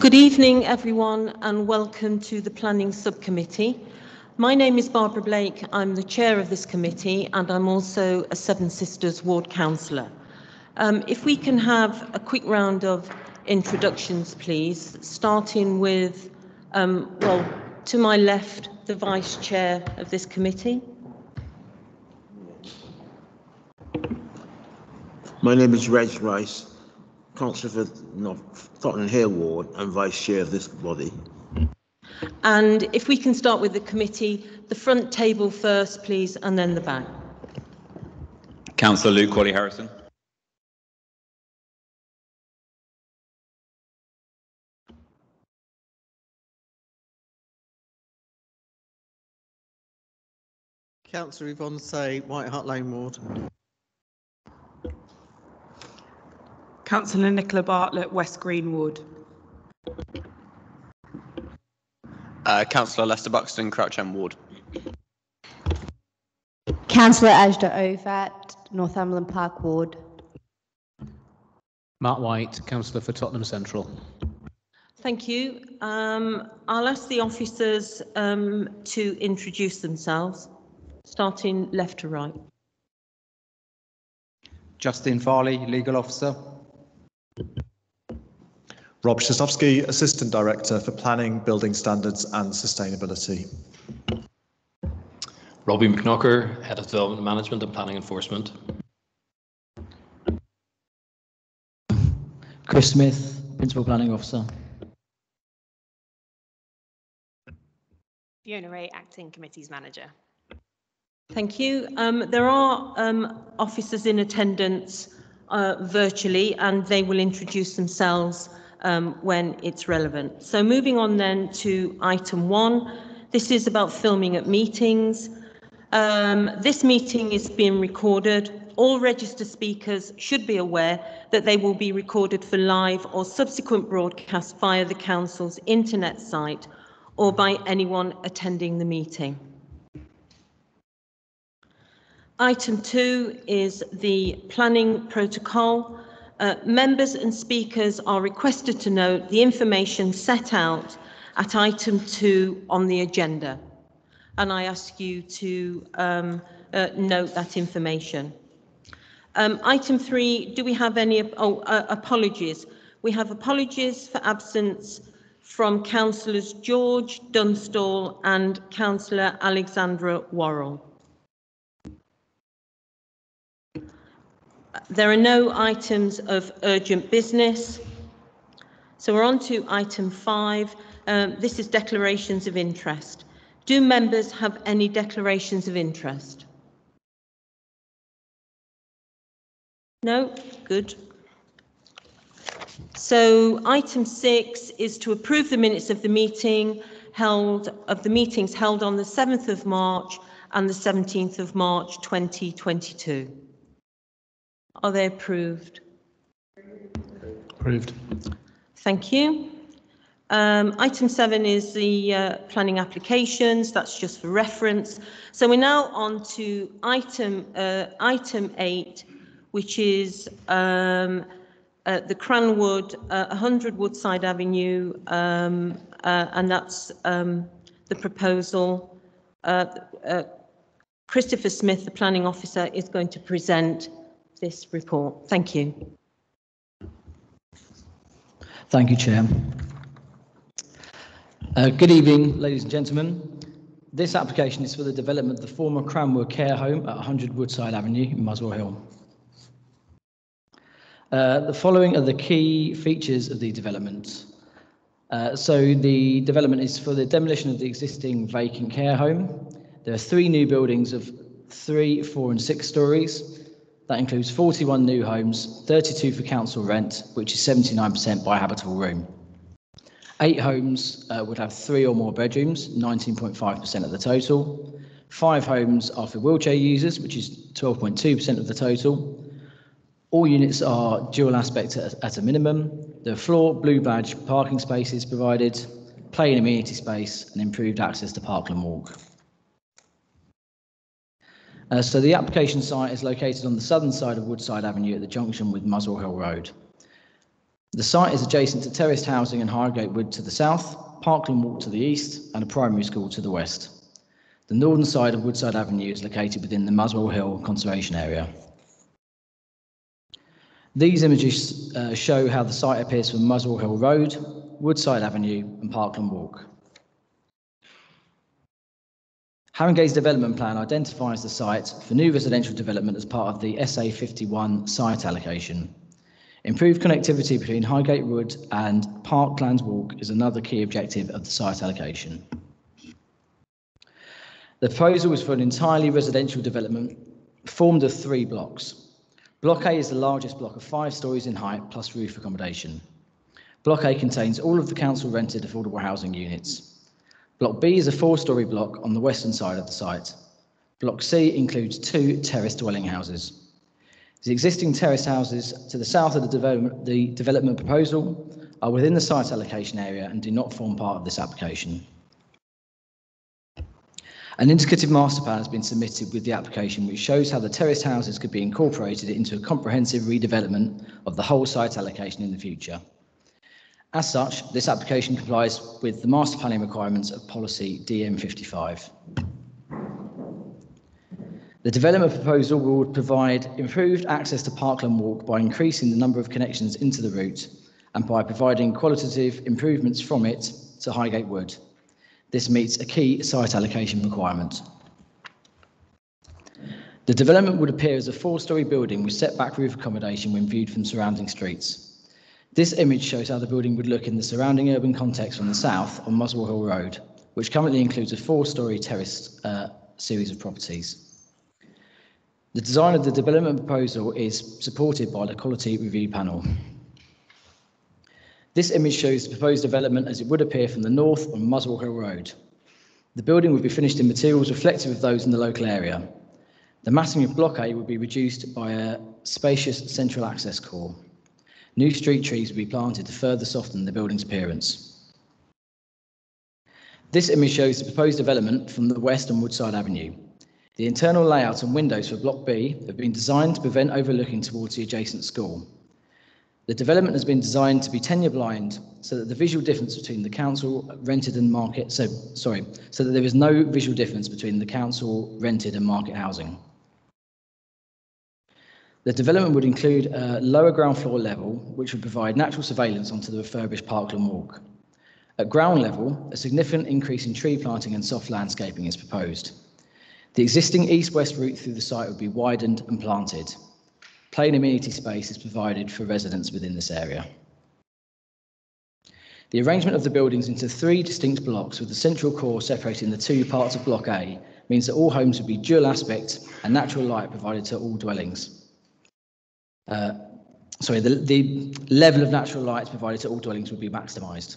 Good evening, everyone, and welcome to the Planning Subcommittee. My name is Barbara Blake. I'm the chair of this committee, and I'm also a Seven Sisters ward councillor. Um, if we can have a quick round of introductions, please, starting with, um, well, to my left, the vice chair of this committee. My name is Reg Rice, councillor for North Tottenham Hale Ward and vice chair of this body. And if we can start with the committee, the front table first, please, and then the back. Councillor Luke Cawley-Harrison. Councillor Yvonne Say, White Hart Lane Ward. Councillor Nicola Bartlett, West Green Ward. Uh, Councillor Lester Buxton, Crouch End Ward. Councillor Ajda Ovat, Northumberland Park Ward. Matt White, Councillor for Tottenham Central. Thank you. Um, I'll ask the officers um, to introduce themselves, starting left to right. Justin Farley, Legal Officer. Rob Krzyszowski, Assistant Director for Planning, Building Standards and Sustainability. Robbie McNaughton, Head of Development Management and Planning Enforcement. Chris Smith, Principal Planning Officer. Fiona Ray, Acting Committees Manager. Thank you. Um, there are um, officers in attendance uh, virtually and they will introduce themselves um, when it's relevant. So moving on then to item one. This is about filming at meetings. Um, this meeting is being recorded. All registered speakers should be aware that they will be recorded for live or subsequent broadcast via the Council's internet site or by anyone attending the meeting. Item two is the planning protocol. Uh, members and speakers are requested to note the information set out at item two on the agenda. And I ask you to um, uh, note that information. Um, item three, do we have any, oh, uh, apologies. We have apologies for absence from councillors George Dunstall and councillor Alexandra Worrell. There are no items of urgent business. So we're on to item five. Um, this is declarations of interest. Do members have any declarations of interest? No? Good. So item six is to approve the minutes of the meeting held of the meetings held on the 7th of March and the 17th of March 2022. Are they approved? Approved. Thank you. Um, item seven is the uh, planning applications. That's just for reference. So we're now on to item uh, item eight, which is um, uh, the Cranwood, uh, 100 Woodside Avenue, um, uh, and that's um, the proposal. Uh, uh, Christopher Smith, the planning officer, is going to present this report. Thank you. Thank you, Chair. Uh, good evening, ladies and gentlemen. This application is for the development of the former Cranwood Care Home at 100 Woodside Avenue in Muswell Hill. Uh, the following are the key features of the development. Uh, so the development is for the demolition of the existing vacant care home. There are three new buildings of three, four and six stories. That includes 41 new homes, 32 for council rent, which is 79% by habitable room. Eight homes uh, would have three or more bedrooms, 19.5% of the total. Five homes are for wheelchair users, which is 12.2% of the total. All units are dual aspect at, at a minimum. The floor, blue badge, parking spaces provided, play and amenity space, and improved access to Parkland Walk. Uh, so the application site is located on the southern side of Woodside Avenue at the junction with Muswell Hill Road. The site is adjacent to terraced housing and Highgate Wood to the south, Parkland Walk to the east, and a primary school to the west. The northern side of Woodside Avenue is located within the Muswell Hill Conservation Area. These images uh, show how the site appears from Muswell Hill Road, Woodside Avenue, and Parkland Walk. Haringey's development plan identifies the site for new residential development as part of the SA51 site allocation. Improved connectivity between Highgate Wood and Parklands Walk is another key objective of the site allocation. The proposal was for an entirely residential development formed of three blocks. Block A is the largest block of five stories in height plus roof accommodation. Block A contains all of the council rented affordable housing units. Block B is a four-storey block on the western side of the site. Block C includes two terrace dwelling houses. The existing terrace houses to the south of the development, the development proposal are within the site allocation area and do not form part of this application. An indicative master plan has been submitted with the application which shows how the terraced houses could be incorporated into a comprehensive redevelopment of the whole site allocation in the future. As such, this application complies with the master planning requirements of policy DM55. The development proposal will provide improved access to Parkland Walk by increasing the number of connections into the route and by providing qualitative improvements from it to Highgate Wood. This meets a key site allocation requirement. The development would appear as a four-storey building with setback roof accommodation when viewed from surrounding streets. This image shows how the building would look in the surrounding urban context from the south on Muswell Hill Road, which currently includes a four-storey terraced uh, series of properties. The design of the development proposal is supported by the Quality Review Panel. This image shows the proposed development as it would appear from the north on Muswell Hill Road. The building would be finished in materials reflective of those in the local area. The massing of Block A would be reduced by a spacious central access core. New street trees will be planted to further soften the building's appearance. This image shows the proposed development from the west on Woodside Avenue. The internal layout and windows for Block B have been designed to prevent overlooking towards the adjacent school. The development has been designed to be tenure blind so that the visual difference between the council rented and market, so sorry, so that there is no visual difference between the council rented and market housing. The development would include a lower ground floor level, which would provide natural surveillance onto the refurbished Parkland Walk. At ground level, a significant increase in tree planting and soft landscaping is proposed. The existing east-west route through the site would be widened and planted. Plain amenity space is provided for residents within this area. The arrangement of the buildings into three distinct blocks with the central core separating the two parts of Block A means that all homes would be dual aspect and natural light provided to all dwellings. Uh, sorry, the, the level of natural light provided to all dwellings would be maximised.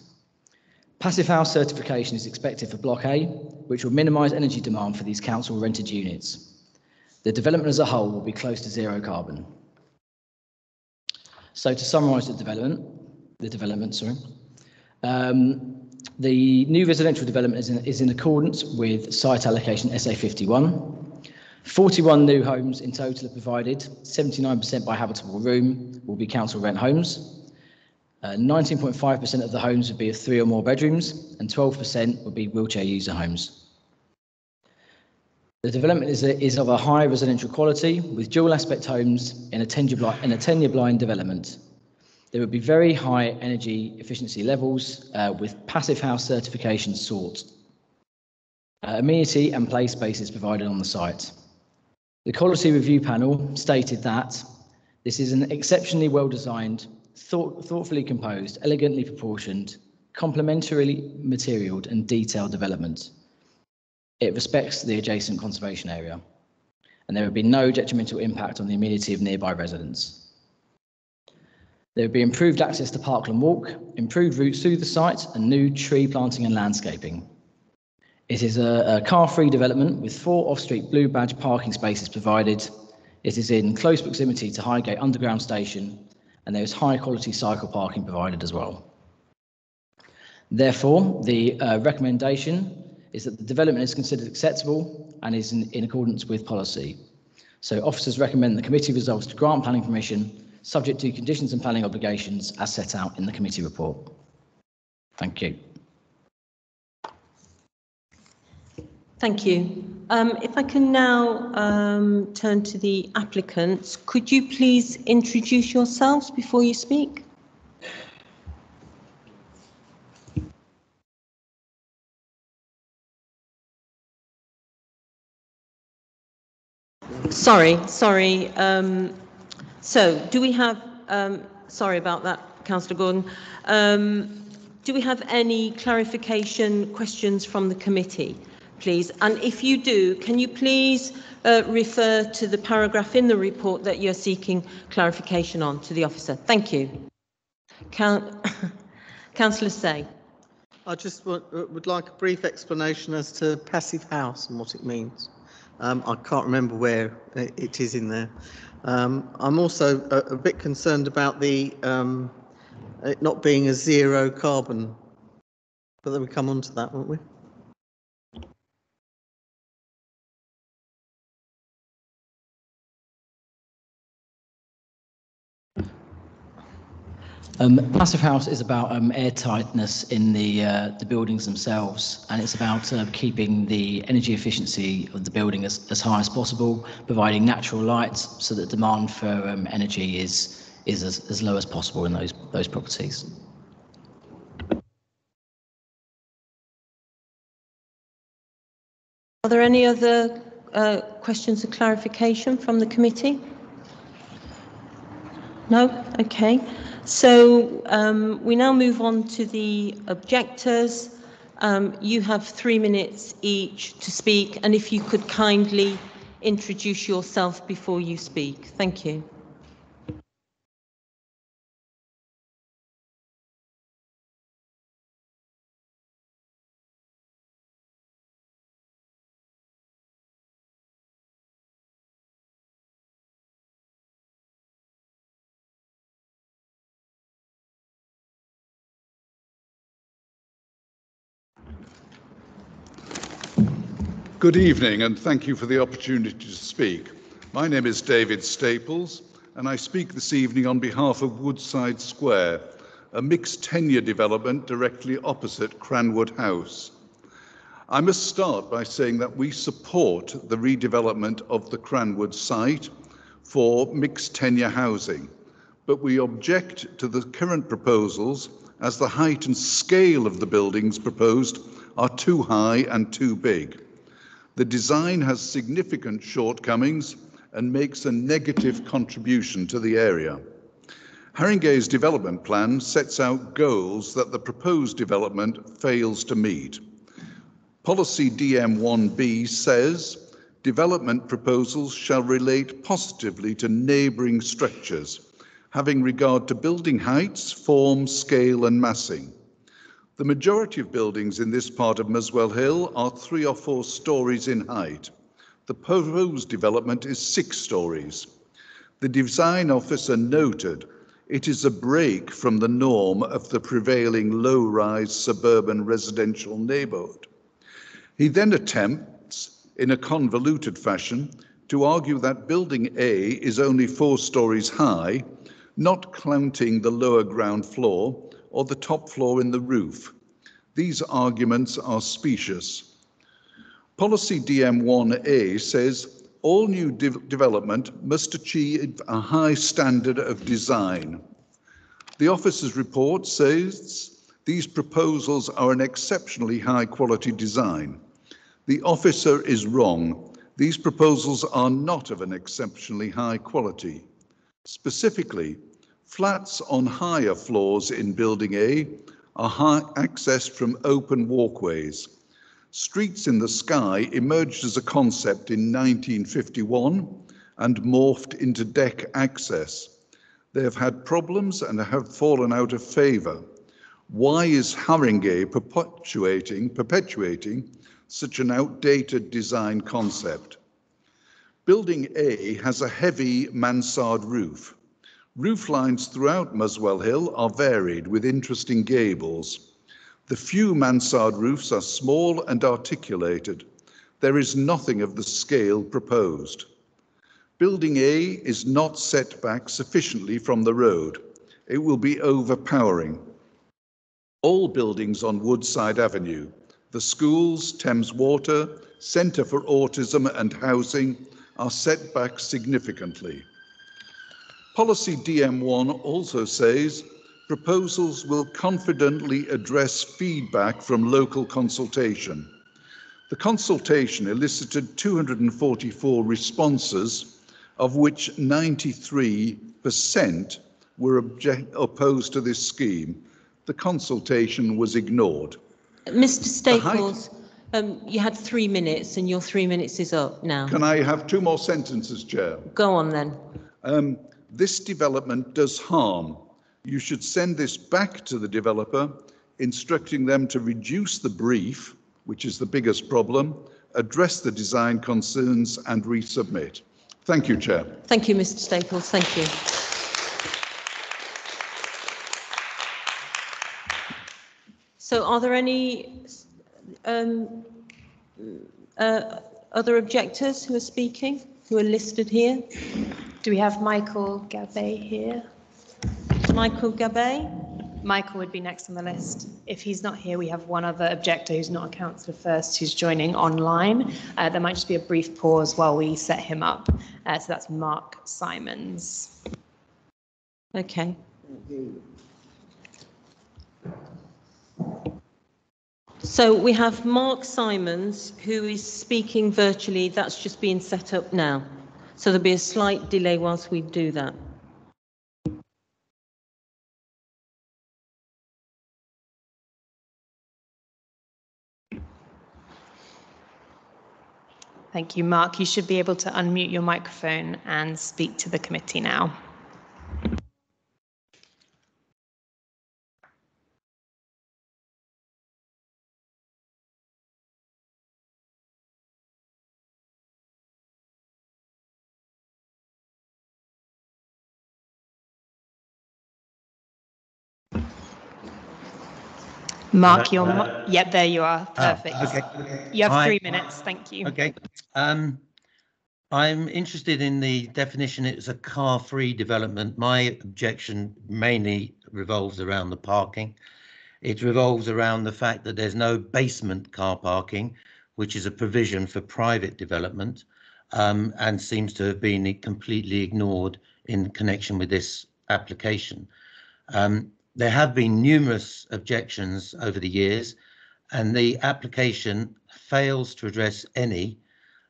Passive house certification is expected for Block A, which will minimise energy demand for these council rented units. The development as a whole will be close to zero carbon. So to summarise the development, the development, sorry, um, the new residential development is in, is in accordance with site allocation SA51. 41 new homes in total are provided, 79% by habitable room will be council rent homes. 19.5% uh, of the homes would be of three or more bedrooms, and 12% would be wheelchair user homes. The development is, a, is of a high residential quality with dual aspect homes in a, tenure, in a tenure blind development. There would be very high energy efficiency levels uh, with passive house certification sought. Uh, amenity and play spaces provided on the site. The quality review panel stated that this is an exceptionally well designed, thought, thoughtfully composed, elegantly proportioned, complementarily materialed and detailed development. It respects the adjacent conservation area, and there would be no detrimental impact on the amenity of nearby residents. There would be improved access to Parkland Walk, improved routes through the site, and new tree planting and landscaping. It is a, a car-free development with four off-street blue badge parking spaces provided. It is in close proximity to Highgate Underground Station, and there is high-quality cycle parking provided as well. Therefore, the uh, recommendation is that the development is considered acceptable and is in, in accordance with policy. So officers recommend the committee resolves to grant planning permission subject to conditions and planning obligations as set out in the committee report. Thank you. Thank you. Um, if I can now um, turn to the applicants, could you please introduce yourselves before you speak? Sorry, sorry. Um, so, do we have, um, sorry about that, Councillor Gordon. Um, do we have any clarification questions from the committee, please? And if you do, can you please uh, refer to the paragraph in the report that you're seeking clarification on to the officer? Thank you. Coun Councillor Say. I just uh, would like a brief explanation as to passive house and what it means. Um, I can't remember where it it is in there. Um, I'm also a, a bit concerned about the um, it not being a zero carbon. But then we come on to that, won't we? Um, Passive House is about um, airtightness in the uh, the buildings themselves, and it's about uh, keeping the energy efficiency of the building as, as high as possible, providing natural light so that demand for um, energy is is as, as low as possible in those those properties. Are there any other uh, questions or clarification from the committee? No? Okay. So um, we now move on to the objectors. Um, you have three minutes each to speak, and if you could kindly introduce yourself before you speak. Thank you. Good evening, and thank you for the opportunity to speak. My name is David Staples, and I speak this evening on behalf of Woodside Square, a mixed tenure development directly opposite Cranwood House. I must start by saying that we support the redevelopment of the Cranwood site for mixed tenure housing, but we object to the current proposals as the height and scale of the buildings proposed are too high and too big. The design has significant shortcomings and makes a negative contribution to the area. Haringey's development plan sets out goals that the proposed development fails to meet. Policy DM1B says development proposals shall relate positively to neighbouring structures, having regard to building heights, form, scale and massing. The majority of buildings in this part of Muswell Hill are three or four stories in height. The proposed development is six stories. The design officer noted it is a break from the norm of the prevailing low-rise suburban residential neighbourhood. He then attempts, in a convoluted fashion, to argue that building A is only four stories high, not counting the lower ground floor, or the top floor in the roof. These arguments are specious. Policy DM1A says all new de development must achieve a high standard of design. The officer's report says these proposals are an exceptionally high quality design. The officer is wrong. These proposals are not of an exceptionally high quality. Specifically, Flats on higher floors in Building A are accessed from open walkways. Streets in the Sky emerged as a concept in 1951 and morphed into deck access. They have had problems and have fallen out of favour. Why is Haringey perpetuating, perpetuating such an outdated design concept? Building A has a heavy mansard roof. Roof lines throughout Muswell Hill are varied with interesting gables. The few mansard roofs are small and articulated. There is nothing of the scale proposed. Building A is not set back sufficiently from the road. It will be overpowering. All buildings on Woodside Avenue, the schools, Thames Water, Centre for Autism and Housing are set back significantly. Policy DM1 also says proposals will confidently address feedback from local consultation. The consultation elicited 244 responses, of which 93% were object- opposed to this scheme. The consultation was ignored. Mr Staples, um, you had three minutes and your three minutes is up now. Can I have two more sentences, Chair? Go on then. Um, this development does harm. You should send this back to the developer, instructing them to reduce the brief, which is the biggest problem, address the design concerns and resubmit. Thank you, Chair. Thank you, Mr Staples. Thank you. So are there any um, uh, other objectors who are speaking, who are listed here? Do we have Michael Gabay here? Michael Gabay? Michael would be next on the list. If he's not here, we have one other objector who's not a councillor first who's joining online. Uh, there might just be a brief pause while we set him up. Uh, so that's Mark Simons. Okay. So we have Mark Simons, who is speaking virtually. That's just being set up now. So there'll be a slight delay whilst we do that. Thank you, Mark. You should be able to unmute your microphone and speak to the committee now. Mark, you're, mo- yep, there you are. Perfect. Ah, okay. You have three minutes. Thank you. Okay. Um, I'm interested in the definition. It's a car-free development. My objection mainly revolves around the parking. It revolves around the fact that there's no basement car parking, which is a provision for private development, um, and seems to have been completely ignored in connection with this application. Um, there have been numerous objections over the years, and the application fails to address any,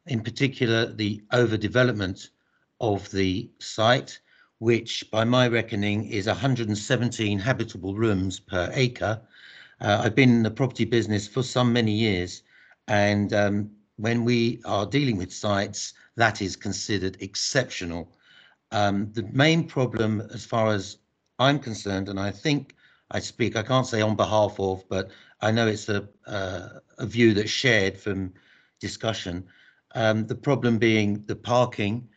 in particular the overdevelopment of the site, which by my reckoning is 117 habitable rooms per acre. Uh, I've been in the property business for some many years, and um, when we are dealing with sites, that is considered exceptional. Um, the main problem, as far as I'm concerned, and I think I speak, I can't say on behalf of, but I know it's a, uh, a view that's shared from discussion. Um, the problem being the parking.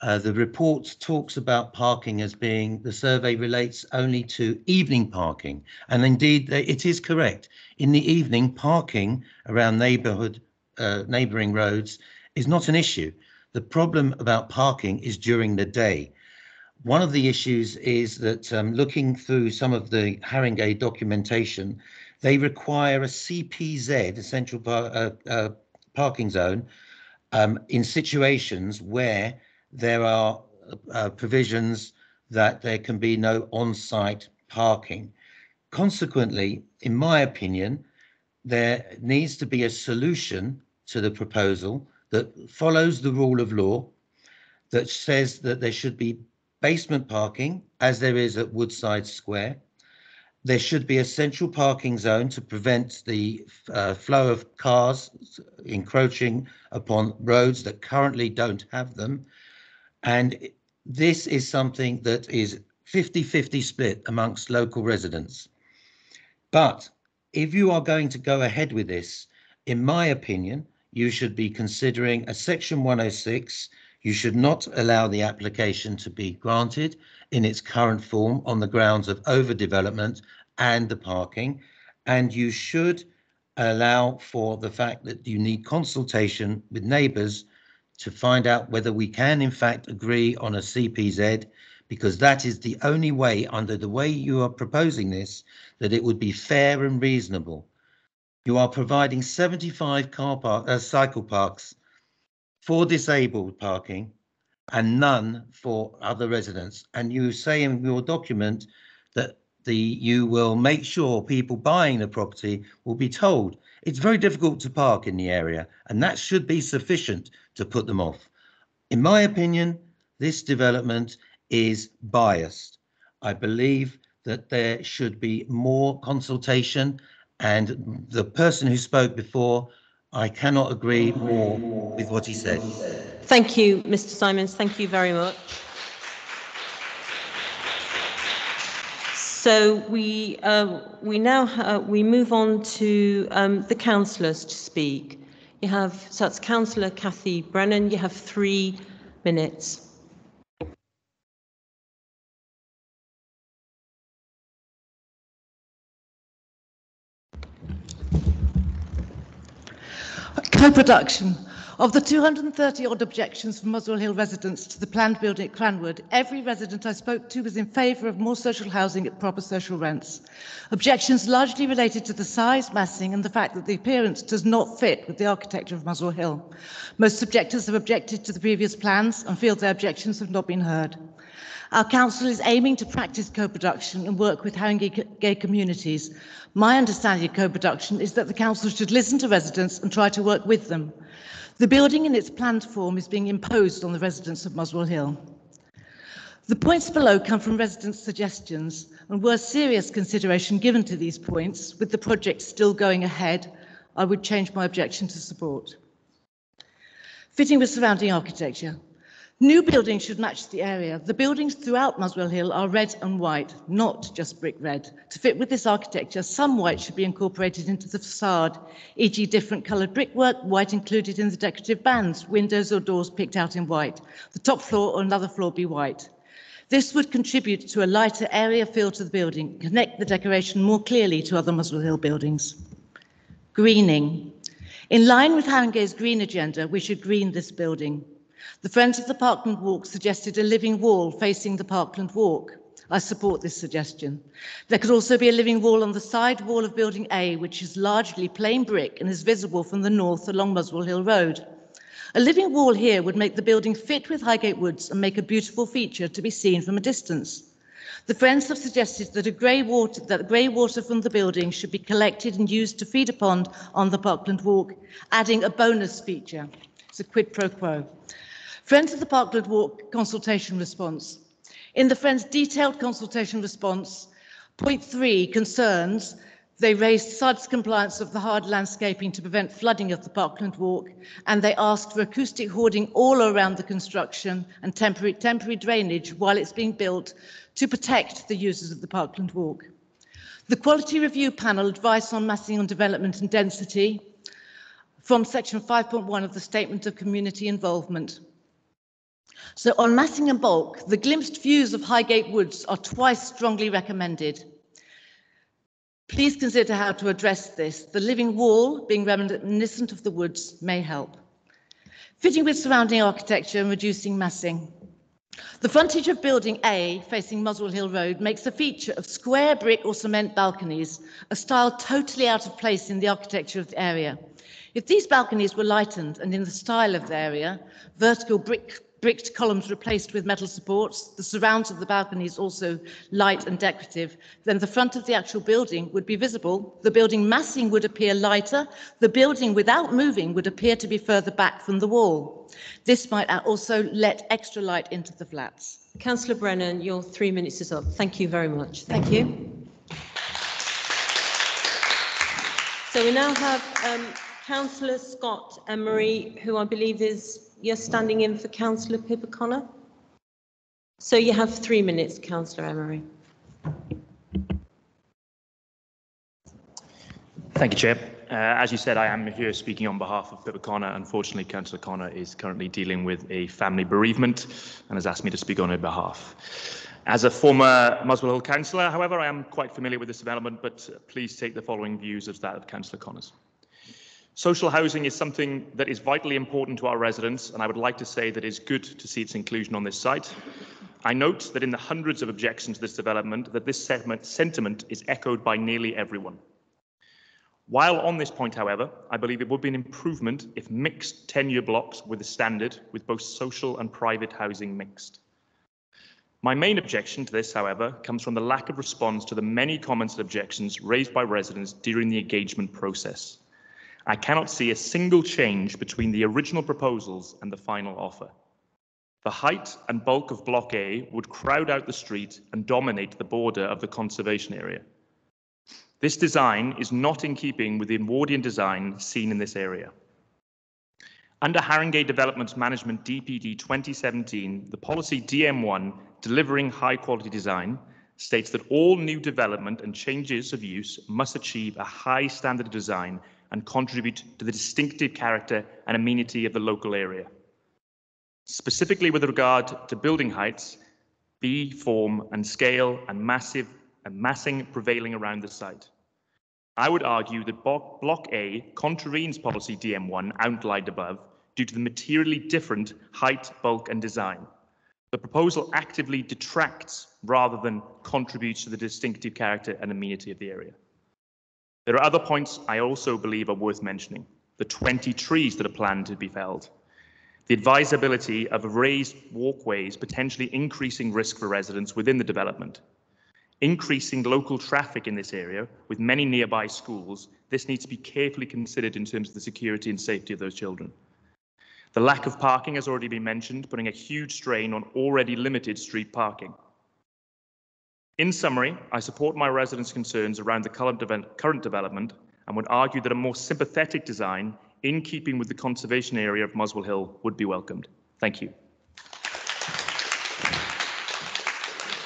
Uh, the report talks about parking as being, the survey relates only to evening parking. And indeed, it is correct. In the evening, parking around neighbourhood, uh, neighbouring roads is not an issue. The problem about parking is during the day. One of the issues is that um, looking through some of the Haringey documentation, they require a CPZ, a central par- uh, uh, parking zone, um, in situations where there are uh, provisions that there can be no on-site parking. Consequently, in my opinion, there needs to be a solution to the proposal that follows the rule of law that says that there should be basement parking as there is at Woodside Square. There should be a central parking zone to prevent the uh, flow of cars encroaching upon roads that currently don't have them. And this is something that is 50 50 split amongst local residents. But if you are going to go ahead with this, in my opinion, you should be considering a section 106. You should not allow the application to be granted in its current form on the grounds of overdevelopment and the parking. And you should allow for the fact that you need consultation with neighbours to find out whether we can in fact agree on a CPZ because that is the only way under the way you are proposing this that it would be fair and reasonable. You are providing 75 car park uh, cycle parks for disabled parking and none for other residents. And you say in your document that the you will make sure people buying the property will be told it's very difficult to park in the area and that should be sufficient to put them off. In my opinion, this development is biased. I believe that there should be more consultation and the person who spoke before, I cannot agree more with what he said. Thank you, Mr Simons. Thank you very much. So we uh, we now uh, we move on to um, the councillors to speak. You have so that's Councillor Kathy Brennan. You have three minutes. Co-production. Of the 230 odd objections from Muswell Hill residents to the planned building at Cranwood, every resident I spoke to was in favour of more social housing at proper social rents. Objections largely related to the size, massing and the fact that the appearance does not fit with the architecture of Muswell Hill. Most objectors have objected to the previous plans and feel their objections have not been heard. Our council is aiming to practice co-production and work with Haringey gay communities. My understanding of co-production is that the council should listen to residents and try to work with them. The building in its planned form is being imposed on the residents of Muswell Hill. The points below come from residents' suggestions and were serious consideration given to these points, with the project still going ahead, I would change my objection to support. Fitting with surrounding architecture. New buildings should match the area. The buildings throughout Muswell Hill are red and white, not just brick red. To fit with this architecture, some white should be incorporated into the facade, e.g. different coloured brickwork, white included in the decorative bands, windows or doors picked out in white. The top floor or another floor be white. This would contribute to a lighter area feel to the building, connect the decoration more clearly to other Muswell Hill buildings. Greening. In line with Haringey's green agenda, we should green this building. The Friends of the Parkland Walk suggested a living wall facing the Parkland Walk. I support this suggestion. There could also be a living wall on the side wall of Building A, which is largely plain brick and is visible from the north along Muswell Hill Road. A living wall here would make the building fit with Highgate Woods and make a beautiful feature to be seen from a distance. The Friends have suggested that, grey water, that grey water from the building should be collected and used to feed a pond on the Parkland Walk, adding a bonus feature. It's a quid pro quo. Friends of the Parkland Walk consultation response. In the Friends detailed consultation response, point three concerns they raised SUDS compliance of the hard landscaping to prevent flooding of the Parkland Walk, and they asked for acoustic hoarding all around the construction and temporary, temporary drainage while it's being built to protect the users of the Parkland Walk. The Quality Review Panel advice on massing on development and density from section 5.1 of the Statement of Community Involvement. So on massing and bulk, the glimpsed views of Highgate Woods are twice strongly recommended. Please consider how to address this. The living wall, being reminiscent of the woods, may help. Fitting with surrounding architecture and reducing massing. The frontage of Building A, facing Muswell Hill Road, makes a feature of square brick or cement balconies, a style totally out of place in the architecture of the area. If these balconies were lightened and in the style of the area, vertical brick bricked columns replaced with metal supports, the surrounds of the balconies also light and decorative, then the front of the actual building would be visible. The building massing would appear lighter. The building without moving would appear to be further back from the wall. This might also let extra light into the flats. Councillor Brennan, your three minutes is up. Thank you very much. Thank you. So we now have um, Councillor Scott Emery, who I believe is you're standing in for Councillor Pippa Connor? So you have three minutes, Councillor Emery. Thank you, Chair. Uh, as you said, I am here speaking on behalf of Pippa Connor. Unfortunately, Councillor Connor is currently dealing with a family bereavement and has asked me to speak on her behalf. As a former Muswell Hill councillor, however, I am quite familiar with this development, but please take the following views as that of Councillor Connors. Social housing is something that is vitally important to our residents, and I would like to say that it's good to see its inclusion on this site. I note that in the hundreds of objections to this development, that this sentiment is echoed by nearly everyone. While on this point, however, I believe it would be an improvement if mixed tenure blocks were the standard, with both social and private housing mixed. My main objection to this, however, comes from the lack of response to the many comments and objections raised by residents during the engagement process. I cannot see a single change between the original proposals and the final offer. The height and bulk of Block A would crowd out the street and dominate the border of the conservation area. This design is not in keeping with the Edwardian design seen in this area. Under Haringey Development Management DPD 2017, the policy DM1, delivering high quality design, states that all new development and changes of use must achieve a high standard of design and contribute to the distinctive character and amenity of the local area. Specifically with regard to building heights, B form and scale and massive and massing prevailing around the site. I would argue that Block A contravenes policy DM1 outlined above due to the materially different height, bulk and design. The proposal actively detracts rather than contributes to the distinctive character and amenity of the area. There are other points I also believe are worth mentioning. The 20 trees that are planned to be felled, the advisability of raised walkways potentially increasing risk for residents within the development. Increasing local traffic in this area with many nearby schools, this needs to be carefully considered in terms of the security and safety of those children. The lack of parking has already been mentioned, putting a huge strain on already limited street parking. In summary, I support my residents' concerns around the current development and would argue that a more sympathetic design in keeping with the conservation area of Muswell Hill would be welcomed. Thank you.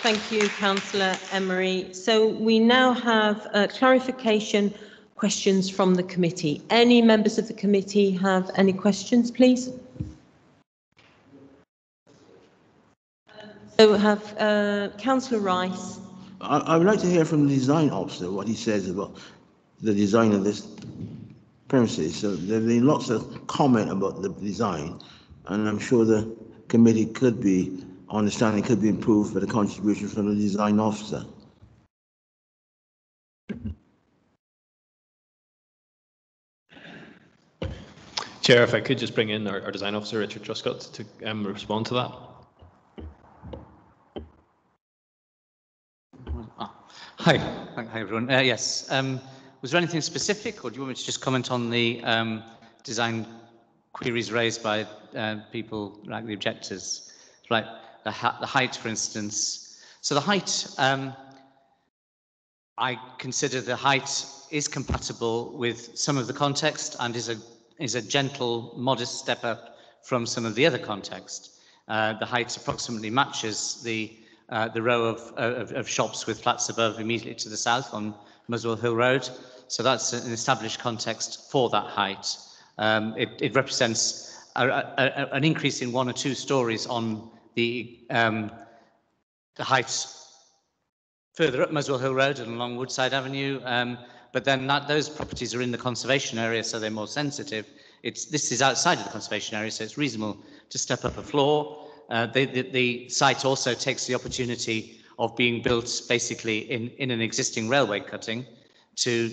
Thank you, Councillor Emery. So we now have uh, clarification questions from the committee. Any members of the committee have any questions, please? So have uh, Councillor Rice. I, I would like to hear from the design officer what he says about the design of this premises. So there have been lots of comment about the design, and I'm sure the committee could be, understanding could be improved by the contribution from the design officer. Chair, if I could just bring in our, our design officer, Richard Truscott, to um, respond to that. Hi, hi everyone. Uh, yes, um, was there anything specific, or do you want me to just comment on the um, design queries raised by uh, people like the objectors? Like the, the, height, for instance. So the height, um, I consider the height is compatible with some of the context and is a is a gentle, modest step up from some of the other context. Uh, the height approximately matches the uh, the row of, of, of shops with flats above immediately to the south on Muswell Hill Road. So that's an established context for that height. Um, it, it, represents a, a, an increase in one or two stories on the, um, the heights further up Muswell Hill Road and along Woodside Avenue. Um, but then that, those properties are in the conservation area, so they're more sensitive. It's, this is outside of the conservation area, so it's reasonable to step up a floor. Uh, the, the, the site also takes the opportunity of being built basically in, in an existing railway cutting to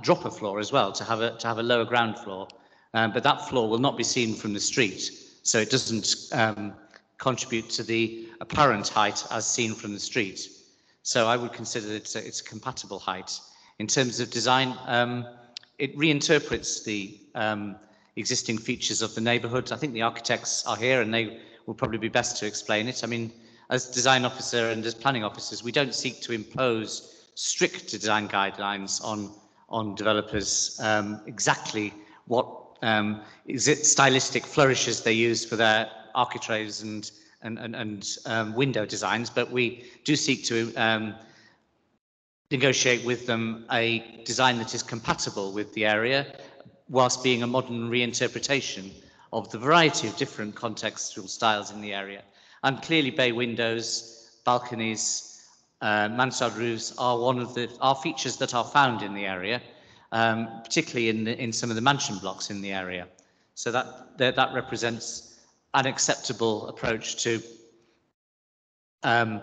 drop a floor as well, to have a, to have a lower ground floor. Um, but that floor will not be seen from the street, so it doesn't um, contribute to the apparent height as seen from the street. So I would consider it's a, it's a compatible height. In terms of design, um, it reinterprets the um, existing features of the neighbourhood. I think the architects are here and they will probably be best to explain it. I mean, as design officer and as planning officers, we don't seek to impose strict design guidelines on on developers um, exactly what um, is it stylistic flourishes they use for their architraves and and and, and um, window designs, but we do seek to um, negotiate with them a design that is compatible with the area, whilst being a modern reinterpretation of the variety of different contextual styles in the area. And clearly bay windows, balconies, uh, mansard roofs are one of the are features that are found in the area. um, particularly in, the, in some of the mansion blocks in the area. So that, that, that represents an acceptable approach to um,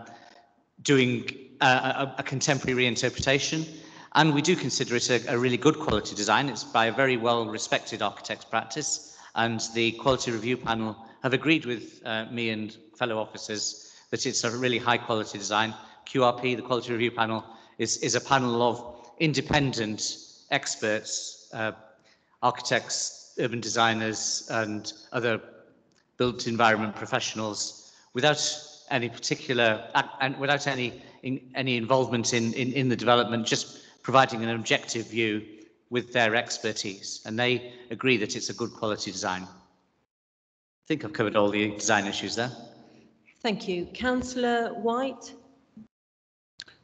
doing a, a, a contemporary reinterpretation. And we do consider it a, a really good quality design. It's by a very well respected architect's practice. And the quality review panel have agreed with uh, me and fellow officers that it's a really high quality design. QRP, the quality review panel, is, is a panel of independent experts, uh, architects, urban designers, and other built environment professionals without any particular and without any in, any involvement in, in in the development, just providing an objective view with their expertise, and they agree that it's a good quality design. I think I've covered all the design issues there. Thank you. Councillor White?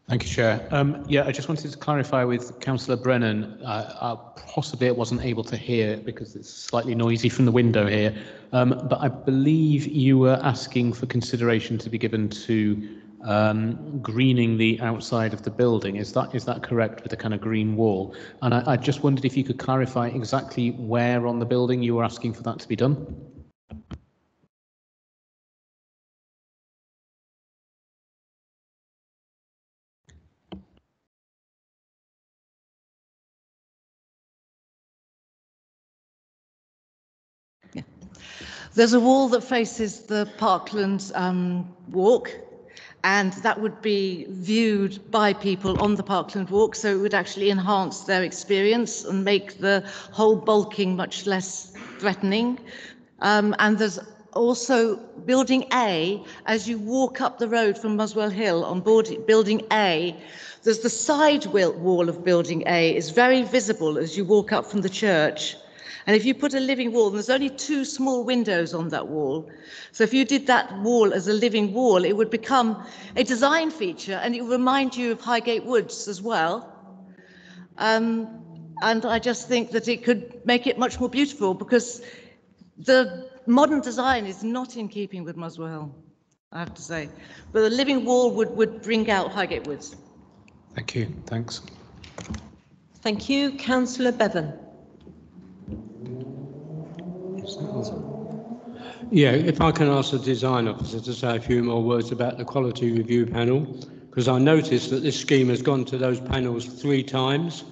Thank you, Chair. Um, yeah, I just wanted to clarify with Councillor Brennan. Uh, uh, possibly I wasn't able to hear because it's slightly noisy from the window here. Um, but I believe you were asking for consideration to be given to um, greening the outside of the building. Is that is that correct with the kind of green wall? And I, I just wondered if you could clarify exactly where on the building you were asking for that to be done. There's a wall that faces the Parklands um, Walk, and that would be viewed by people on the Parkland Walk, so it would actually enhance their experience and make the whole bulking much less threatening. Um, and there's also building A, as you walk up the road from Muswell Hill on board building A, there's the side wall of building A is very visible as you walk up from the church. And if you put a living wall, there's only two small windows on that wall. So if you did that wall as a living wall, it would become a design feature and it would remind you of Highgate Woods as well. Um, and I just think that it could make it much more beautiful because the modern design is not in keeping with Muswell Hill, I have to say. But the living wall would, would bring out Highgate Woods. Thank you. Thanks. Thank you. Councillor Bevan. Yeah, if I can ask the design officer to say a few more words about the quality review panel, because I noticed that this scheme has gone to those panels three times,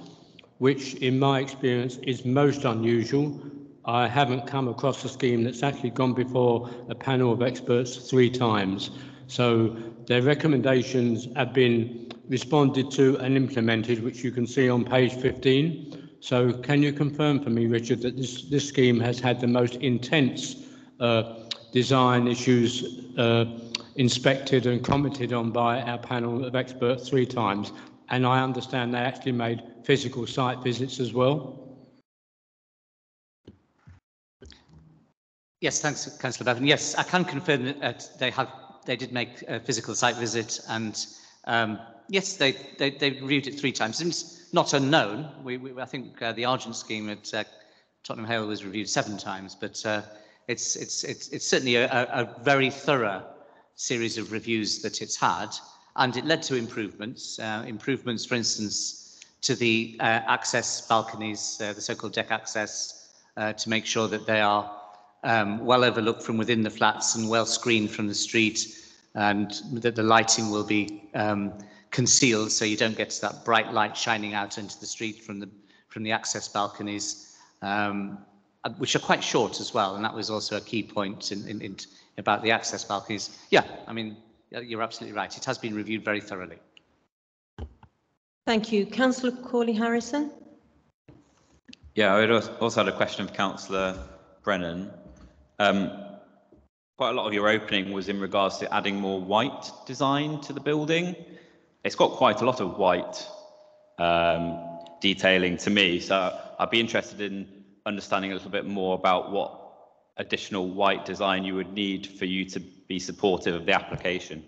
which in my experience is most unusual. I haven't come across a scheme that's actually gone before a panel of experts three times. So their recommendations have been responded to and implemented, which you can see on page 15. So can you confirm for me, Richard, that this, this scheme has had the most intense uh, design issues uh, inspected and commented on by our panel of experts three times? And I understand they actually made physical site visits as well. Yes, thanks, Councillor Bevan. Yes, I can confirm that they have they did make a physical site visit and um, yes, they, they, they reviewed it three times. Not unknown. We, we I think uh, the Argent scheme at uh, Tottenham Hale was reviewed seven times, but uh, it's, it's, it's, it's certainly a, a, very thorough series of reviews that it's had, and it led to improvements. Uh, improvements, for instance, to the uh, access balconies, uh, the so-called deck access, to make sure that they are um, well overlooked from within the flats and well screened from the street, and that the lighting will be um, concealed so you don't get that bright light shining out into the street from the from the access balconies, um, which are quite short as well. And that was also a key point in, in, in about the access balconies. Yeah, I mean, you're absolutely right. It has been reviewed very thoroughly. Thank you. Councillor Cawley-Harrison. Yeah, I also had a question of Councillor Brennan. Um, quite a lot of your opening was in regards to adding more white design to the building it's got quite a lot of white um, detailing to me. So I'd be interested in understanding a little bit more about what additional white design you would need for you to be supportive of the application.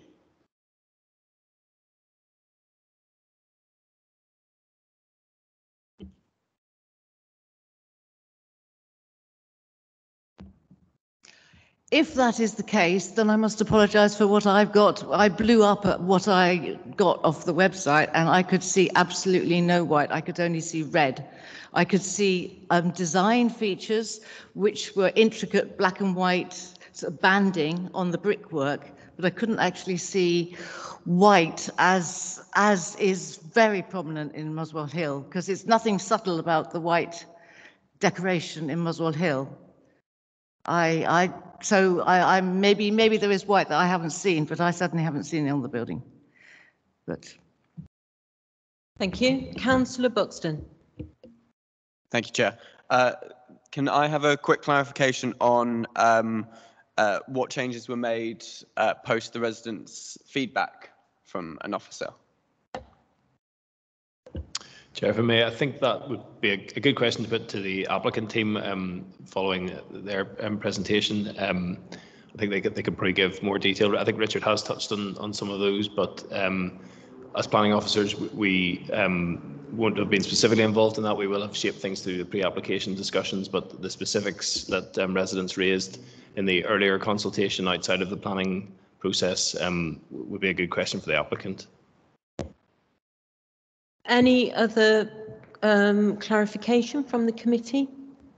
If that is the case, then I must apologise for what I've got. I blew up at what I got off the website and I could see absolutely no white. I could only see red. I could see um, design features which were intricate black and white sort of banding on the brickwork, but I couldn't actually see white as as is very prominent in Muswell Hill because it's nothing subtle about the white decoration in Muswell Hill. I, I so I, I maybe maybe there is white that I haven't seen, but I certainly haven't seen it on the building. But Thank you. Councillor Buxton. Thank you, Chair. Uh, Can I have a quick clarification on um, uh, what changes were made uh, post the residents' feedback from an officer? Chair, for me, I think that would be a, a good question to put to the applicant team um, following their um, presentation. Um, I think they could, they could probably give more detail. I think Richard has touched on, on some of those, but um, as planning officers, we um, won't have been specifically involved in that. We will have shaped things through the pre-application discussions, but the specifics that um, residents raised in the earlier consultation outside of the planning process would be a good question for the applicant. Any other um, clarification from the committee?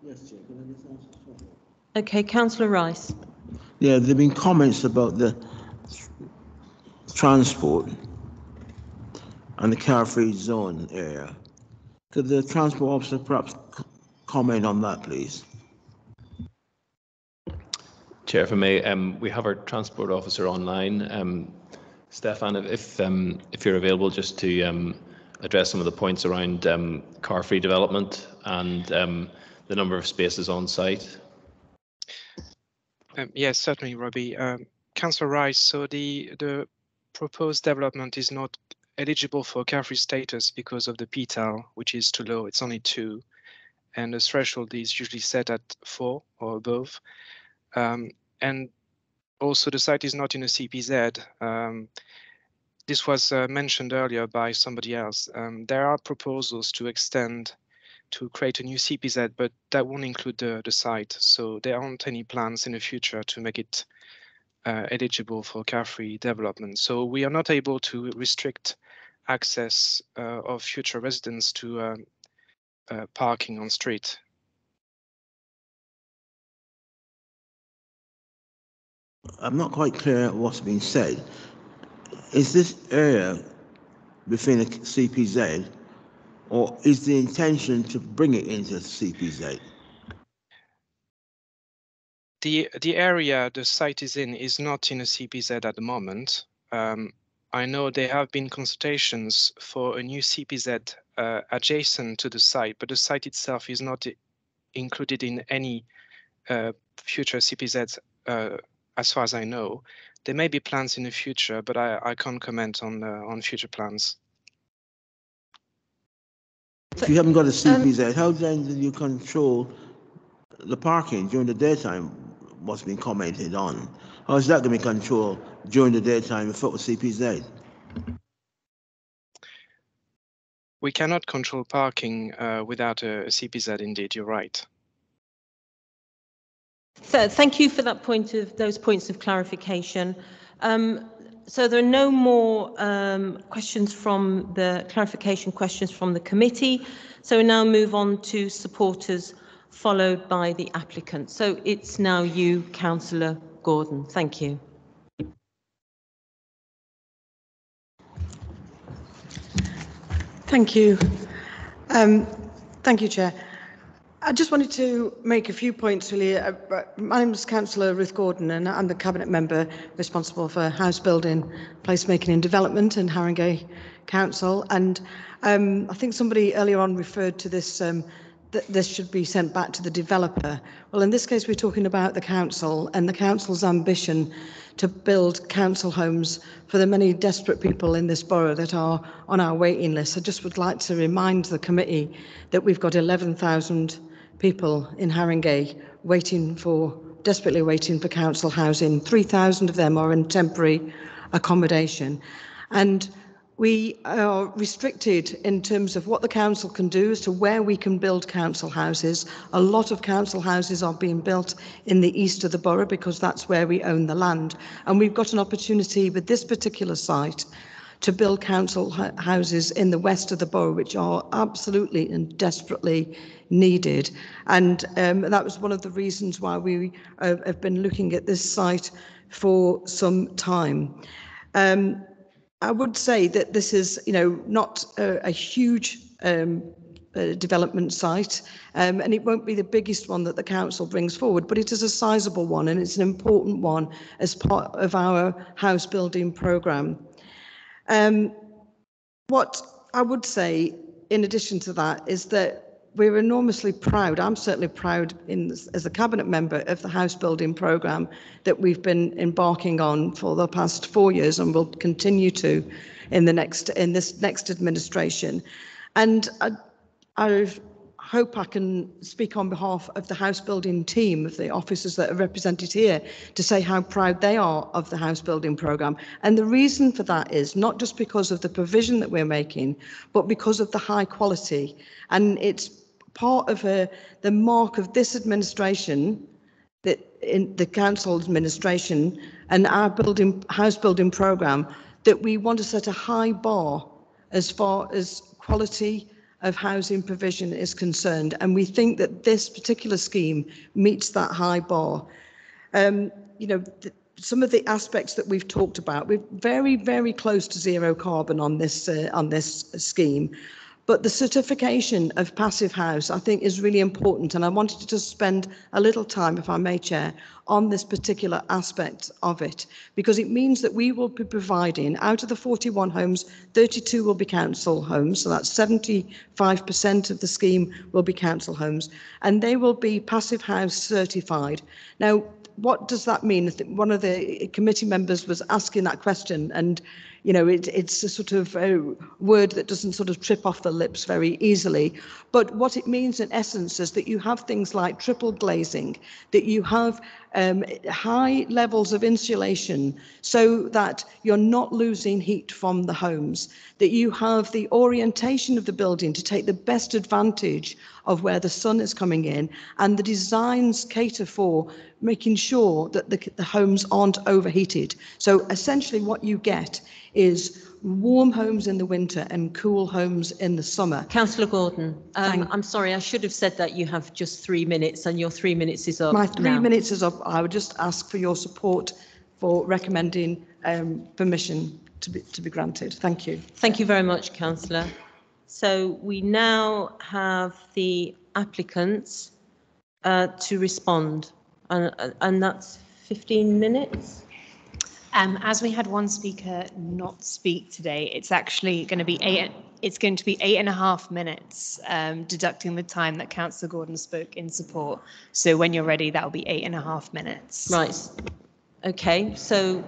Yes, Chair. Okay, Councillor Rice. Yeah, there've been comments about the transport and the car-free zone area. Could the transport officer perhaps comment on that, please? Chair, for me, um, we have our transport officer online. Um, Stefan, if if, um, if you're available, just to um, address some of the points around um, car-free development and um, the number of spaces on site. Um, yes, certainly, Robbie. Um, Councillor Rice, so the the proposed development is not eligible for car-free status because of the PTAL, which is too low. It's only two, and the threshold is usually set at four or above. Um, and also, the site is not in a CPZ. This was uh, mentioned earlier by somebody else. Um, there are proposals to extend to create a new CPZ, but that won't include the, the site. So there aren't any plans in the future to make it uh, eligible for car-free development. So we are not able to restrict access uh, of future residents to um, uh, parking on street. I'm not quite clear what's been said. Is this area within a CPZ or is the intention to bring it into the CPZ? The the area the site is in is not in a CPZ at the moment. Um, I know there have been consultations for a new CPZ uh, adjacent to the site, but the site itself is not included in any uh, future CPZ uh, as far as I know. There may be plans in the future, but I, I can't comment on uh, on future plans. If you haven't got a CPZ, how then do you control the parking during the daytime? What's been commented on? How is that going to be controlled during the daytime without a CPZ? We cannot control parking uh, without a, a CPZ. Indeed, you're right. So thank you for that point of those points of clarification. Um, so there are no more um, questions from the clarification questions from the committee. So we now move on to supporters, followed by the applicant. So it's now you, Councillor Gordon. Thank you. Thank you. Um, thank you, Chair. I just wanted to make a few points really. Uh, My name is Councillor Ruth Gordon and I'm the Cabinet Member responsible for house building, placemaking and development in Haringey Council. And um, I think somebody earlier on referred to this, um, that this should be sent back to the developer. Well, in this case, we're talking about the council and the council's ambition to build council homes for the many desperate people in this borough that are on our waiting list. I just would like to remind the committee that we've got 11,000 people in Haringey waiting for, desperately waiting for council housing. 3,000 of them are in temporary accommodation. And we are restricted in terms of what the council can do as to where we can build council houses. A lot of council houses are being built in the east of the borough because that's where we own the land. And we've got an opportunity with this particular site to build council houses in the west of the borough, which are absolutely and desperately needed. And um, that was one of the reasons why we uh, have been looking at this site for some time. Um, I would say that this is, you know, not a, a huge um, uh, development site, um, and it won't be the biggest one that the council brings forward, but it is a sizable one and it's an important one as part of our house building programme. Um, what I would say, in addition to that, is that we're enormously proud. I'm certainly proud in, as a cabinet member of the house building programme that we've been embarking on for the past four years and will continue to in the next in this next administration. And I, I hope I can speak on behalf of the house building team of the officers that are represented here to say how proud they are of the house building programme. And the reason for that is not just because of the provision that we're making, but because of the high quality. And it's part of a, the mark of this administration, that in the council administration and our building house building programme, that we want to set a high bar as far as quality of housing provision is concerned. And we think that this particular scheme meets that high bar. Um, you know, some of the aspects that we've talked about, we're very, very close to zero carbon on this uh, on this scheme. But the certification of Passive House, I think, is really important. And I wanted to spend a little time, if I may, Chair, on this particular aspect of it, because it means that we will be providing, out of the 41 homes, 32 will be council homes. So that's 75% of the scheme will be council homes. And they will be Passive House certified. Now, what does that mean? One of the committee members was asking that question and you know, it, it's a sort of a word that doesn't sort of trip off the lips very easily. But what it means in essence is that you have things like triple glazing, that you have um, high levels of insulation so that you're not losing heat from the homes, that you have the orientation of the building to take the best advantage of where the sun is coming in, and the designs cater for making sure that the, the homes aren't overheated. So essentially what you get is warm homes in the winter and cool homes in the summer. Councillor Gordon, um, I'm sorry, I should have said that you have just three minutes and your three minutes is up My three now. minutes is up. I would just ask for your support for recommending um, permission to be, to be granted. Thank you. Thank you very much, Councillor. So we now have the applicants uh, to respond and, and that's 15 minutes. Um, as we had one speaker not speak today, it's actually going to be eight. It's going to be eight and a half minutes, um, deducting the time that Councillor Gordon spoke in support. So when you're ready, that will be eight and a half minutes. Right. Okay. So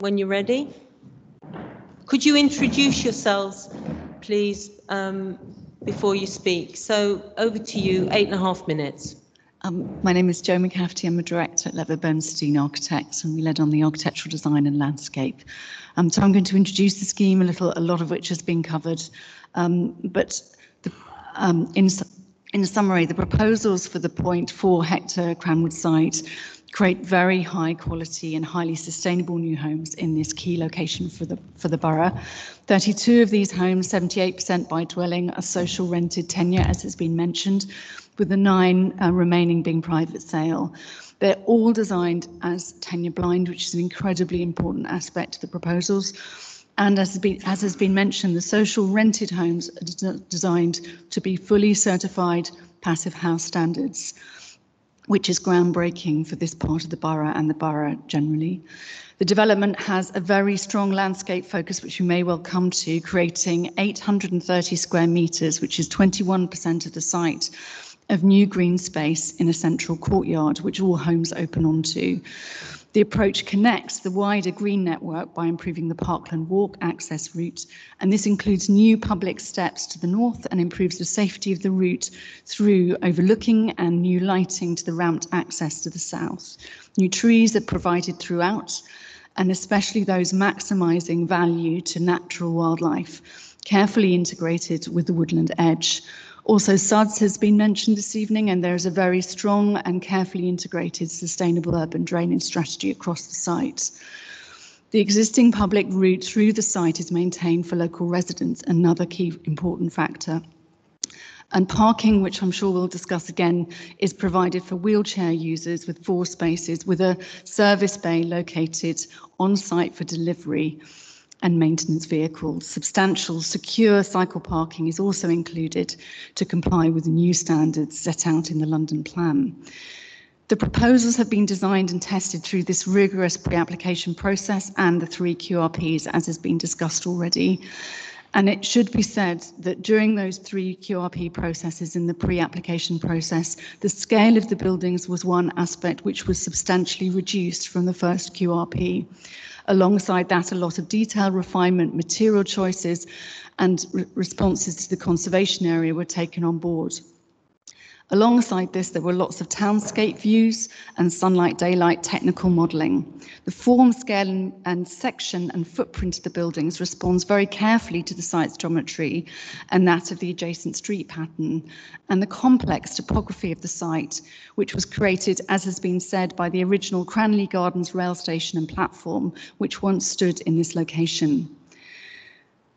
when you're ready, could you introduce yourselves, please, um, before you speak? So over to you. Eight and a half minutes. Um, my name is Joe McCafferty. I'm a director at Levitt Bernstein Architects, and we led on the architectural design and landscape. Um, so I'm going to introduce the scheme a little, a lot of which has been covered. Um, but the, um, in, in summary, the proposals for the 0.4 hectare Cranwood site create very high quality and highly sustainable new homes in this key location for the for the borough. 32 of these homes, 78% by dwelling, are social rented tenure, as has been mentioned, with the nine uh, remaining being private sale. They're all designed as tenure blind, which is an incredibly important aspect of the proposals. And as has been, as has been mentioned, the social rented homes are designed to be fully certified passive house standards, which is groundbreaking for this part of the borough and the borough generally. The development has a very strong landscape focus, which you may well come to, creating 830 square metres, which is 21% of the site, of new green space in a central courtyard, which all homes open onto. The approach connects the wider green network by improving the Parkland Walk access route, and this includes new public steps to the north and improves the safety of the route through overlooking and new lighting to the ramped access to the south. New trees are provided throughout, and especially those maximising value to natural wildlife, carefully integrated with the woodland edge. Also, SUDS has been mentioned this evening, and there is a very strong and carefully integrated sustainable urban drainage strategy across the site. The existing public route through the site is maintained for local residents, another key important factor. And parking, which I'm sure we'll discuss again, is provided for wheelchair users with four spaces with a service bay located on site for delivery and maintenance vehicles. Substantial secure cycle parking is also included to comply with the new standards set out in the London Plan. The proposals have been designed and tested through this rigorous pre-application process and the three QRPs as has been discussed already. And it should be said that during those three QRP processes in the pre-application process, the scale of the buildings was one aspect which was substantially reduced from the first QRP. Alongside that, a lot of detail refinement, material choices and re responses to the conservation area were taken on board. Alongside this, there were lots of townscape views and sunlight daylight technical modelling. The form, scale and, and, section and footprint of the buildings responds very carefully to the site's geometry and that of the adjacent street pattern and the complex topography of the site, which was created, as has been said, by the original Cranley Gardens rail station and platform, which once stood in this location.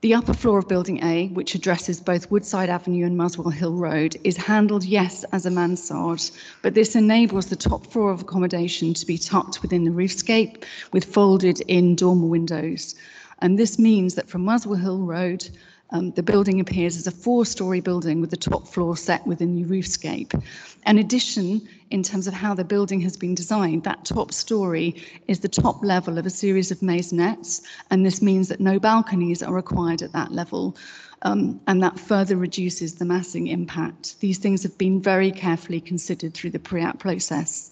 The upper floor of Building A, which addresses both Woodside Avenue and Muswell Hill Road, is handled, yes, as a mansard, but this enables the top floor of accommodation to be tucked within the roofscape with folded in dormer windows. And this means that from Muswell Hill Road, um, the building appears as a four-storey building with the top floor set within the roofscape. In addition, in terms of how the building has been designed, that top story is the top level of a series of maisonettes, and this means that no balconies are required at that level. Um, and that further reduces the massing impact. These things have been very carefully considered through the pre-app process.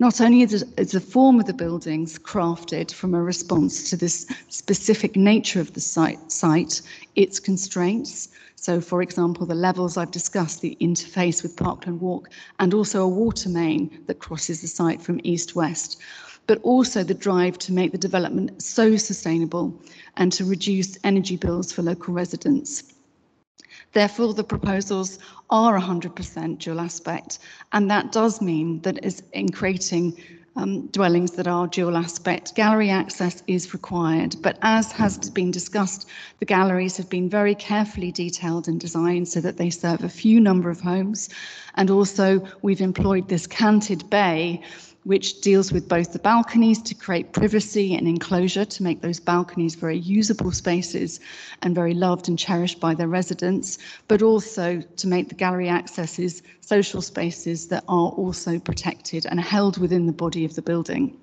Not only is, the form of the buildings crafted from a response to this specific nature of the site, site, its constraints, so for example, the levels I've discussed, the interface with Parkland Walk, and also a water main that crosses the site from east-west, but also the drive to make the development so sustainable and to reduce energy bills for local residents. Therefore, the proposals are 100% dual aspect, and that does mean that is in creating um, dwellings that are dual aspect, gallery access is required. But as has been discussed, the galleries have been very carefully detailed and designed so that they serve a few number of homes. And also we've employed this canted bay which deals with both the balconies to create privacy and enclosure to make those balconies very usable spaces and very loved and cherished by their residents, but also to make the gallery accesses social spaces that are also protected and held within the body of the building.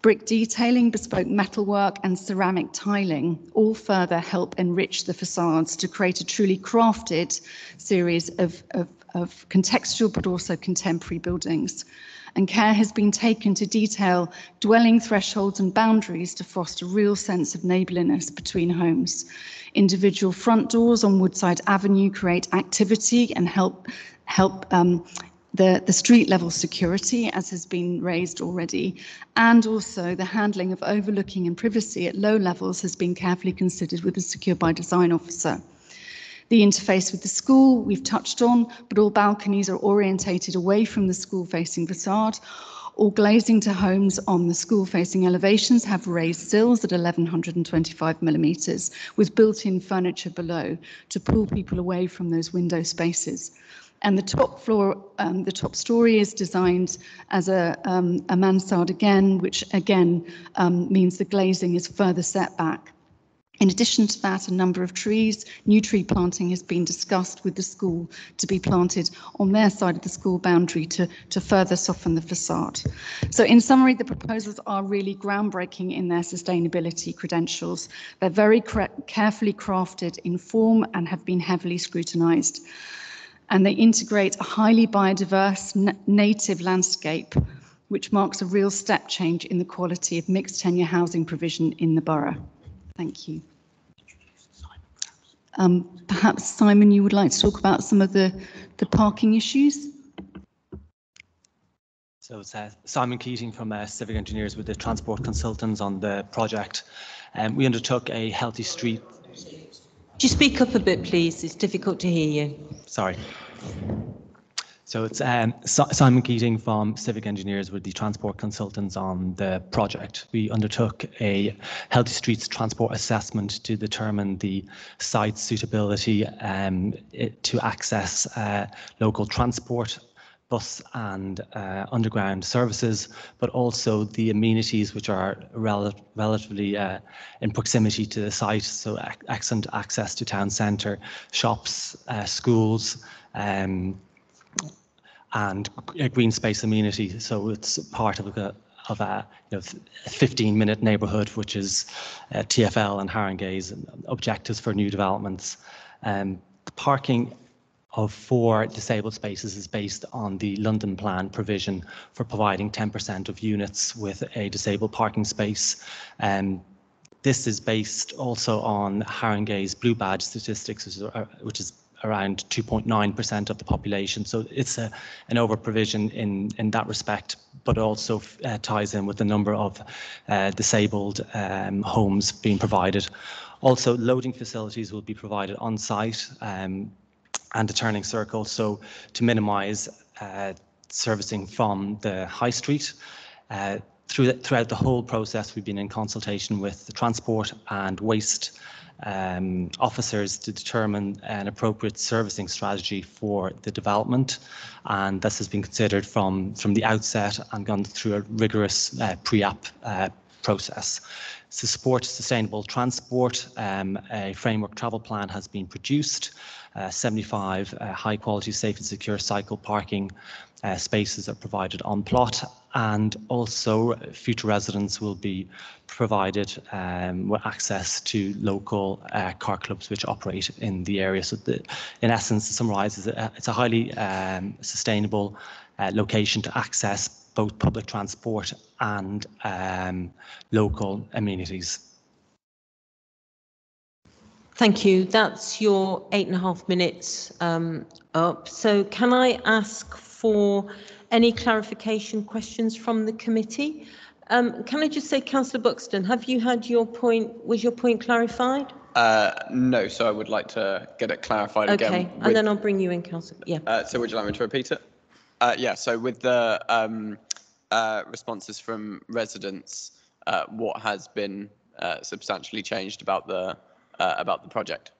Brick detailing, bespoke metalwork and ceramic tiling all further help enrich the facades to create a truly crafted series of, of, of contextual but also contemporary buildings and care has been taken to detail dwelling thresholds and boundaries to foster real sense of neighbourliness between homes. Individual front doors on Woodside Avenue create activity and help help um, the, the street level security, as has been raised already, and also the handling of overlooking and privacy at low levels has been carefully considered with the Secure by Design officer. The interface with the school we've touched on, but all balconies are orientated away from the school-facing facade. All glazing to homes on the school-facing elevations have raised sills at 1125 millimetres with built-in furniture below to pull people away from those window spaces. And the top floor, um, the top story is designed as a, um, a mansard again, which again um, means the glazing is further set back. In addition to that, a number of trees, new tree planting has been discussed with the school to be planted on their side of the school boundary to, to further soften the facade. So in summary, the proposals are really groundbreaking in their sustainability credentials. They're very carefully crafted in form and have been heavily scrutinised. And they integrate a highly biodiverse native landscape which marks a real step change in the quality of mixed tenure housing provision in the borough. Thank you. Um, perhaps, Simon, you would like to talk about some of the, the parking issues? So it's uh, Simon Keating from uh, Civic Engineers with the Transport Consultants on the project. Um, we undertook a healthy street. Could you speak up a bit, please? It's difficult to hear you. Sorry. So it's um, Simon Keating from Civic Engineers with the Transport Consultants on the project. We undertook a Healthy Streets Transport Assessment to determine the site suitability um, to access uh, local transport, bus and uh, underground services, but also the amenities which are rel- relatively uh, in proximity to the site. So excellent access to town centre, shops, uh, schools, um, and a green space amenity. So it's part of a of a you know, 15 minute neighbourhood, which is uh, TFL and Haringey's objectives for new developments. Um, parking of four disabled spaces is based on the London plan provision for providing 10% of units with a disabled parking space. Um, this is based also on Haringey's blue badge statistics, which is, uh, which is around 2.9% of the population. So it's a, an over provision in, in that respect, but also uh, ties in with the number of uh, disabled um, homes being provided. Also, loading facilities will be provided on site um, and a turning circle, so to minimise uh, servicing from the high street. Uh, through, throughout the whole process, we've been in consultation with the transport and waste um, officers to determine an appropriate servicing strategy for the development. And this has been considered from, from the outset and gone through a rigorous uh, pre-app uh, process. To support sustainable transport, um, a framework travel plan has been produced. Uh, 75 uh, high quality, safe and secure cycle parking uh, spaces are provided on plot and also future residents will be provided um, with access to local uh, car clubs which operate in the area. So the, in essence, to summarise, it's a, it's a highly um, sustainable uh, location to access both public transport and um, local amenities. Thank you. That's your eight and a half minutes um, up. So can I ask for any clarification questions from the committee? Um, can I just say, Councillor Buxton, have you had your point, was your point clarified? Uh, no, so I would like to get it clarified again. Okay, and then I'll bring you in, Councillor, yeah. Uh, so would you like me to repeat it? Uh, yeah, so with the um, uh, responses from residents, uh, what has been uh, substantially changed about the uh, about the project?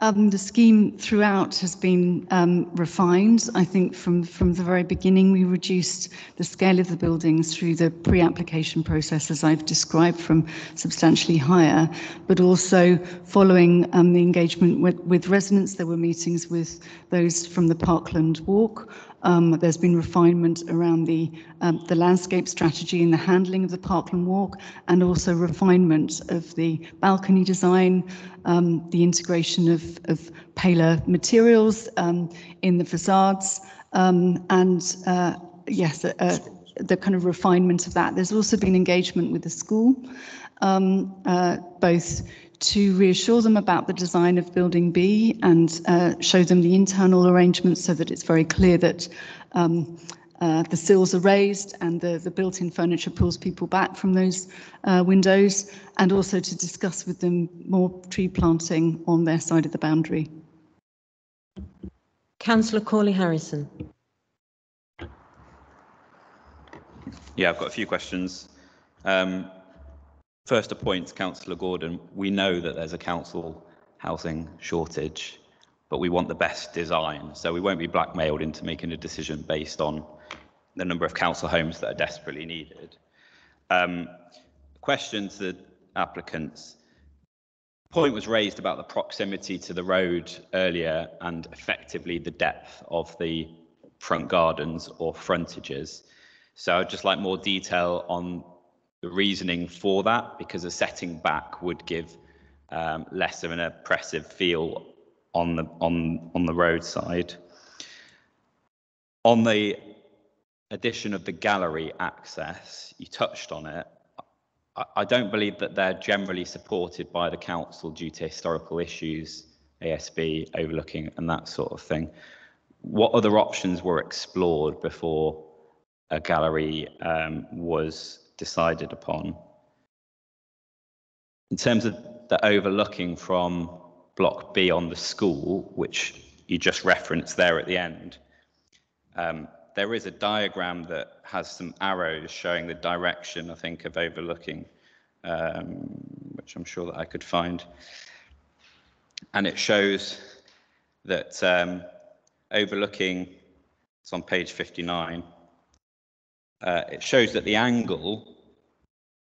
Um, the scheme throughout has been um, refined. I think from, from the very beginning, we reduced the scale of the buildings through the pre-application process, as I've described, from substantially higher, but also following um, the engagement with, with residents. There were meetings with those from the Parkland Walk. Um, there's been refinement around the, um, the landscape strategy and the handling of the Parkland Walk, and also refinement of the balcony design, um, the integration of, of paler materials um, in the facades, um, and uh, yes, uh, uh, the kind of refinement of that. There's also been engagement with the school, um, uh, both to reassure them about the design of Building B and uh, show them the internal arrangements so that it's very clear that um, uh, the sills are raised and the, the built-in furniture pulls people back from those uh, windows, and also to discuss with them more tree planting on their side of the boundary. Councillor Cawley-Harrison. Yeah, I've got a few questions. Um, first, appoints Councillor Gordon. We know that there's a council housing shortage, but we want the best design. So we won't be blackmailed into making a decision based on the number of council homes that are desperately needed. Um, question to the applicants. Point was raised about the proximity to the road earlier and effectively the depth of the front gardens or frontages. So I'd just like more detail on the reasoning for that because a setting back would give um, less of an oppressive feel on the on on the roadside. On the addition of the gallery access, you touched on it. I, I don't believe that they're generally supported by the council due to historical issues, ASB overlooking and that sort of thing. what other options were explored before a gallery um, was decided upon. In terms of the overlooking from Block B on the school, which you just referenced there at the end, um, there is a diagram that has some arrows showing the direction, I think, of overlooking, um, which I'm sure that I could find. And it shows that um, overlooking, it's on page 59, uh, it shows that the angle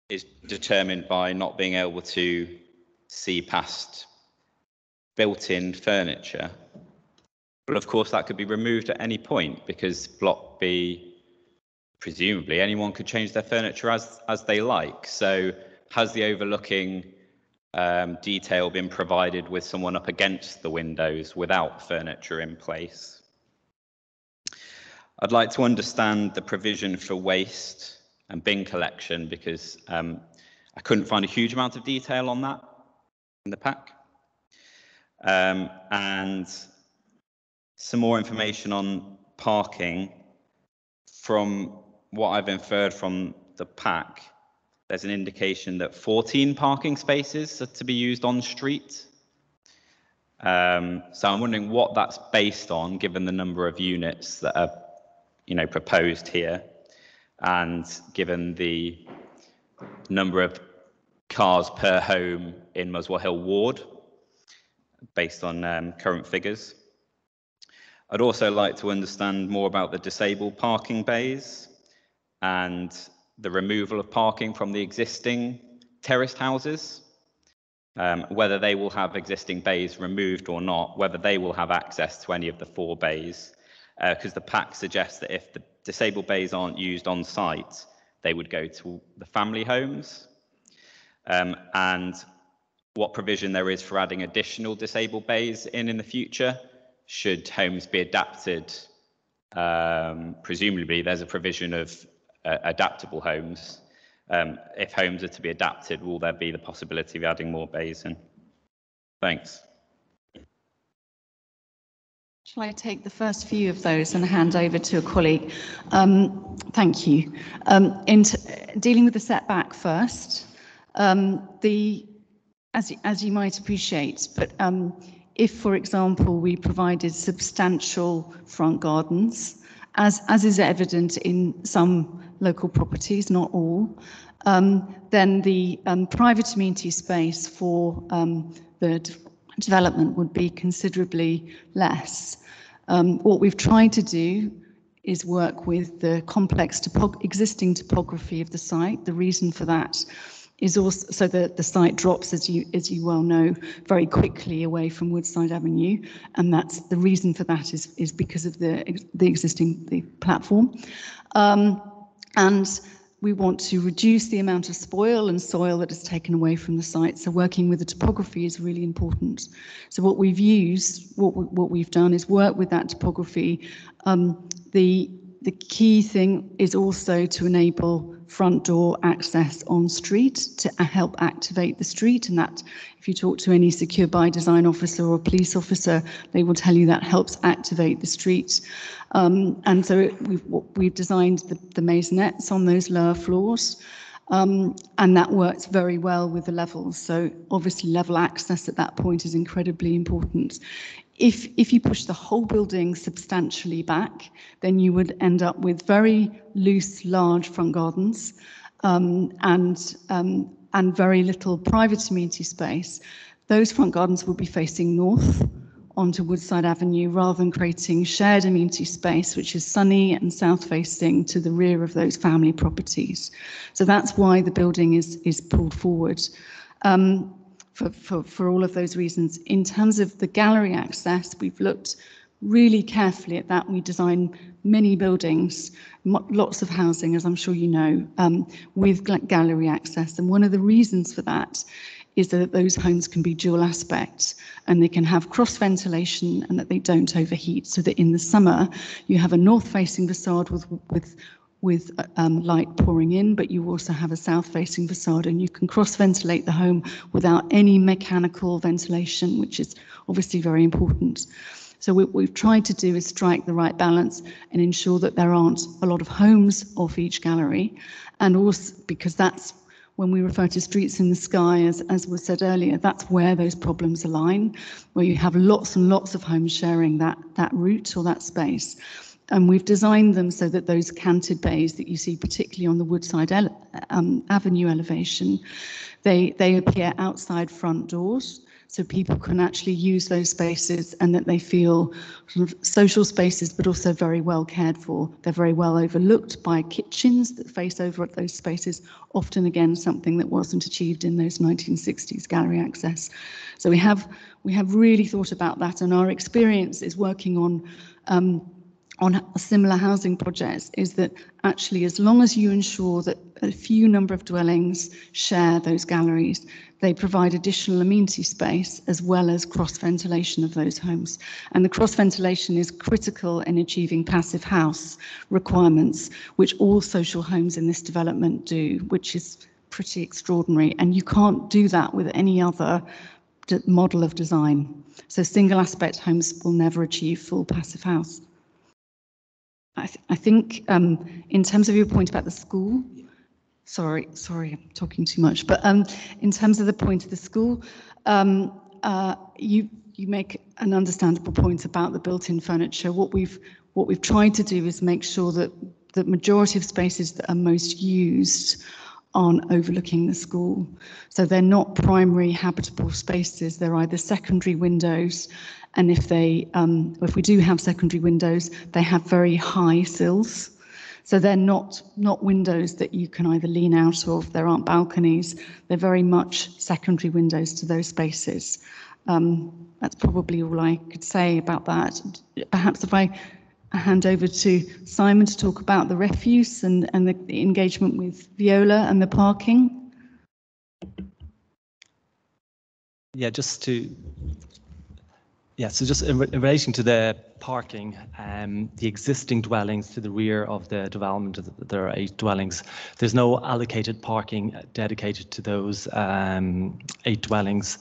is determined by not being able to see past built-in furniture. But of course, that could be removed at any point because Block B, presumably, anyone could change their furniture as, as they like. So has the overlooking um, detail been provided with someone up against the windows without furniture in place? I'd like to understand the provision for waste and bin collection because um, I couldn't find a huge amount of detail on that in the pack. Um, and some more information on parking. From what I've inferred from the pack, there's an indication that 14 parking spaces are to be used on street. Um, so I'm wondering what that's based on, given the number of units that are, you know, proposed here, and given the number of cars per home in Muswell Hill Ward, based on um, current figures. I'd also like to understand more about the disabled parking bays and the removal of parking from the existing terraced houses, um, whether they will have existing bays removed or not, whether they will have access to any of the four bays, because uh, the pack suggests that if the disabled bays aren't used on site, they would go to the family homes. Um, and what provision there is for adding additional disabled bays in in the future, should homes be adapted. Um, presumably, there's a provision of uh, adaptable homes. Um, if homes are to be adapted, will there be the possibility of adding more bays in? Thanks. Shall I take the first few of those and hand over to a colleague? Um, thank you. Um, in dealing with the setback first, um, the as as you might appreciate, but um, if, for example, we provided substantial front gardens, as, as is evident in some local properties, not all, um, then the um, private amenity space for the development would be considerably less. Um, what we've tried to do is work with the complex topog existing topography of the site. The reason for that is also so that the site drops, as you as you well know, very quickly away from Woodside Avenue, and that's the reason for that is is because of the the existing the platform, um, and we want to reduce the amount of spoil and soil that is taken away from the site. So working with the topography is really important. So what we've used, what what we've done is work with that topography. Um, the the key thing is also to enable front door access on street to help activate the street and that if you talk to any secure by design officer or police officer they will tell you that helps activate the street um, and so we've, we've designed the, the maisonettes on those lower floors um, and that works very well with the levels. So obviously level access at that point is incredibly important if, if you push the whole building substantially back, then you would end up with very loose, large front gardens um, and, um, and very little private amenity space. Those front gardens will be facing north onto Woodside Avenue rather than creating shared amenity space, which is sunny and south facing to the rear of those family properties. So that's why the building is, is pulled forward. Um, for, for, for all of those reasons. In terms of the gallery access, we've looked really carefully at that. We design many buildings, lots of housing, as I'm sure you know, um, with gallery access. And one of the reasons for that is that those homes can be dual aspect and they can have cross ventilation and that they don't overheat so that in the summer you have a north facing facade with with with um, light pouring in, but you also have a south-facing facade and you can cross-ventilate the home without any mechanical ventilation, which is obviously very important. So what we've tried to do is strike the right balance and ensure that there aren't a lot of homes off each gallery. And also because that's when we refer to streets in the sky, as, as was said earlier, that's where those problems align, where you have lots and lots of homes sharing that, that route or that space. And we've designed them so that those canted bays that you see, particularly on the Woodside ele um, Avenue elevation, they, they appear outside front doors so people can actually use those spaces and that they feel sort of social spaces but also very well cared for. They're very well overlooked by kitchens that face over at those spaces, often again something that wasn't achieved in those 1960s gallery access. So we have we have really thought about that and our experience is working on um, on similar housing projects is that actually as long as you ensure that a few number of dwellings share those galleries, they provide additional amenity space as well as cross ventilation of those homes. And the cross ventilation is critical in achieving passive house requirements, which all social homes in this development do, which is pretty extraordinary. And you can't do that with any other model of design. So single aspect homes will never achieve full passive house. I, th I think um, in terms of your point about the school, sorry, sorry, I'm talking too much, but um, in terms of the point of the school, um, uh, you you make an understandable point about the built-in furniture. What we've what we've tried to do is make sure that the majority of spaces that are most used aren't overlooking the school. So they're not primary habitable spaces, they're either secondary windows and if they, um, if we do have secondary windows, they have very high sills. So they're not, not windows that you can either lean out of, there aren't balconies, they're very much secondary windows to those spaces. Um, that's probably all I could say about that. Perhaps if I hand over to Simon to talk about the refuse and, and the, the engagement with Veolia and the parking. Yeah, just to yeah, so just in, in, relation to the parking, um, the existing dwellings to the rear of the development, there are eight dwellings. There's no allocated parking dedicated to those um, eight dwellings.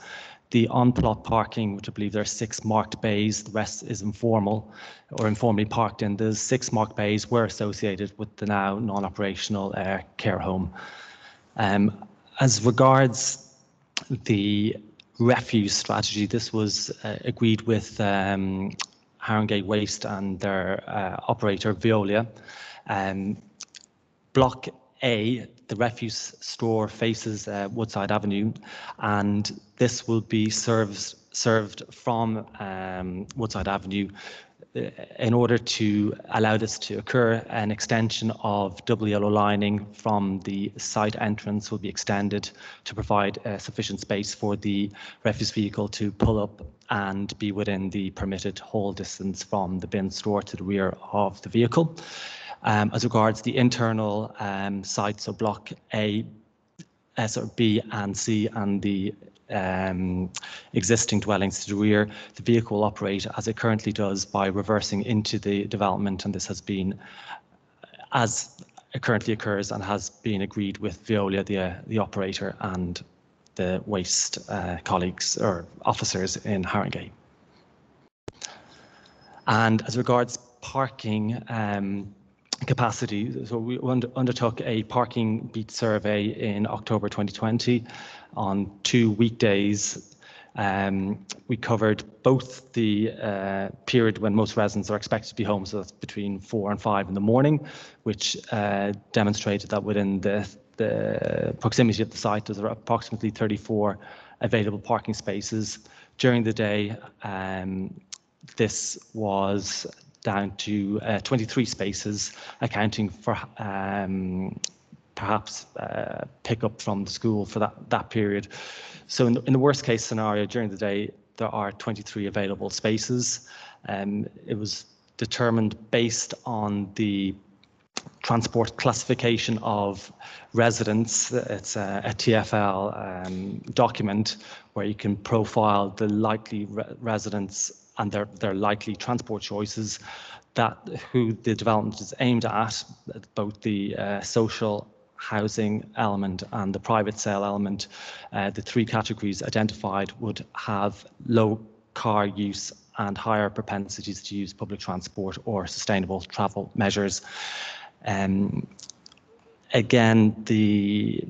The on-plot parking, which I believe there are six marked bays, the rest is informal or informally parked in. The six marked bays were associated with the now non-operational uh, care home. Um, as regards the refuse strategy. This was uh, agreed with um, Haringey Waste and their uh, operator Veolia. Um, block A, the refuse store faces uh, Woodside Avenue, and this will be served served from um, Woodside Avenue in order to allow this to occur, an extension of double yellow lining from the site entrance will be extended to provide uh, sufficient space for the refuse vehicle to pull up and be within the permitted haul distance from the bin store to the rear of the vehicle. Um, as regards the internal um, sites, so block A, S or B and C and the um, existing dwellings to the rear. The vehicle will operate as it currently does by reversing into the development, and this has been as it currently occurs and has been agreed with Veolia, the, uh, the operator, and the waste uh, colleagues or officers in Haringey. And as regards parking um, capacity, so we undertook a parking beat survey in October 2020 on two weekdays. Um, we covered both the uh, period when most residents are expected to be home, so that's between four and five in the morning, which uh, demonstrated that within the, the proximity of the site, there are approximately 34 available parking spaces. During the day, um, this was down to uh, 23 spaces, accounting for um, perhaps uh, pick up from the school for that, that period. So in the, in the worst case scenario during the day, there are 23 available spaces. Um, it was determined based on the transport classification of residents. It's a, a TFL um, document where you can profile the likely re residents and their, their likely transport choices that who the development is aimed at, both the uh, social housing element and the private sale element, uh, the three categories identified would have low car use and higher propensities to use public transport or sustainable travel measures. Um, again, the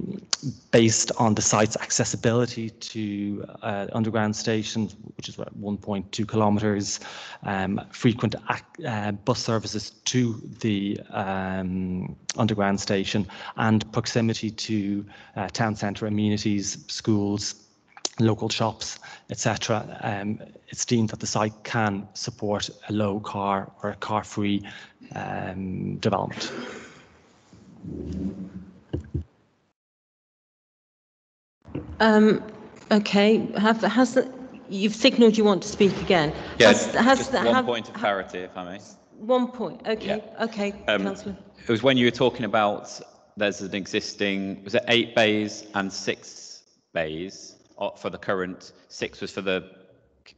based on the site's accessibility to uh, underground stations, which is about 1.2 kilometres, um, frequent uh, bus services to the um, underground station, and proximity to uh, town centre amenities, schools, local shops, etc. Um, it's deemed that the site can support a low car or a car-free um, development. Um, okay, have, has, the- you've signalled you want to speak again. Yeah, Has- has just the- one have- point of clarity, if I may. One point, okay, okay, Um, councillor. It was when you were talking about there's an existing, was it eight bays and six bays uh, for the current, six was for the,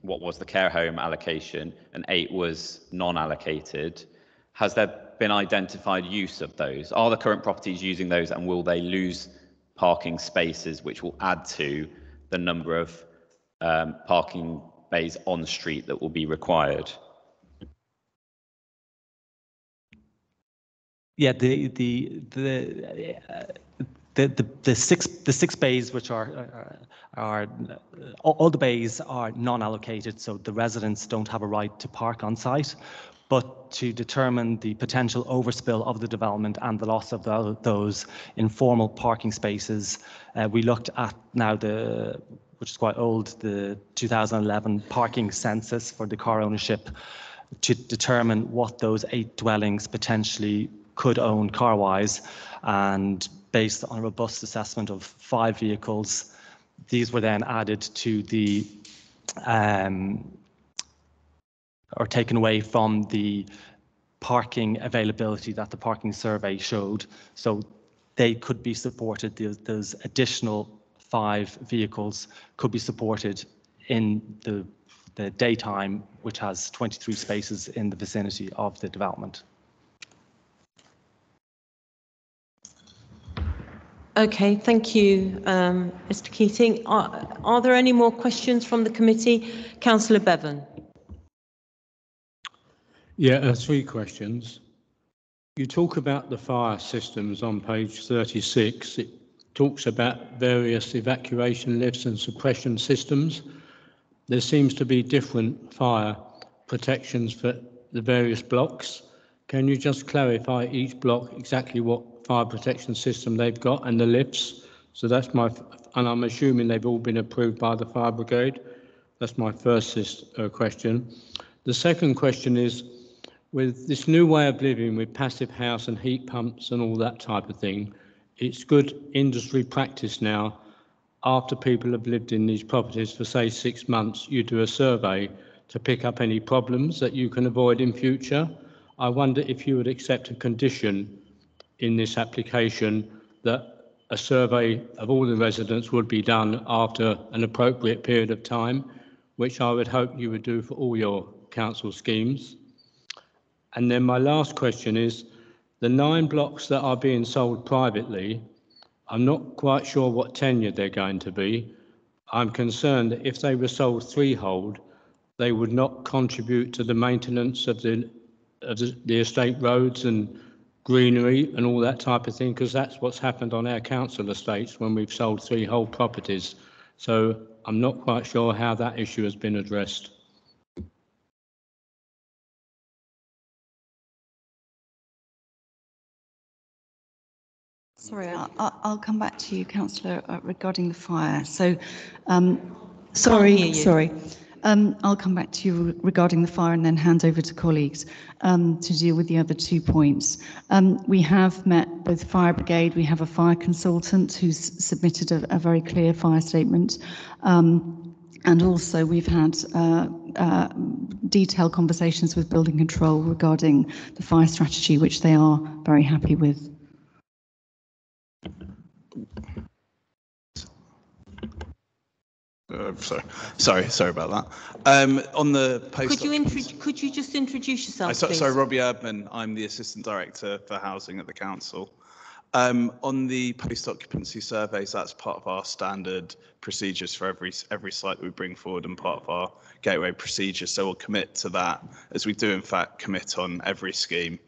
what was the care home allocation and eight was non-allocated. Has there been identified use of those? Are the current properties using those and will they lose parking spaces which will add to the number of um, parking bays on the street that will be required? Yeah, the the the the, the the six the six bays which are are, are all, all the bays are non-allocated, so the residents don't have a right to park on site. But to determine the potential overspill of the development and the loss of tho- those informal parking spaces, uh, we looked at now the which is quite old, the 2011 parking census for the car ownership to determine what those eight dwellings potentially could own car-wise. And based on a robust assessment of five vehicles these were then added to the um, or taken away from the parking availability that the parking survey showed so they could be supported those, additional five vehicles could be supported in the the daytime, which has 23 spaces in the vicinity of the development. Okay, thank you, um, Mr Keating. Are, are there any more questions from the committee? Councillor Bevan. Yeah, uh, three questions. You talk about the fire systems on page 36. It talks about various evacuation lifts and suppression systems. There seems to be different fire protections for the various blocks. Can you just clarify each block exactly what fire protection system they've got and the lifts? So that's my, and I'm assuming they've all been approved by the fire brigade. That's my first uh, question. The second question is, with this new way of living with passive house and heat pumps and all that type of thing, it's good industry practice now. After people have lived in these properties for say six months, you do a survey to pick up any problems that you can avoid in future. I wonder if you would accept a condition in this application that a survey of all the residents would be done after an appropriate period of time, which I would hope you would do for all your council schemes. And then my last question is, the nine blocks that are being sold privately, I'm not quite sure what tenure they're going to be. I'm concerned that if they were sold freehold, they would not contribute to the maintenance of the, of the, the estate roads and greenery and all that type of thing, because that's what's happened on our council estates when we've sold freehold properties. So I'm not quite sure how that issue has been addressed. Sorry, I- I- I'll come back to you, councillor, uh, regarding the fire. So, um, sorry, sorry. Um, I'll come back to you regarding the fire and then hand over to colleagues um, to deal with the other two points. Um, we have met both fire brigade, we have a fire consultant who's submitted a, a very clear fire statement. Um, and also we've had uh, uh, detailed conversations with building control regarding the fire strategy, which they are very happy with. Uh, sorry, sorry, sorry about that. Um, on the post. Could you intro- could you just introduce yourself, Uh, so- please? Sorry, Robbie Erdman. I'm the Assistant Director for Housing at the Council. Um, on the post-occupancy surveys, that's part of our standard procedures for every every site that we bring forward and part of our gateway procedure. So we'll commit to that, as we do in fact commit on every scheme.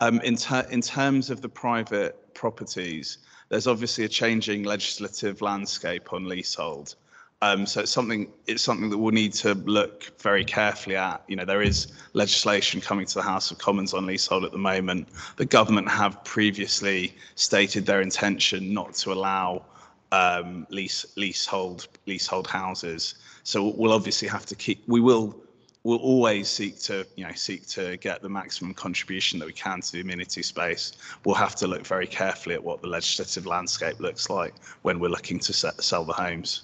Um, in, ter in terms of the private properties, there's obviously a changing legislative landscape on leasehold. Um, so it's something it's something that we'll need to look very carefully at. You know, there is legislation coming to the House of Commons on leasehold at the moment. The government have previously stated their intention not to allow um, lease leasehold leasehold houses. So we'll obviously have to keep. We will we'll always seek to you know seek to get the maximum contribution that we can to the amenity space. We'll have to look very carefully at what the legislative landscape looks like when we're looking to set, sell the homes.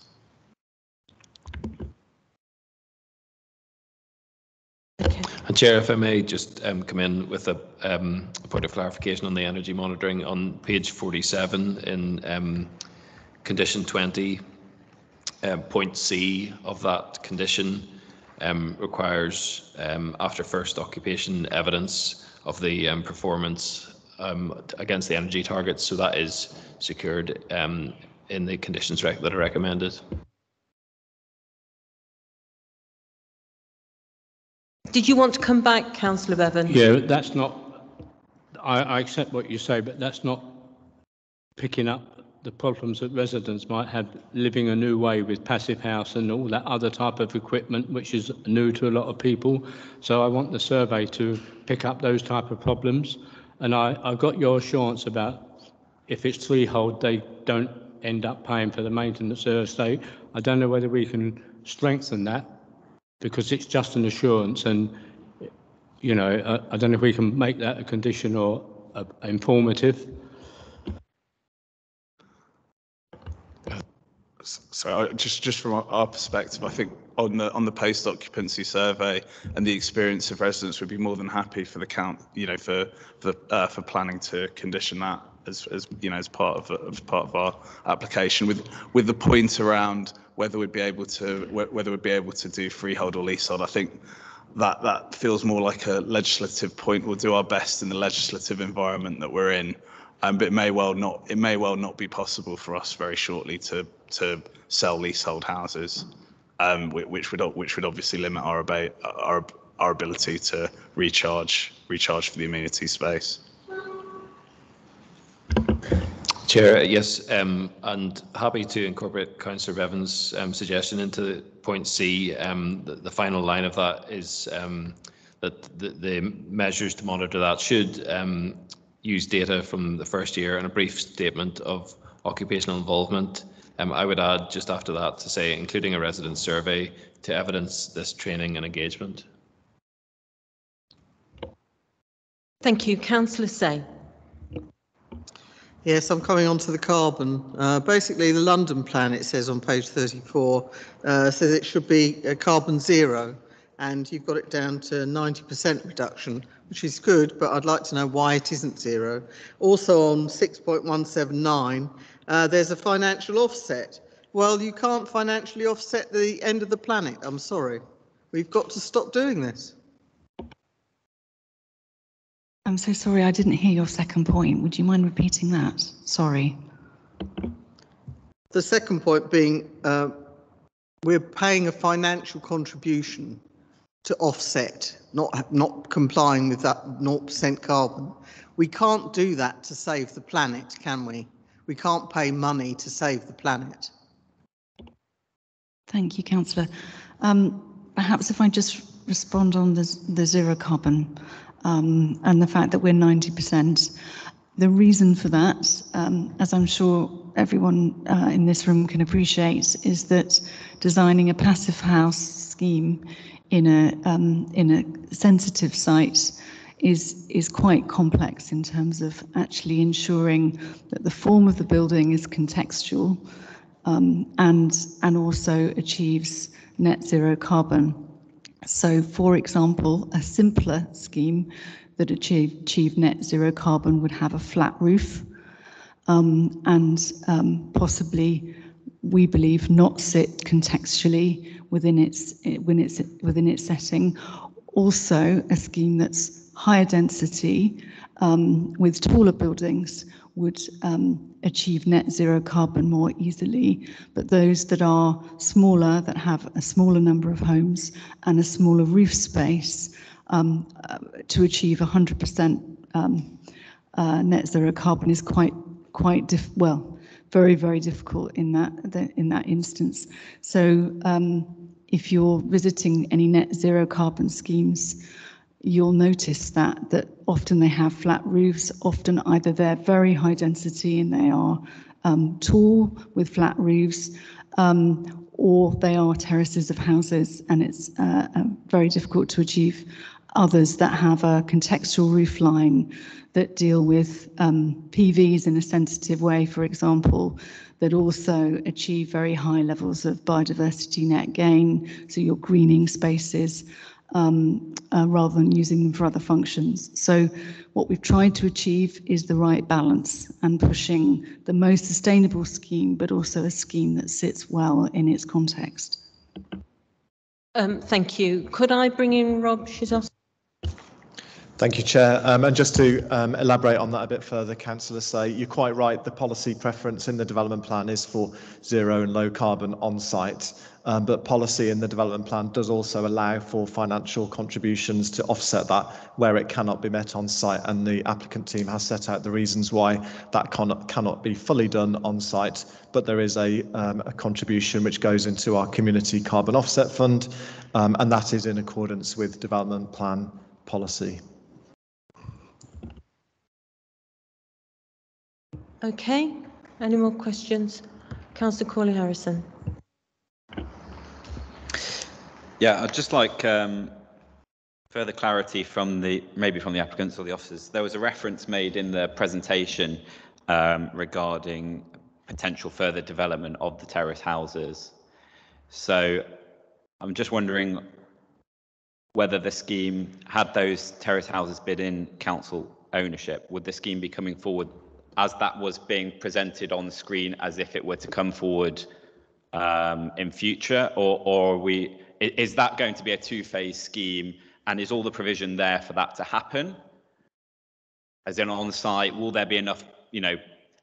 And Chair, if I may just um, come in with a, um, point of clarification on the energy monitoring on page 47 in um, condition 20, um, point C of that condition um, requires um, after first occupation evidence of the performance against the energy targets. So that is secured in the conditions that are recommended. Did you want to come back, Councillor Bevan? Yeah, that's not, I, I accept what you say, but that's not picking up the problems that residents might have living a new way with passive house and all that other type of equipment, which is new to a lot of people. So I want the survey to pick up those type of problems. And I, I got your assurance about if it's freehold, they don't end up paying for the maintenance of the estate. I don't know whether we can strengthen that because it's just an assurance and you know I, I don't know if we can make that a condition or a, a informative so just just from our perspective i think on the on the post occupancy survey and the experience of residents would be more than happy for the count you know for for uh, for planning to condition that as, as you know as part of as part of our application with with the point around whether we'd be able to whether we'd be able to do freehold or leasehold. I think that that feels more like a legislative point. We'll do our best in the legislative environment that we're in, um, but it may well not it may well not be possible for us very shortly to to sell leasehold houses, um, which would which would obviously limit our our our ability to recharge recharge for the amenity space. Chair, yes, um, and happy to incorporate Councillor Bevan's um, suggestion into point C. Um, the, the, final line of that is um, that the, the, measures to monitor that should um, use data from the first year and a brief statement of occupational involvement. Um, I would add just after that to say, including a resident survey to evidence this training and engagement. Thank you. Councillor Say. Yes, I'm coming on to the carbon. Uh, basically, the London plan, it says on page 34, uh, says it should be a carbon zero, and you've got it down to 90% reduction, which is good, but I'd like to know why it isn't zero. Also on 6.179, uh, there's a financial offset. Well, you can't financially offset the end of the planet, I'm sorry. We've got to stop doing this. I'm so sorry, I didn't hear your second point. Would you mind repeating that? Sorry. The second point being uh, we're paying a financial contribution to offset, not, not complying with that 0% carbon. We can't do that to save the planet, can we? We can't pay money to save the planet. Thank you, Councillor. Um, perhaps if I just respond on the, the zero carbon um, and the fact that we're 90%. The reason for that, um, as I'm sure everyone uh, in this room can appreciate, is that designing a passive house scheme in a um, in a sensitive site is is quite complex in terms of actually ensuring that the form of the building is contextual um, and and also achieves net zero carbon. So, for example, a simpler scheme that achieved, achieved net zero carbon would have a flat roof um, and um, possibly, we believe, not sit contextually within its, within its, within its setting. Also, a scheme that's higher density um, with taller buildings would um, achieve net zero carbon more easily, but those that are smaller, that have a smaller number of homes and a smaller roof space, um, uh, to achieve 100% um, uh, net zero carbon is quite quite well, very very difficult in that in that instance. So um, if you're visiting any net zero carbon schemes, you'll notice that that often they have flat roofs. Often either they're very high density and they are um, tall with flat roofs, um, or they are terraces of houses, and it's uh, uh, very difficult to achieve. Others that have a contextual roofline that deal with um, PVs in a sensitive way, for example, that also achieve very high levels of biodiversity net gain. So you're greening spaces um, uh, rather than using them for other functions. So what we've tried to achieve is the right balance and pushing the most sustainable scheme, but also a scheme that sits well in its context. Um, thank you. Could I bring in Rob Krzyszowski? Thank you, Chair. Um, and just to um, elaborate on that a bit further, Councillor Say, you're quite right. The policy preference in the development plan is for zero and low carbon on site. Um, but policy in the development plan does also allow for financial contributions to offset that where it cannot be met on site. And the applicant team has set out the reasons why that cannot, be fully done on site. But there is a, um, a contribution which goes into our community carbon offset fund, um, and that is in accordance with development plan policy. Okay, any more questions? Councillor Cawley-Harrison. Yeah, I'd just like um, further clarity from the maybe from the applicants or the officers. There was a reference made in the presentation um, regarding potential further development of the terrace houses. So I'm just wondering whether the scheme had those terrace houses been in council ownership, would the scheme be coming forward as that was being presented on screen as if it were to come forward um, in future, or, or we is that going to be a two-phase scheme, and is all the provision there for that to happen? As in on site, will there be enough, you know,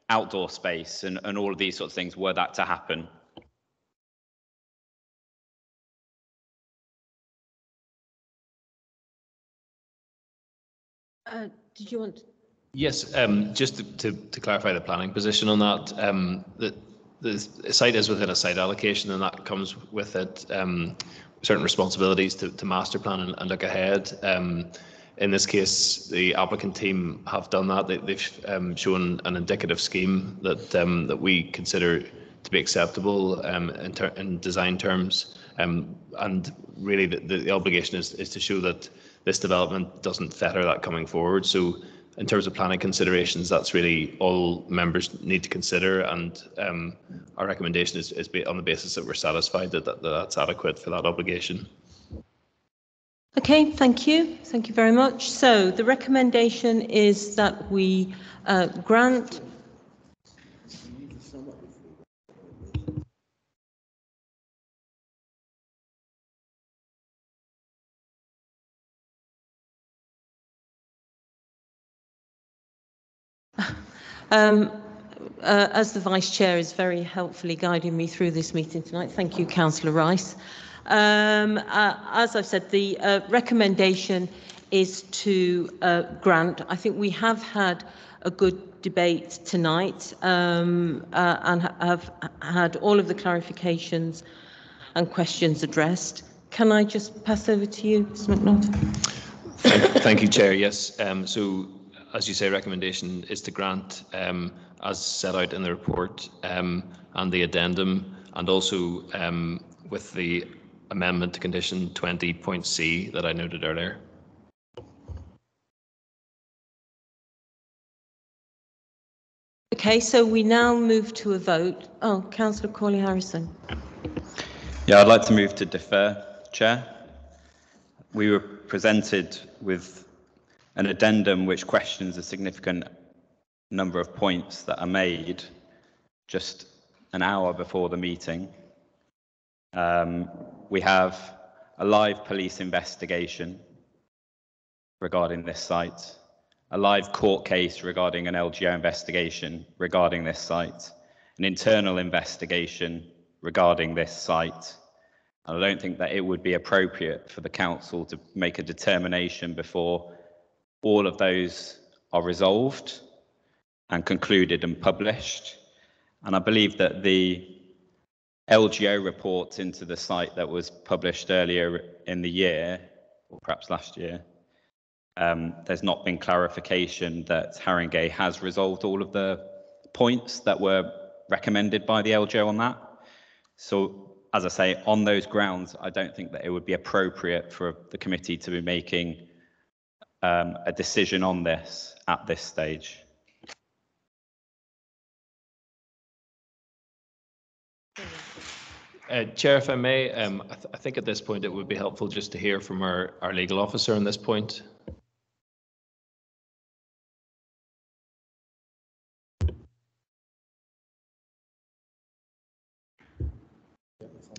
outdoor space and, and all of these sorts of things were that to happen? Uh, did you want? Yes, um, just to, to, to, clarify the planning position on that, um, the, the site is within a site allocation and that comes with it um, certain responsibilities to, to master plan and, and look ahead. Um, in this case, the applicant team have done that. They, have um, shown an indicative scheme that um, that we consider to be acceptable in, in, design terms. and really, the, the obligation is, is to show that this development doesn't fetter that coming forward. So in terms of planning considerations, that's really all members need to consider. And um, our recommendation is, is on the basis that we're satisfied that, that, that that's adequate for that obligation. Okay, thank you. Thank you very much. So the recommendation is that we uh, grant Um, uh, as the Vice Chair is very helpfully guiding me through this meeting tonight, thank you, Councillor Rice. Um, uh, as I've said, the uh, recommendation is to uh, grant. I think we have had a good debate tonight um, uh, and ha have had all of the clarifications and questions addressed. Can I just pass over to you, Mr McNaughton? Thank, thank you, Chair. Yes. Um, so as you say, recommendation is to grant, um, as set out in the report um, and the addendum, and also um, with the amendment to condition 20.c that I noted earlier. Okay, so we now move to a vote. Oh, Councillor Cawley-Harrison. Yeah, I'd like to move to defer, Chair. We were presented with an addendum which questions a significant number of points that are made just an hour before the meeting. Um, we have a live police investigation regarding this site, a live court case regarding an LGO investigation regarding this site, an internal investigation regarding this site. And I don't think that it would be appropriate for the council to make a determination before all of those are resolved and concluded and published. And I believe that the LGO report into the site that was published earlier in the year, or perhaps last year, um, there's not been clarification that Haringey has resolved all of the points that were recommended by the LGO on that. So, as I say, on those grounds, I don't think that it would be appropriate for the committee to be making um, a decision on this at this stage. Uh, Chair, if I may, um, I, th I think at this point it would be helpful just to hear from our, our legal officer on this point.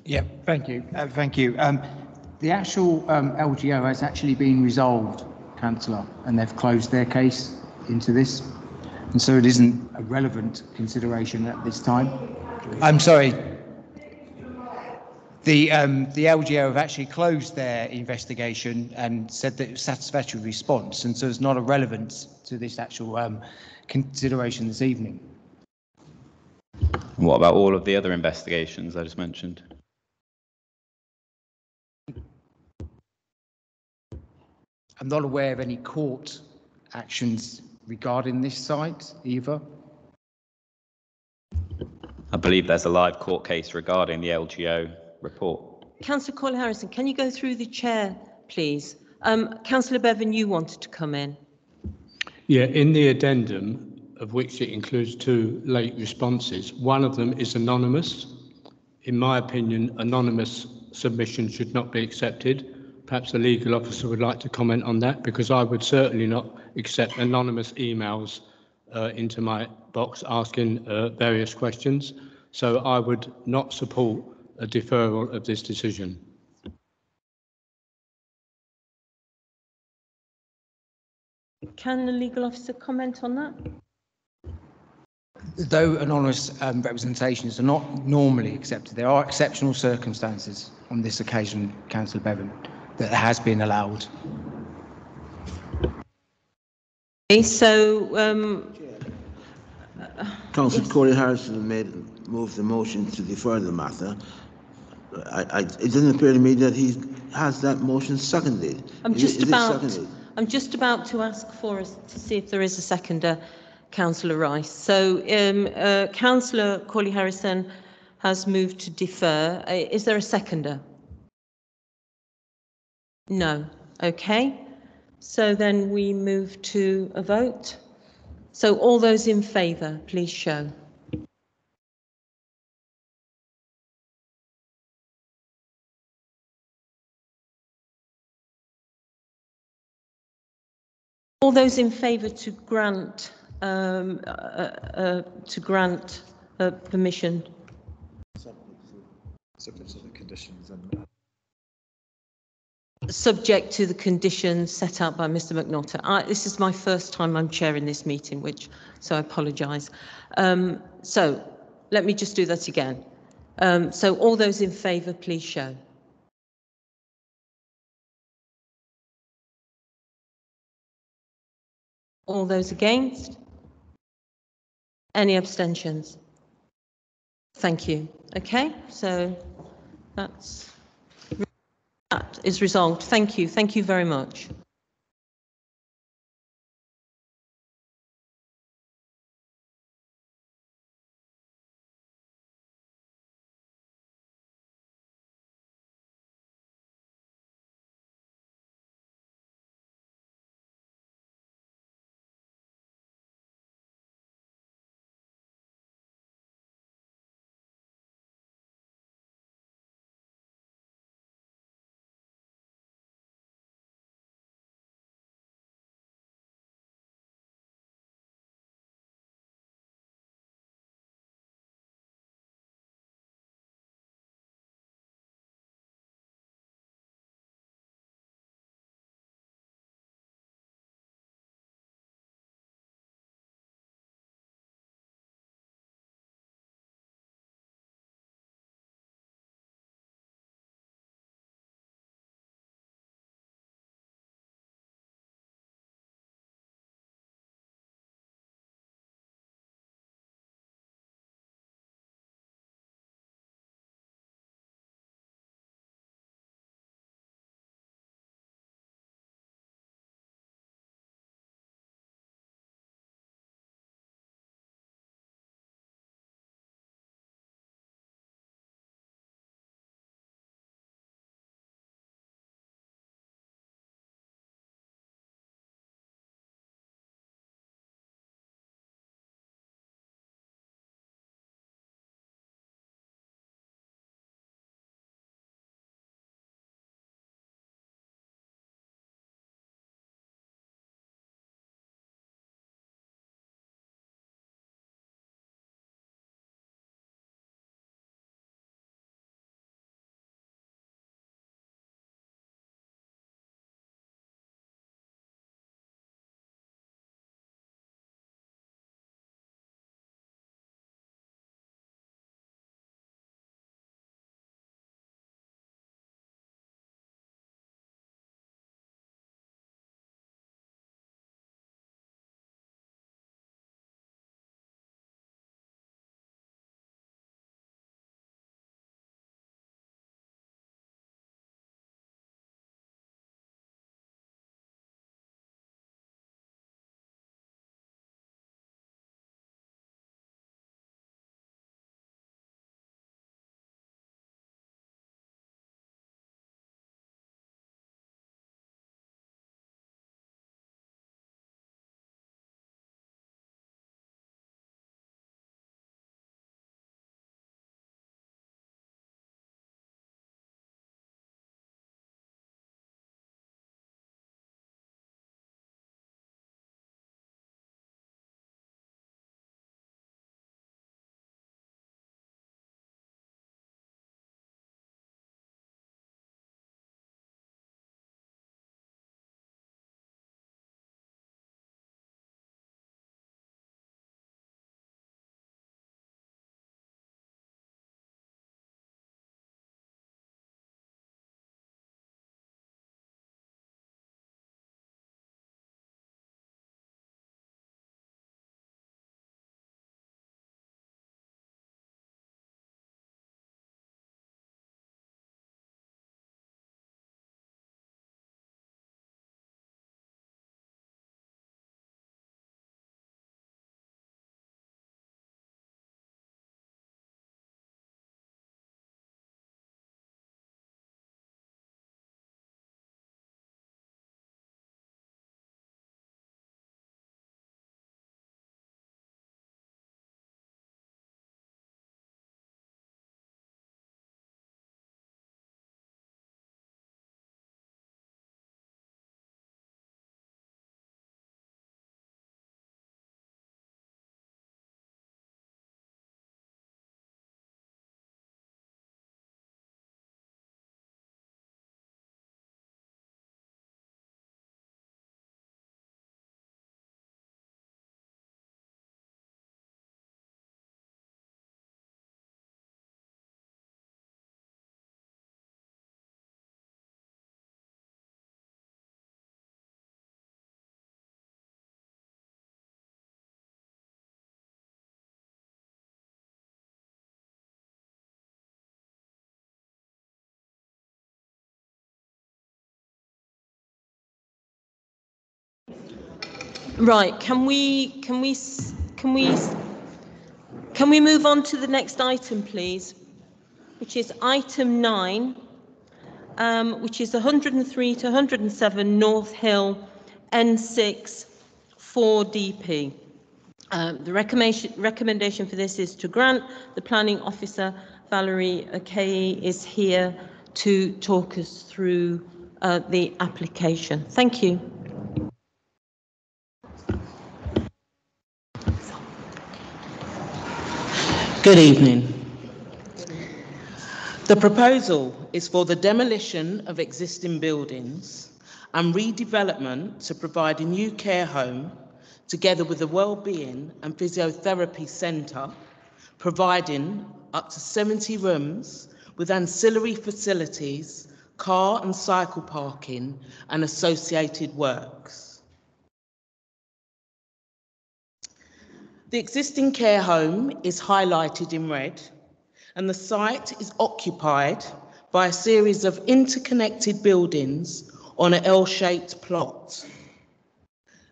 Yeah, thank you. Uh, thank you. Um, the actual um, LGO has actually been resolved, Councillor, and they've closed their case into this. And so it isn't a relevant consideration at this time. I'm sorry. The, um, the LGO have actually closed their investigation and said that it was satisfactory response, and so it's not a relevance to this actual um, consideration this evening. What about all of the other investigations I just mentioned? I'm not aware of any court actions regarding this site either. I believe there's a live court case regarding the LGO report. Councillor Corley Harrison, can you go through the chair, please? Um, Councillor Bevan, you wanted to come in. Yeah, in the addendum, of which it includes two late responses, one of them is anonymous. In my opinion, anonymous submissions should not be accepted. Perhaps the legal officer would like to comment on that because I would certainly not accept anonymous emails uh, into my box asking uh, various questions. So I would not support a deferral of this decision. Can the legal officer comment on that? Though anonymous um, representations are not normally accepted, there are exceptional circumstances on this occasion, Councillor Bevan, that has been allowed. Okay, so um, Councillor Cawley-Harrison made moved the motion to defer the matter. I, I, it doesn't appear to me that he has that motion seconded. I'm Is just is it about seconded? I'm just about to ask for us to see if there is a seconder, Councillor Rice. So um, uh, Councillor Cawley-Harrison has moved to defer. Uh, Is there a seconder? No. Okay. So then we move to a vote. So all those in favour, please show. All those in favour to grant um, uh, uh, to grant uh, permission. Subject to the conditions and. Subject to the conditions set out by Mr McNaughton. I, this is my first time I'm chairing this meeting, which so I apologise. Um, so let me just do that again. Um, so all those in favour, please show. All those against? Any abstentions? Thank you. Okay, so that's that is resolved. Thank you. Thank you very much. Right, can we, can we, can we, can we move on to the next item, please? Which is item nine, um, which is 103 to 107 North Hill N6 4DP. Um, The recommendation, recommendation for this is to grant. The planning officer, Valerie Akei, is here to talk us through uh, the application. Thank you. Good evening. The proposal is for the demolition of existing buildings and redevelopment to provide a new care home together with a wellbeing and physiotherapy centre, providing up to 70 rooms with ancillary facilities, car and cycle parking and associated works. The existing care home is highlighted in red and the site is occupied by a series of interconnected buildings on an L-shaped plot.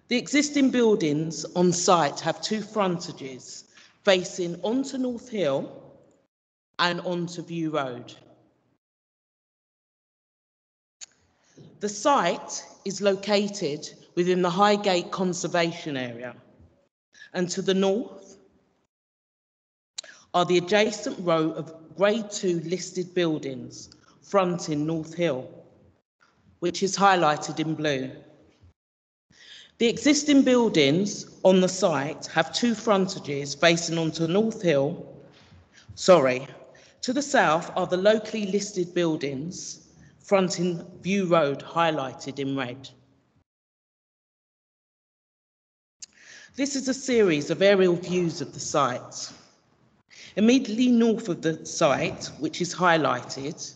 The existing buildings on site have two frontages facing onto North Hill and onto View Road. The site is located within the Highgate Conservation Area and to the north are the adjacent row of Grade 2 listed buildings fronting North Hill, which is highlighted in blue. The existing buildings on the site have two frontages facing onto North Hill. Sorry, to the south are the locally listed buildings fronting View Road, highlighted in red. This is a series of aerial views of the site. Immediately north of the site, which is highlighted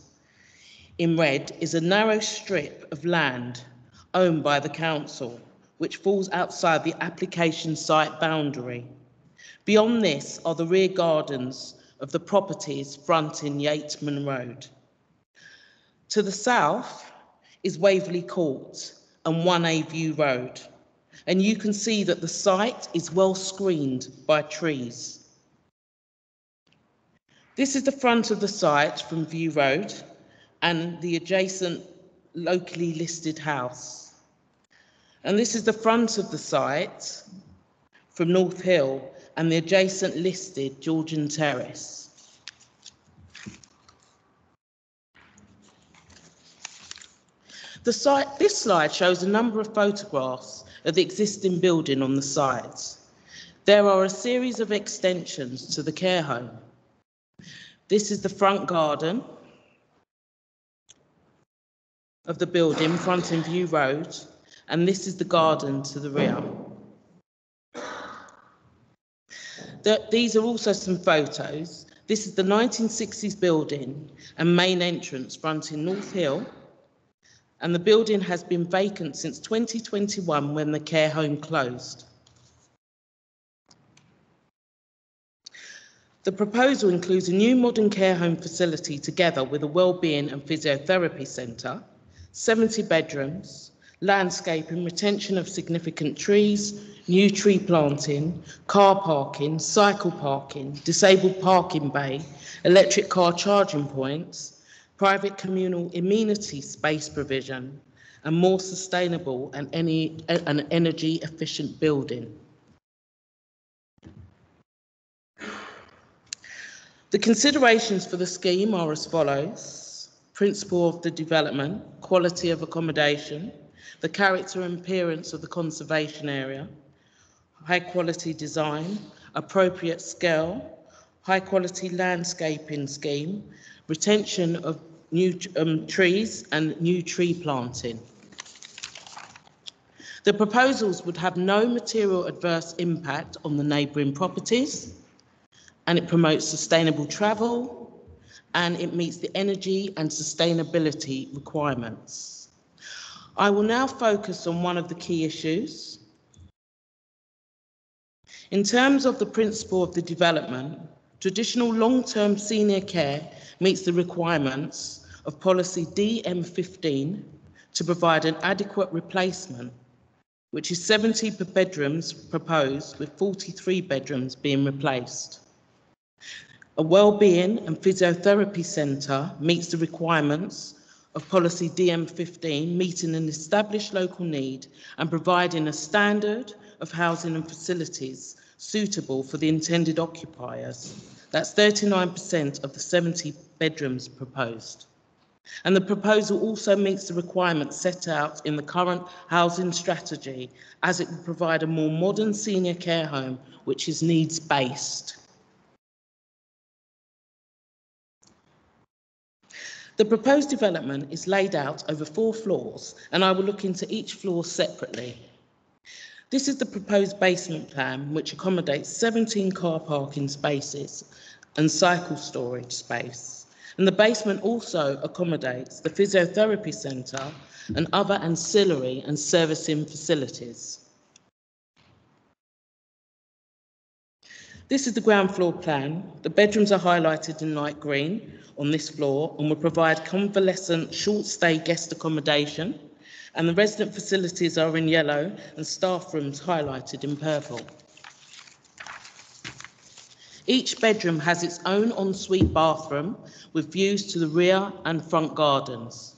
in red, is a narrow strip of land owned by the council, which falls outside the application site boundary. Beyond this are the rear gardens of the properties fronting Yeatman Road. To the south is Waverley Court and 1A View Road and you can see that the site is well screened by trees. This is the front of the site from View Road and the adjacent locally listed house. And this is the front of the site from North Hill and the adjacent listed Georgian Terrace. The site, this slide shows a number of photographs of the existing building on the sides. There are a series of extensions to the care home. This is the front garden of the building, fronting View Road, and this is the garden to the rear. The- these are also some photos. This is the 1960s building and main entrance fronting North Hill, and the building has been vacant since 2021 when the care home closed. The proposal includes a new modern care home facility together with a wellbeing and physiotherapy centre, 70 bedrooms, landscaping, retention of significant trees, new tree planting, car parking, cycle parking, disabled parking bay, electric car charging points, private communal amenity space provision, and more sustainable and any, an energy efficient building. The considerations for the scheme are as follows. Principle of the development, quality of accommodation, the character and appearance of the conservation area, high quality design, appropriate scale, high quality landscaping scheme, retention of new um, trees and new tree planting. The proposals would have no material adverse impact on the neighbouring properties and it promotes sustainable travel and it meets the energy and sustainability requirements. I will now focus on one of the key issues. In terms of the principle of the development, traditional long-term senior care meets the requirements of policy DM15 to provide an adequate replacement which is 70 per bedrooms proposed, with 43 bedrooms being replaced. A wellbeing and physiotherapy centre meets the requirements of policy DM15, meeting an established local need and providing a standard of housing and facilities suitable for the intended occupiers. That's 39% of the 70 bedrooms proposed. And the proposal also meets the requirements set out in the current housing strategy as it will provide a more modern senior care home which is needs based. The proposed development is laid out over four floors and I will look into each floor separately. This is the proposed basement plan which accommodates 17 car parking spaces and cycle storage space. And the basement also accommodates the physiotherapy centre and other ancillary and servicing facilities. This is the ground floor plan. The bedrooms are highlighted in light green on this floor and will provide convalescent short stay guest accommodation. And the resident facilities are in yellow and staff rooms highlighted in purple. Each bedroom has its own ensuite bathroom with views to the rear and front gardens.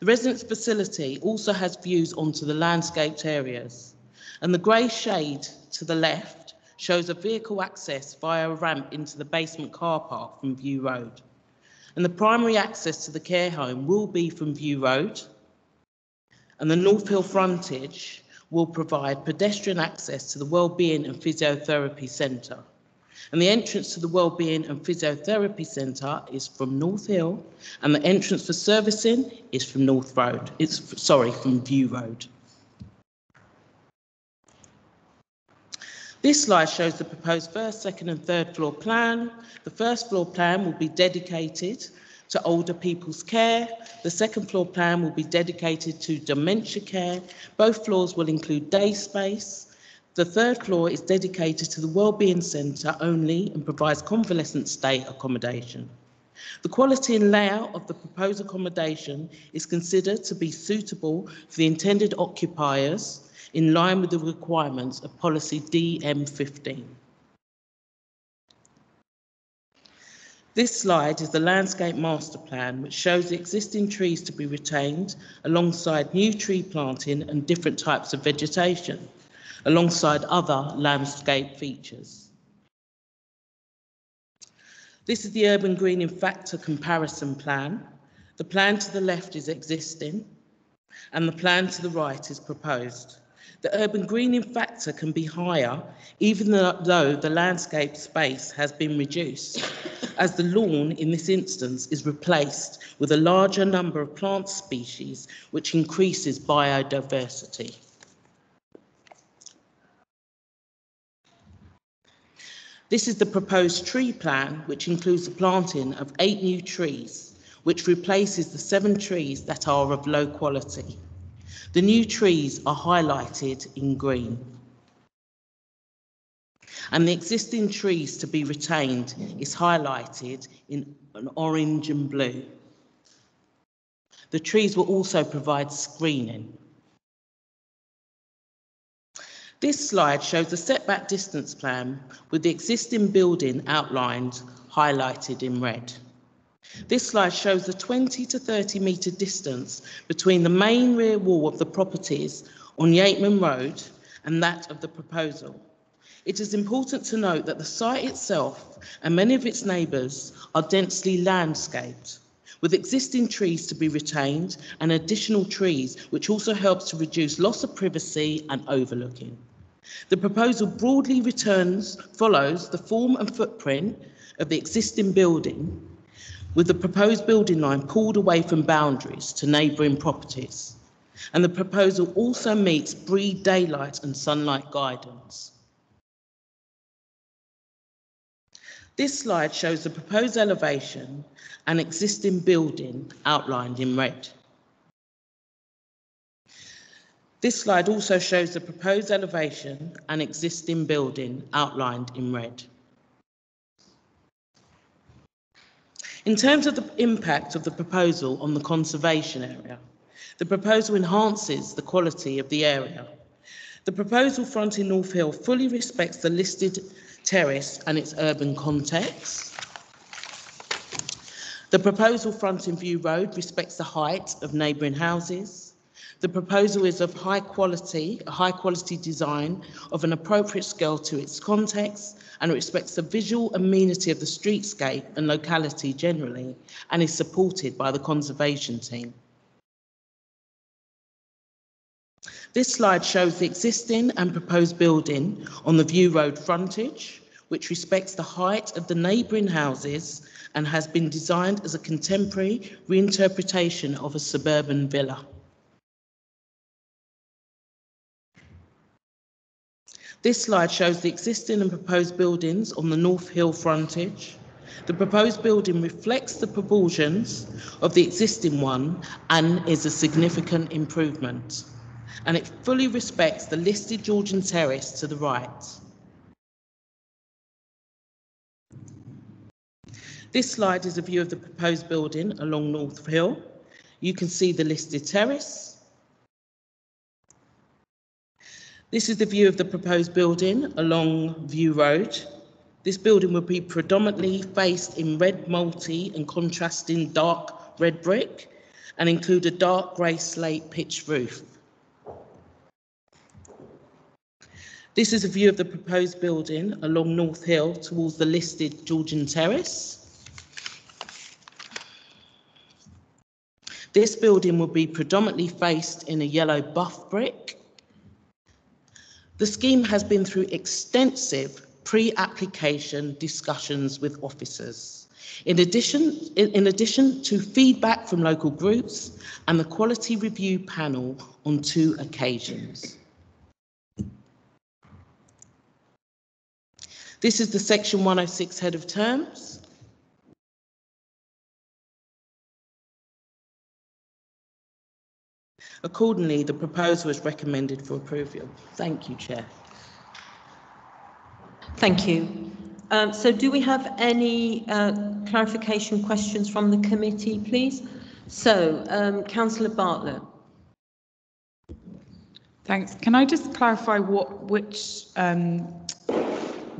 The residence facility also has views onto the landscaped areas. And the grey shade to the left shows a vehicle access via a ramp into the basement car park from View Road. And the primary access to the care home will be from View Road, and the North Hill frontage will provide pedestrian access to the Wellbeing and Physiotherapy Centre. And the entrance to the Wellbeing and Physiotherapy Centre is from North Hill, and the entrance for servicing is from North Road. It's sorry, from View Road. This slide shows the proposed first, second and third floor plan. The first floor plan will be dedicated to older people's care. The second floor plan will be dedicated to dementia care. Both floors will include day space. The third floor is dedicated to the Wellbeing Centre only and provides convalescent stay accommodation. The quality and layout of the proposed accommodation is considered to be suitable for the intended occupiers in line with the requirements of policy DM15. This slide is the landscape master plan, which shows the existing trees to be retained alongside new tree planting and different types of vegetation, alongside other landscape features. This is the urban greening factor comparison plan. The plan to the left is existing and the plan to the right is proposed. The urban greening factor can be higher even though the landscape space has been reduced, as the lawn in this instance is replaced with a larger number of plant species, which increases biodiversity. This is the proposed tree plan, which includes the planting of eight new trees, which replaces the seven trees that are of low quality. The new trees are highlighted in green. And the existing trees to be retained is highlighted in an orange and blue. The trees will also provide screening. This slide shows the setback distance plan with the existing building outlined highlighted in red. This slide shows the 20 to 30 metre distance between the main rear wall of the properties on Yeatman Road and that of the proposal. It is important to note that the site itself and many of its neighbours are densely landscaped, with existing trees to be retained and additional trees, which also helps to reduce loss of privacy and overlooking. The proposal broadly returns, follows the form and footprint of the existing building with the proposed building line pulled away from boundaries to neighbouring properties. And the proposal also meets BRE daylight and sunlight guidance. This slide shows the proposed elevation and existing building outlined in red. This slide also shows the proposed elevation and existing building outlined in red. In terms of the impact of the proposal on the conservation area, the proposal enhances the quality of the area. The proposal front in North Hill fully respects the listed terrace and its urban context. The proposal front in View Road respects the height of neighbouring houses. The proposal is of high quality, a high quality design of an appropriate scale to its context and respects the visual amenity of the streetscape and locality generally and is supported by the conservation team. This slide shows the existing and proposed building on the View Road frontage, which respects the height of the neighbouring houses and has been designed as a contemporary reinterpretation of a suburban villa. This slide shows the existing and proposed buildings on the North Hill frontage. The proposed building reflects the proportions of the existing one and is a significant improvement. And it fully respects the listed Georgian terrace to the right. This slide is a view of the proposed building along North Hill. You can see the listed terrace. This is the view of the proposed building along View Road. This building will be predominantly faced in red multi and contrasting dark red brick and include a dark grey slate pitch roof. This is a view of the proposed building along North Hill towards the listed Georgian Terrace. This building will be predominantly faced in a yellow buff brick. The scheme has been through extensive pre-application discussions with officers. In addition, in, addition to feedback from local groups and the quality review panel on two occasions. This is the section 106 head of terms. Accordingly, the proposal is recommended for approval. Thank you, Chair. Thank you. Um, so do we have any uh, clarification questions from the committee, please? So, um, Councillor Bartlett. Thanks. Can I just clarify what which um,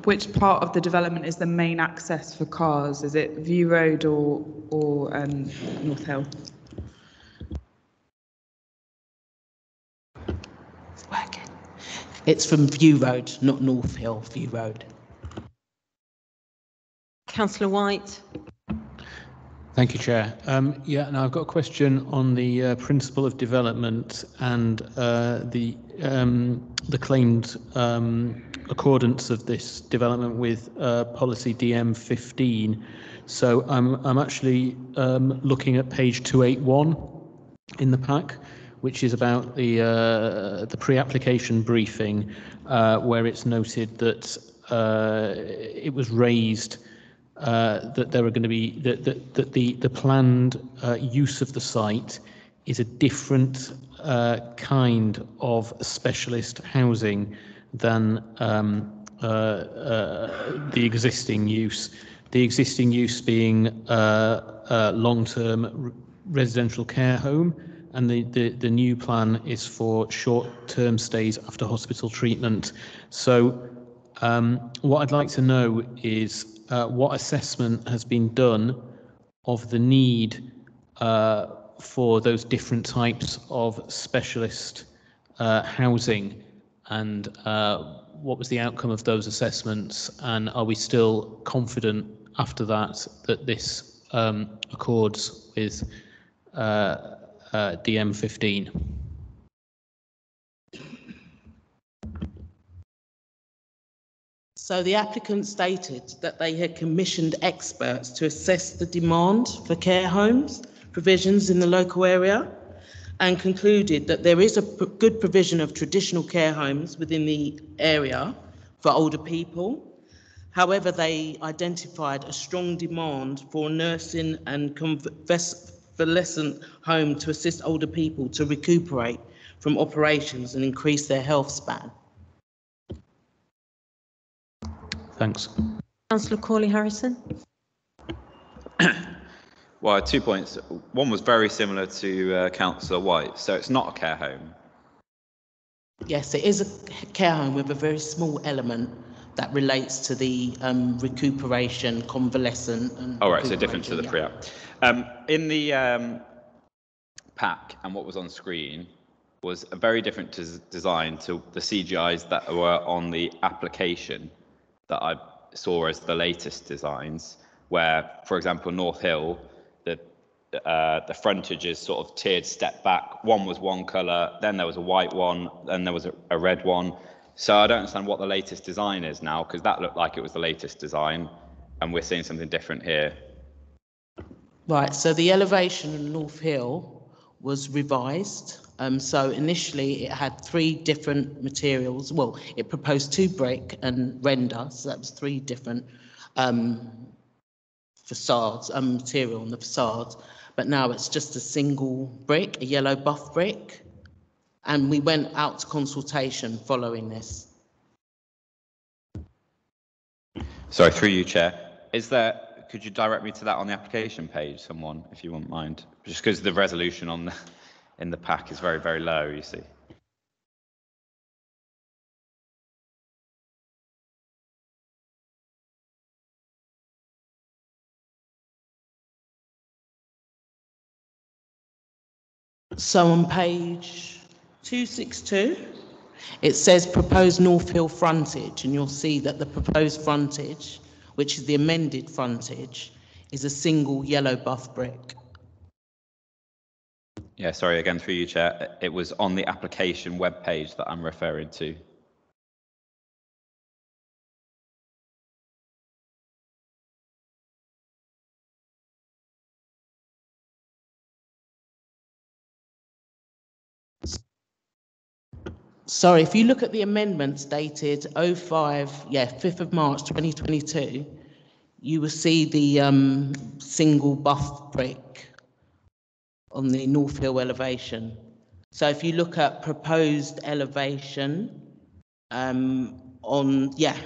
which part of the development is the main access for cars? Is it View Road or or um, North Hill? It's from View Road, not North Hill, View Road. Councillor White. Thank you, Chair. Um, yeah, now I've got a question on the uh, principle of development and uh, the um, the claimed um, accordance of this development with uh, policy DM15. So I'm I'm actually um, looking at page 281 in the pack which is about the uh, the pre-application briefing, uh, where it's noted that uh, it was raised uh, that there are going to be that, that, that the the planned uh, use of the site is a different uh, kind of specialist housing than um, the existing use. The existing use being long-term residential care home and the, the, the new plan is for short-term stays after hospital treatment. So um, what I'd like to know is uh, what assessment has been done of the need uh, for those different types of specialist uh, housing and uh, what was the outcome of those assessments and are we still confident after that that this um, accords with uh, uh, DM15. So the applicant stated that they had commissioned experts to assess the demand for care homes provisions in the local area and concluded that there is a good provision of traditional care homes within the area for older people. However, they identified a strong demand for nursing and convalescent home to assist older people to recuperate from operations and increase their health span. Thanks. Councillor Cawley-Harrison. well, two points. One was very similar to uh, Councillor White, so it's not a care home. Yes, it is a care home with a very small element that relates to the um, recuperation, convalescent and. All right, so different to the recuperation, pre-app. Um, in the um, pack and what was on screen was a very different des- design to the CGIs that were on the application that I saw as the latest designs, where, for example, North Hill, the uh, the frontage is sort of tiered step back. One was one colour, then there was a white one, then there was a, a red one. So I don't understand what the latest design is now, because that looked like it was the latest design, and we're seeing something different here. Right, so the elevation in North Hill was revised. Um, so initially it had three different materials. Well, it proposed two brick and render, so that was three different um, facades, um, material on the facades. But now it's just a single brick, a yellow buff brick. And we went out to consultation following this. Sorry, through you, Chair. Is there, could you direct me to that on the application page, someone, if you wouldn't mind? Just because the resolution on the, in the pack is very, very low, you see. So on page 262, it says proposed North Hill frontage, and you'll see that the proposed frontage, which is the amended frontage, is a single yellow buff brick. Yeah, sorry, again, through you, Chair. It was on the application web page that I'm referring to. Sorry, if you look at the amendments dated 05, yeah, 5th of March 2022, you will see the um, single buff brick on the North Hill elevation. So if you look at proposed elevation um, on, yeah,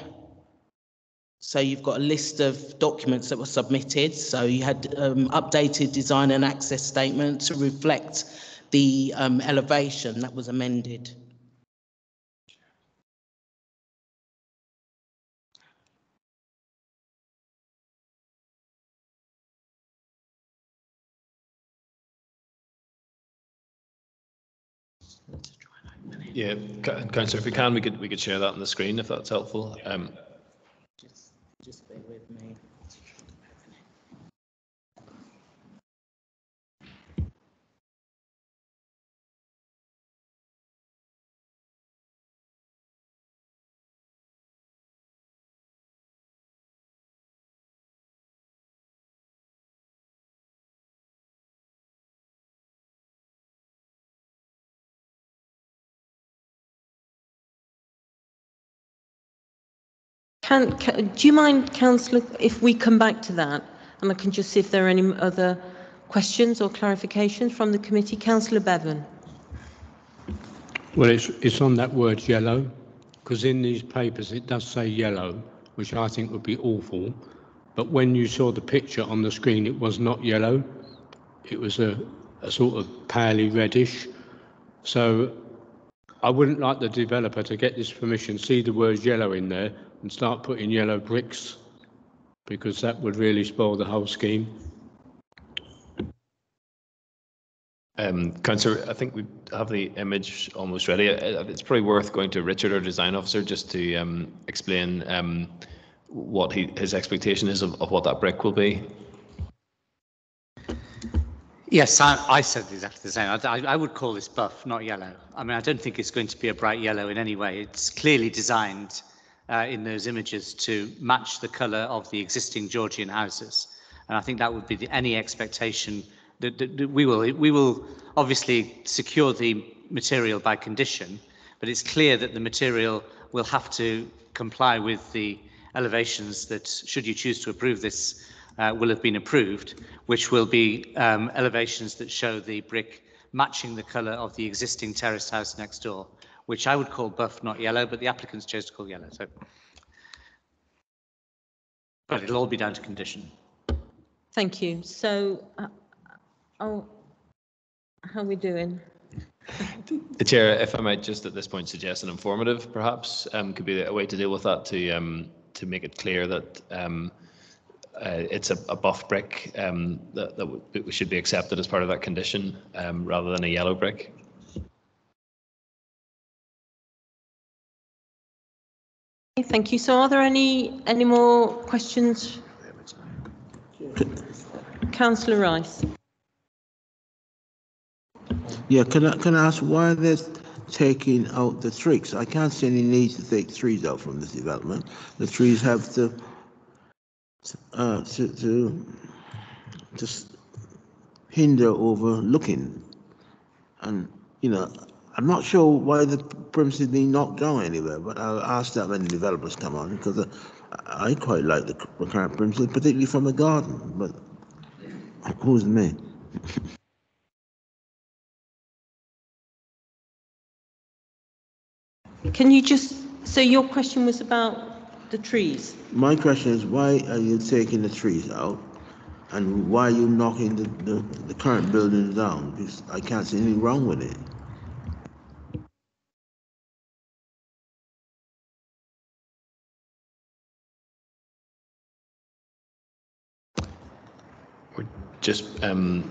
so you've got a list of documents that were submitted. So you had um, updated design and access statement to reflect the um, elevation that was amended. Yeah, Ca- Councillor, if we can, we could we could share that on the screen if that's helpful. Um, Just bear with me. Can, can, do you mind, councillor, if we come back to that? And I can just see if there are any other questions or clarifications from the committee. Councillor Bevan. Well, it's, it's on that word yellow, because in these papers it does say yellow, which I think would be awful. But when you saw the picture on the screen, it was not yellow. It was a, a sort of paley reddish. So I wouldn't like the developer to get this permission, see the words yellow in there and start putting yellow bricks, because that would really spoil the whole scheme. Um, Councillor, I think we have the image almost ready. Uh, It's probably worth going to Richard, our design officer, just to um, explain um, what he, his expectation is of, of what that brick will be. Yes, I, I said exactly the same. I, I- I would call this buff, not yellow. I mean, I don't think it's going to be a bright yellow in any way. It's clearly designed uh, in those images to match the colour of the existing Georgian houses. And I think that would be the, any expectation that, that, that we will. We will obviously secure the material by condition, but it's clear that the material will have to comply with the elevations that, should you choose to approve this, uh, will have been approved, which will be um, elevations that show the brick matching the colour of the existing terraced house next door, which I would call buff, not yellow, but the applicants chose to call yellow. So, but it'll all be down to condition. Thank you. So, uh, oh, how are we doing? The chair, if I might just at this point suggest an informative, perhaps, um, could be a way to deal with that to um, to make it clear that um, uh, it's a, a buff brick um, that, that w- should be accepted as part of that condition um, rather than a yellow brick. Okay, Thank you. So are there any, any more questions? Councillor Rice. Yeah, can I, can I ask why they're taking out the trees? I can't see any need to take trees out from this development. The trees have to, uh, to, to, just hinder overlooking. And, you know, I'm not sure why the premises being not down anywhere, but I'll ask that when the developers come on, because I, uh, I quite like the current premises, particularly from the garden, but who's me? Can you just, so your question was about the trees? My question is, why are you taking the trees out? And why are you knocking the, the, the current buildings down? Because I can't see anything wrong with it. Just um,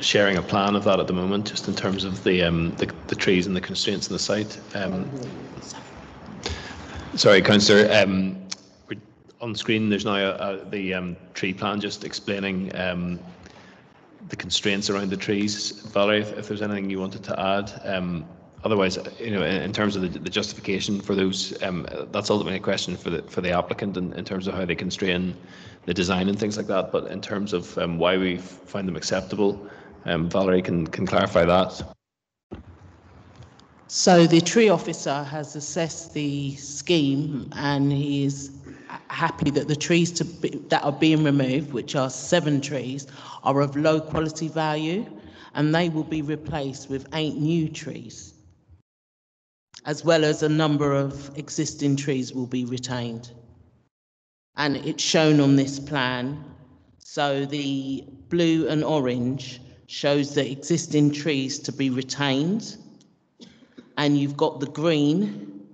sharing a plan of that at the moment, just in terms of the um, the, the trees and the constraints in the site. Um, sorry, Councillor. Um, on screen, there's now a, a, the um, tree plan just explaining um, the constraints around the trees. Valerie, if, if there's anything you wanted to add. Otherwise, you know, in, in terms of the, the justification for those, um, that's ultimately a question for the for the applicant in, in terms of how they constrain the design and things like that. But in terms of um, why we find them acceptable, um, Valerie can can clarify that. So the tree officer has assessed the scheme and he is happy that the trees to be, that are being removed, which are seven trees, are of low quality value and they will be replaced with eight new trees, as well as a number of existing trees will be retained. And it's shown on this plan. So the blue and orange shows the existing trees to be retained and you've got the green,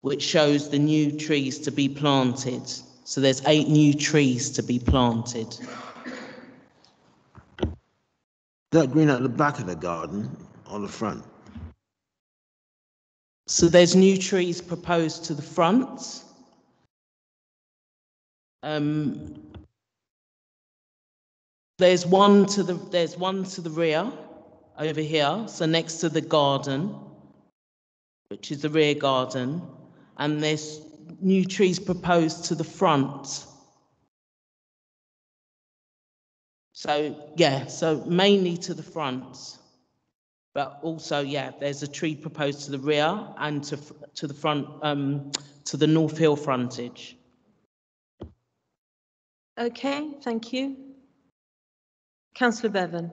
which shows the new trees to be planted. So there's eight new trees to be planted. That green at the back of the garden or the front? So there's new trees proposed to the front. Um, there's one to the there's one to the rear over here, so next to the garden, which is the rear garden, and there's new trees proposed to the front. So yeah, so mainly to the front, but also yeah, there's a tree proposed to the rear and to to the front um, to the North Hill frontage. Okay, thank you. Councillor Bevan.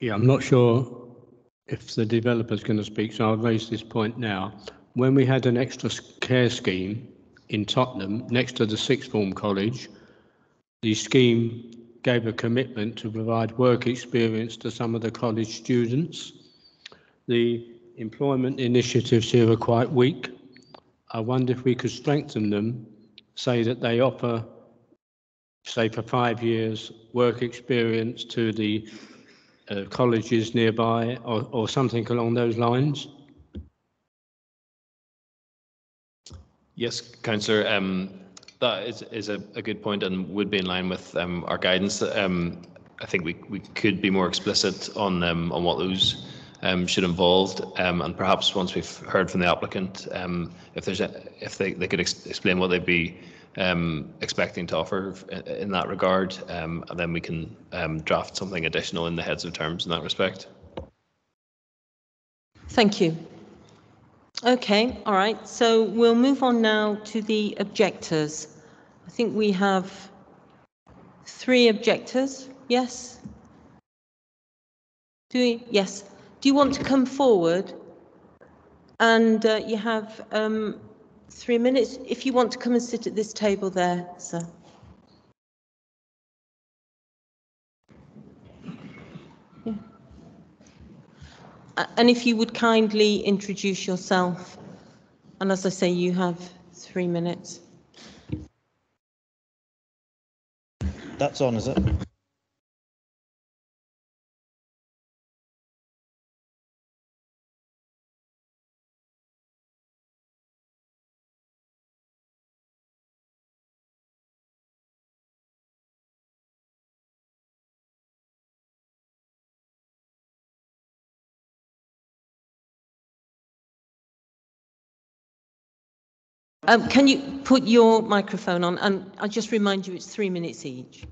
Yeah, I'm not sure if the developer's going to speak, so I'll raise this point now. When we had an extra care scheme in Tottenham, next to the sixth form college, the scheme gave a commitment to provide work experience to some of the college students. The employment initiatives here are quite weak. I wonder if we could strengthen them, say that they offer, say for five years, work experience to the uh, colleges nearby or, or something along those lines? Yes, Councillor, um, that is, is a, a good point and would be in line with um, our guidance. Um, I think we, we could be more explicit on um, on what those um, should involve, um, and perhaps once we've heard from the applicant, um, if there's a, if they, they could ex- explain what they'd be um, expecting to offer in, that regard, um, and then we can um, draft something additional in the heads of terms in that respect. Thank you. Okay, all right. So we'll move on now to the objectors. I think we have three objectors. Yes? Do we? Yes. Do you want to come forward? And uh, you have um, three minutes. If you want to come and sit at this table there, sir. And if you would kindly introduce yourself, and as I say, you have three minutes. That's on, is it? Um, can you put your microphone on? And I'll just remind you, it's three minutes each.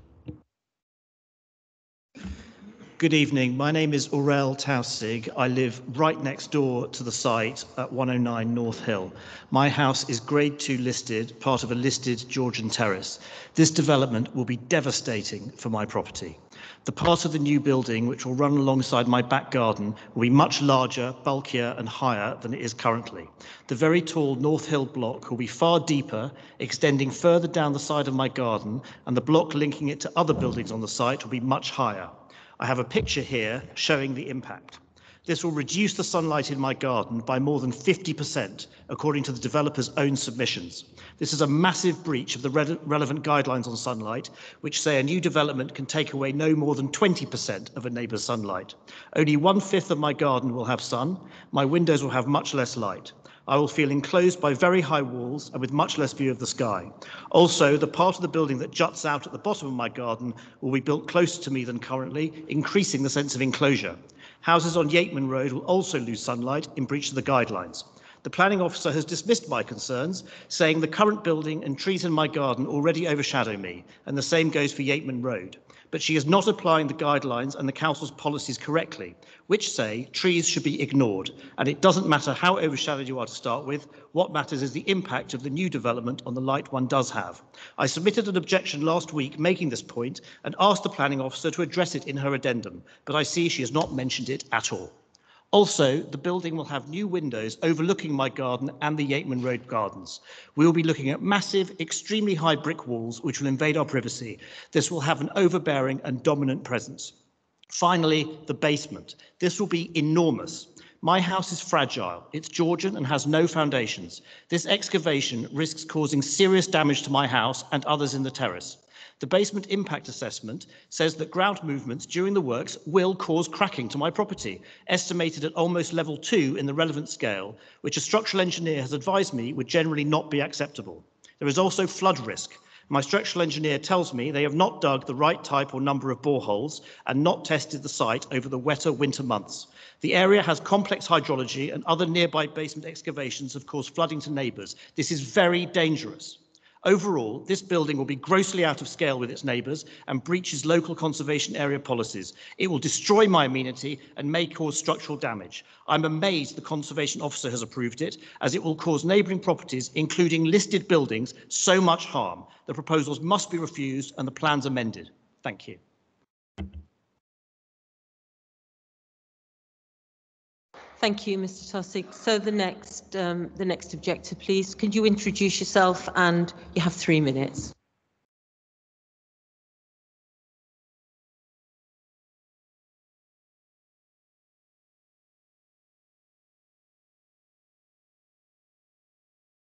Good evening. My name is Aurel Tausig. I live right next door to the site at 109 North Hill. My house is Grade 2 listed, part of a listed Georgian terrace. This development will be devastating for my property. The part of the new building which will run alongside my back garden will be much larger, bulkier and higher than it is currently. The very tall North Hill block will be far deeper, extending further down the side of my garden, and the block linking it to other buildings on the site will be much higher. I have a picture here showing the impact. This will reduce the sunlight in my garden by more than 50%, according to the developer's own submissions. This is a massive breach of the re relevant guidelines on sunlight, which say a new development can take away no more than 20% of a neighbour's sunlight. Only one fifth of my garden will have sun. My windows will have much less light. I will feel enclosed by very high walls and with much less view of the sky. Also, the part of the building that juts out at the bottom of my garden will be built closer to me than currently, increasing the sense of enclosure. Houses on Yeatman Road will also lose sunlight in breach of the guidelines. The planning officer has dismissed my concerns, saying the current building and trees in my garden already overshadow me, and the same goes for Yeatman Road but she is not applying the guidelines and the council's policies correctly, which say trees should be ignored. And it doesn't matter how overshadowed you are to start with, what matters is the impact of the new development on the light one does have. I submitted an objection last week making this point and asked the planning officer to address it in her addendum, but I see she has not mentioned it at all. Also, the building will have new windows overlooking my garden and the Yeatman Road gardens. We will be looking at massive, extremely high brick walls which will invade our privacy. This will have an overbearing and dominant presence. Finally, the basement. This will be enormous. My house is fragile, it's Georgian and has no foundations. This excavation risks causing serious damage to my house and others in the terrace. The basement impact assessment says that ground movements during the works will cause cracking to my property, estimated at almost level two in the relevant scale, which a structural engineer has advised me would generally not be acceptable. There is also flood risk. My structural engineer tells me they have not dug the right type or number of boreholes and not tested the site over the wetter winter months. The area has complex hydrology and other nearby basement excavations have caused flooding to neighbours. This is very dangerous. Overall, this building will be grossly out of scale with its neighbours and breaches local conservation area policies. It will destroy my amenity and may cause structural damage. I'm amazed the conservation officer has approved it, as it will cause neighbouring properties, including listed buildings, so much harm. The proposals must be refused and the plans amended. Thank you. Thank you, Mr. Tossick. So the next, um, the next objector, please. Could you introduce yourself and you have three minutes.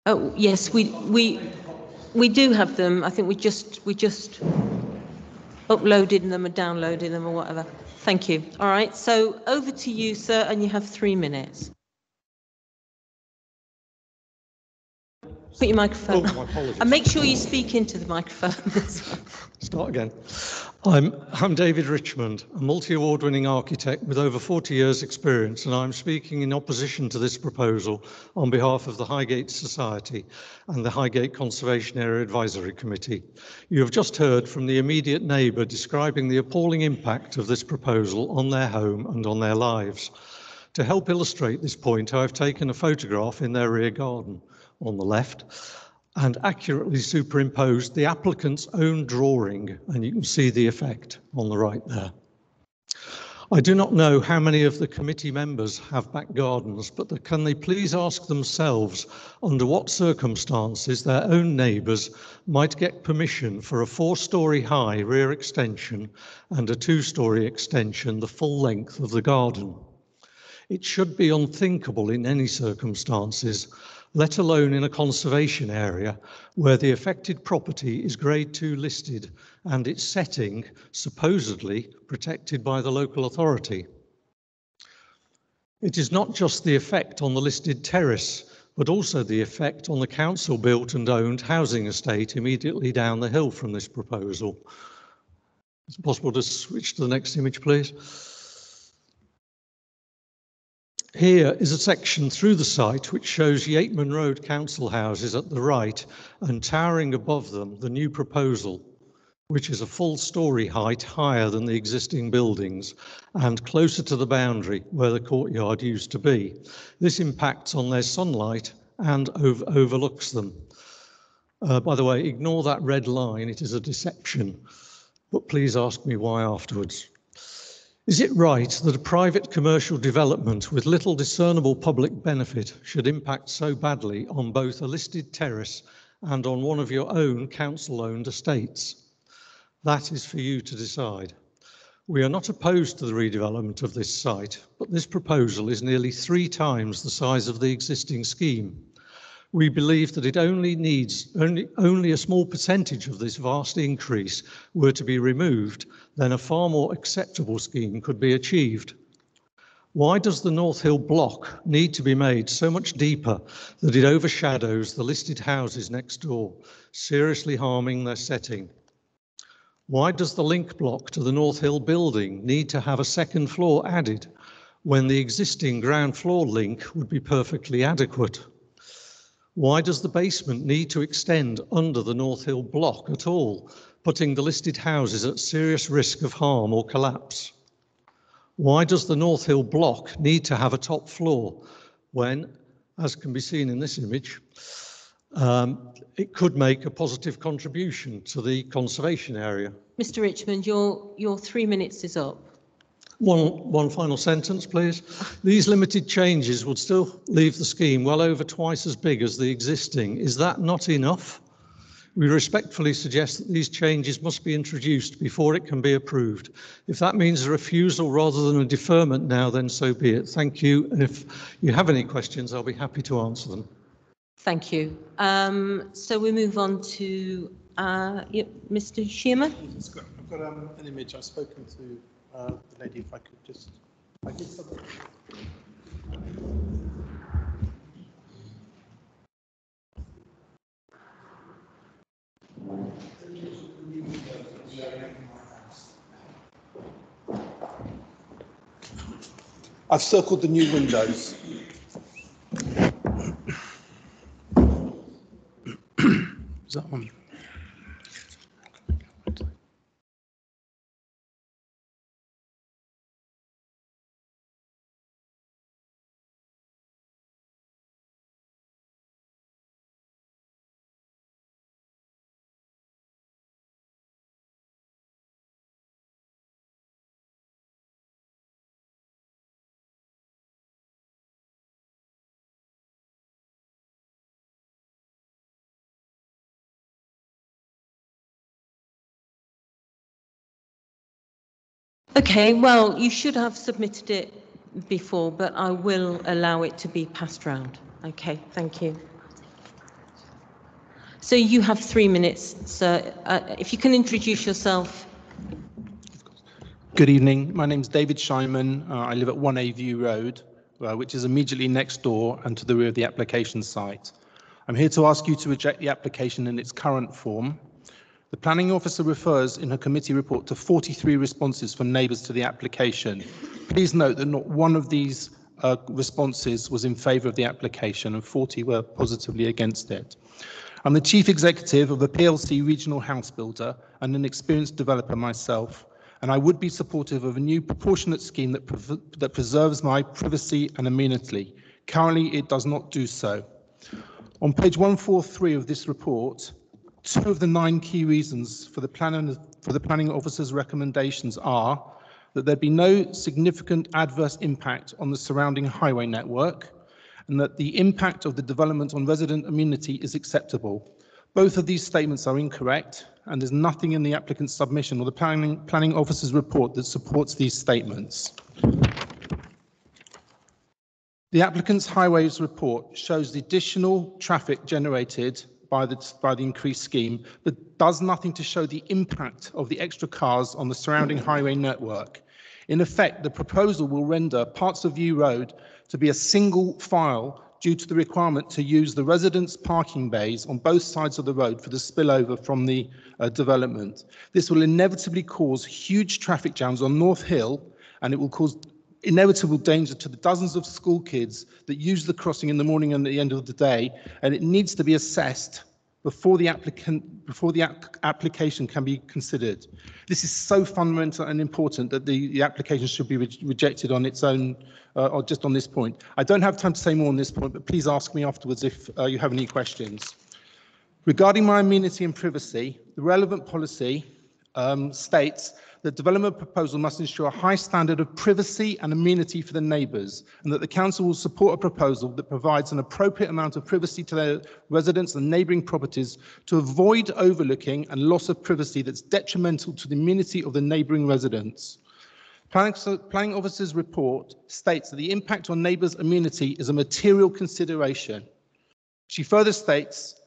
Oh, yes, we, we, we do have them. I think we just, we just uploaded them or downloading them or whatever. Thank you. All right, so over to you, sir, and you have three minutes. Put your microphone Oh, on. And make sure you speak into the microphone. Start again. I'm, I'm David Richmond, a multi-award winning architect with over 40 years experience, and I'm speaking in opposition to this proposal on behalf of the Highgate Society and the Highgate Conservation Area Advisory Committee. You have just heard from the immediate neighbour describing the appalling impact of this proposal on their home and on their lives. To help illustrate this point, I've taken a photograph in their rear garden on the left and accurately superimposed the applicant's own drawing, and you can see the effect on the right there. I do not know how many of the committee members have back gardens, but the, can they please ask themselves under what circumstances their own neighbours might get permission for a four-storey high rear extension and a two-storey extension the full length of the garden. It should be unthinkable in any circumstances, let alone in a conservation area where the affected property is grade two listed and its setting supposedly protected by the local authority. It is not just the effect on the listed terrace, but also the effect on the council built and owned housing estate immediately down the hill from this proposal. Is it possible to switch to the next image, please? Here is a section through the site which shows Yeatman Road council houses at the right and towering above them the new proposal, which is a full story height higher than the existing buildings and closer to the boundary where the courtyard used to be. This impacts on their sunlight and over overlooks them. Uh, by the way, ignore that red line, it is a deception, but please ask me why afterwards. Is it right that a private commercial development with little discernible public benefit should impact so badly on both a listed terrace and on one of your own council-owned estates? That is for you to decide. We are not opposed to the redevelopment of this site, but this proposal is nearly three times the size of the existing scheme. We believe that it only needs only, only a small percentage of this vast increase were to be removed, then a far more acceptable scheme could be achieved. Why does the North Hill block need to be made so much deeper that it overshadows the listed houses next door, seriously harming their setting? Why does the link block to the North Hill building need to have a second floor added when the existing ground floor link would be perfectly adequate? Why does the basement need to extend under the North Hill block at all, putting the listed houses at serious risk of harm or collapse? Why does the North Hill block need to have a top floor when, as can be seen in this image, um, it could make a positive contribution to the conservation area? Mr Richmond, your, your three minutes is up. One, one final sentence, please. These limited changes would still leave the scheme well over twice as big as the existing. Is that not enough? We respectfully suggest that these changes must be introduced before it can be approved. If that means a refusal rather than a deferment now, then so be it. Thank you. And if you have any questions, I'll be happy to answer them. Thank you. Um, so we move on to uh, yeah, Mr. Shearman. I've got um, an image. I've spoken to uh, the lady, if I could just, I did something. I've circled the new windows. Is that one? Okay, well, you should have submitted it before, but I will allow it to be passed round. Okay, thank you. So you have three minutes, sir. Uh, if you can introduce yourself. Good evening. My name is David Shyman. Uh, I live at 1A View Road, uh, which is immediately next door and to the rear of the application site. I'm here to ask you to reject the application in its current form the planning officer refers in her committee report to 43 responses from neighbours to the application. Please note that not one of these uh, responses was in favour of the application and 40 were positively against it. I'm the chief executive of a PLC regional house builder and an experienced developer myself, and I would be supportive of a new proportionate scheme that, pre that preserves my privacy and amenity. Currently, it does not do so. On page 143 of this report, Two of the nine key reasons for the, planning, for the planning officer's recommendations are that there be no significant adverse impact on the surrounding highway network and that the impact of the development on resident amenity is acceptable. Both of these statements are incorrect and there's nothing in the applicant's submission or the planning, planning officer's report that supports these statements. The applicant's highways report shows the additional traffic generated by the, by the increased scheme, but does nothing to show the impact of the extra cars on the surrounding highway network. In effect, the proposal will render parts of View Road to be a single file due to the requirement to use the residents' parking bays on both sides of the road for the spillover from the uh, development. This will inevitably cause huge traffic jams on North Hill and it will cause inevitable danger to the dozens of school kids that use the crossing in the morning and at the end of the day, and it needs to be assessed before the applicant before the ap application can be considered. This is so fundamental and important that the, the application should be re rejected on its own uh, or just on this point. I don't have time to say more on this point, but please ask me afterwards if uh, you have any questions. Regarding my immunity and privacy, the relevant policy um, states that development proposal must ensure a high standard of privacy and amenity for the neighbours, and that the council will support a proposal that provides an appropriate amount of privacy to their residents and neighbouring properties to avoid overlooking and loss of privacy that's detrimental to the amenity of the neighbouring residents. Planning, planning officer's report states that the impact on neighbours' amenity is a material consideration. She further states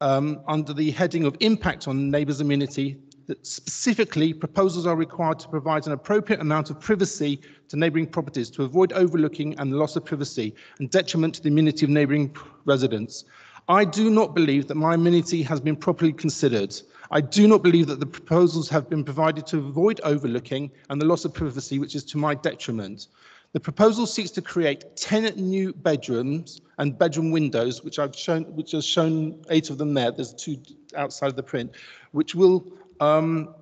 um, under the heading of impact on neighbours' amenity that specifically proposals are required to provide an appropriate amount of privacy to neighbouring properties to avoid overlooking and loss of privacy and detriment to the amenity of neighbouring residents. I do not believe that my amenity has been properly considered. I do not believe that the proposals have been provided to avoid overlooking and the loss of privacy, which is to my detriment. The proposal seeks to create 10 new bedrooms and bedroom windows, which I've shown, which has shown eight of them there. There's two outside of the print, which will um,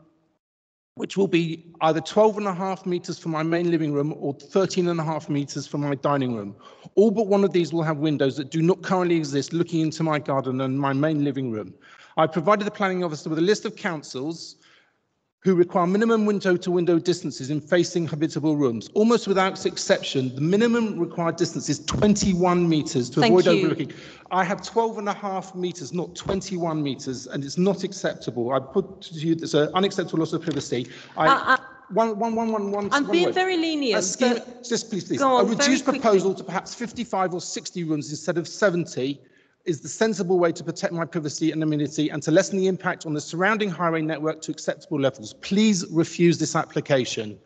which will be either 12 and a half meters from my main living room or 13 and a half meters from my dining room. All but one of these will have windows that do not currently exist looking into my garden and my main living room. I provided the planning officer with a list of councils who require minimum window-to-window distances in facing habitable rooms. Almost without exception, the minimum required distance is 21 metres to Thank avoid you. overlooking. I have 12 and a half metres, not 21 metres, and it's not acceptable. I put to you this an unacceptable loss of privacy. I, Uh, uh, one, one, one, one, one, I'm one being word. very A scheme, but just please, please. Go a on, very reduced proposal to perhaps 55 or 60 rooms instead of 70 is the sensible way to protect my privacy and amenity and to lessen the impact on the surrounding highway network to acceptable levels. Please refuse this application.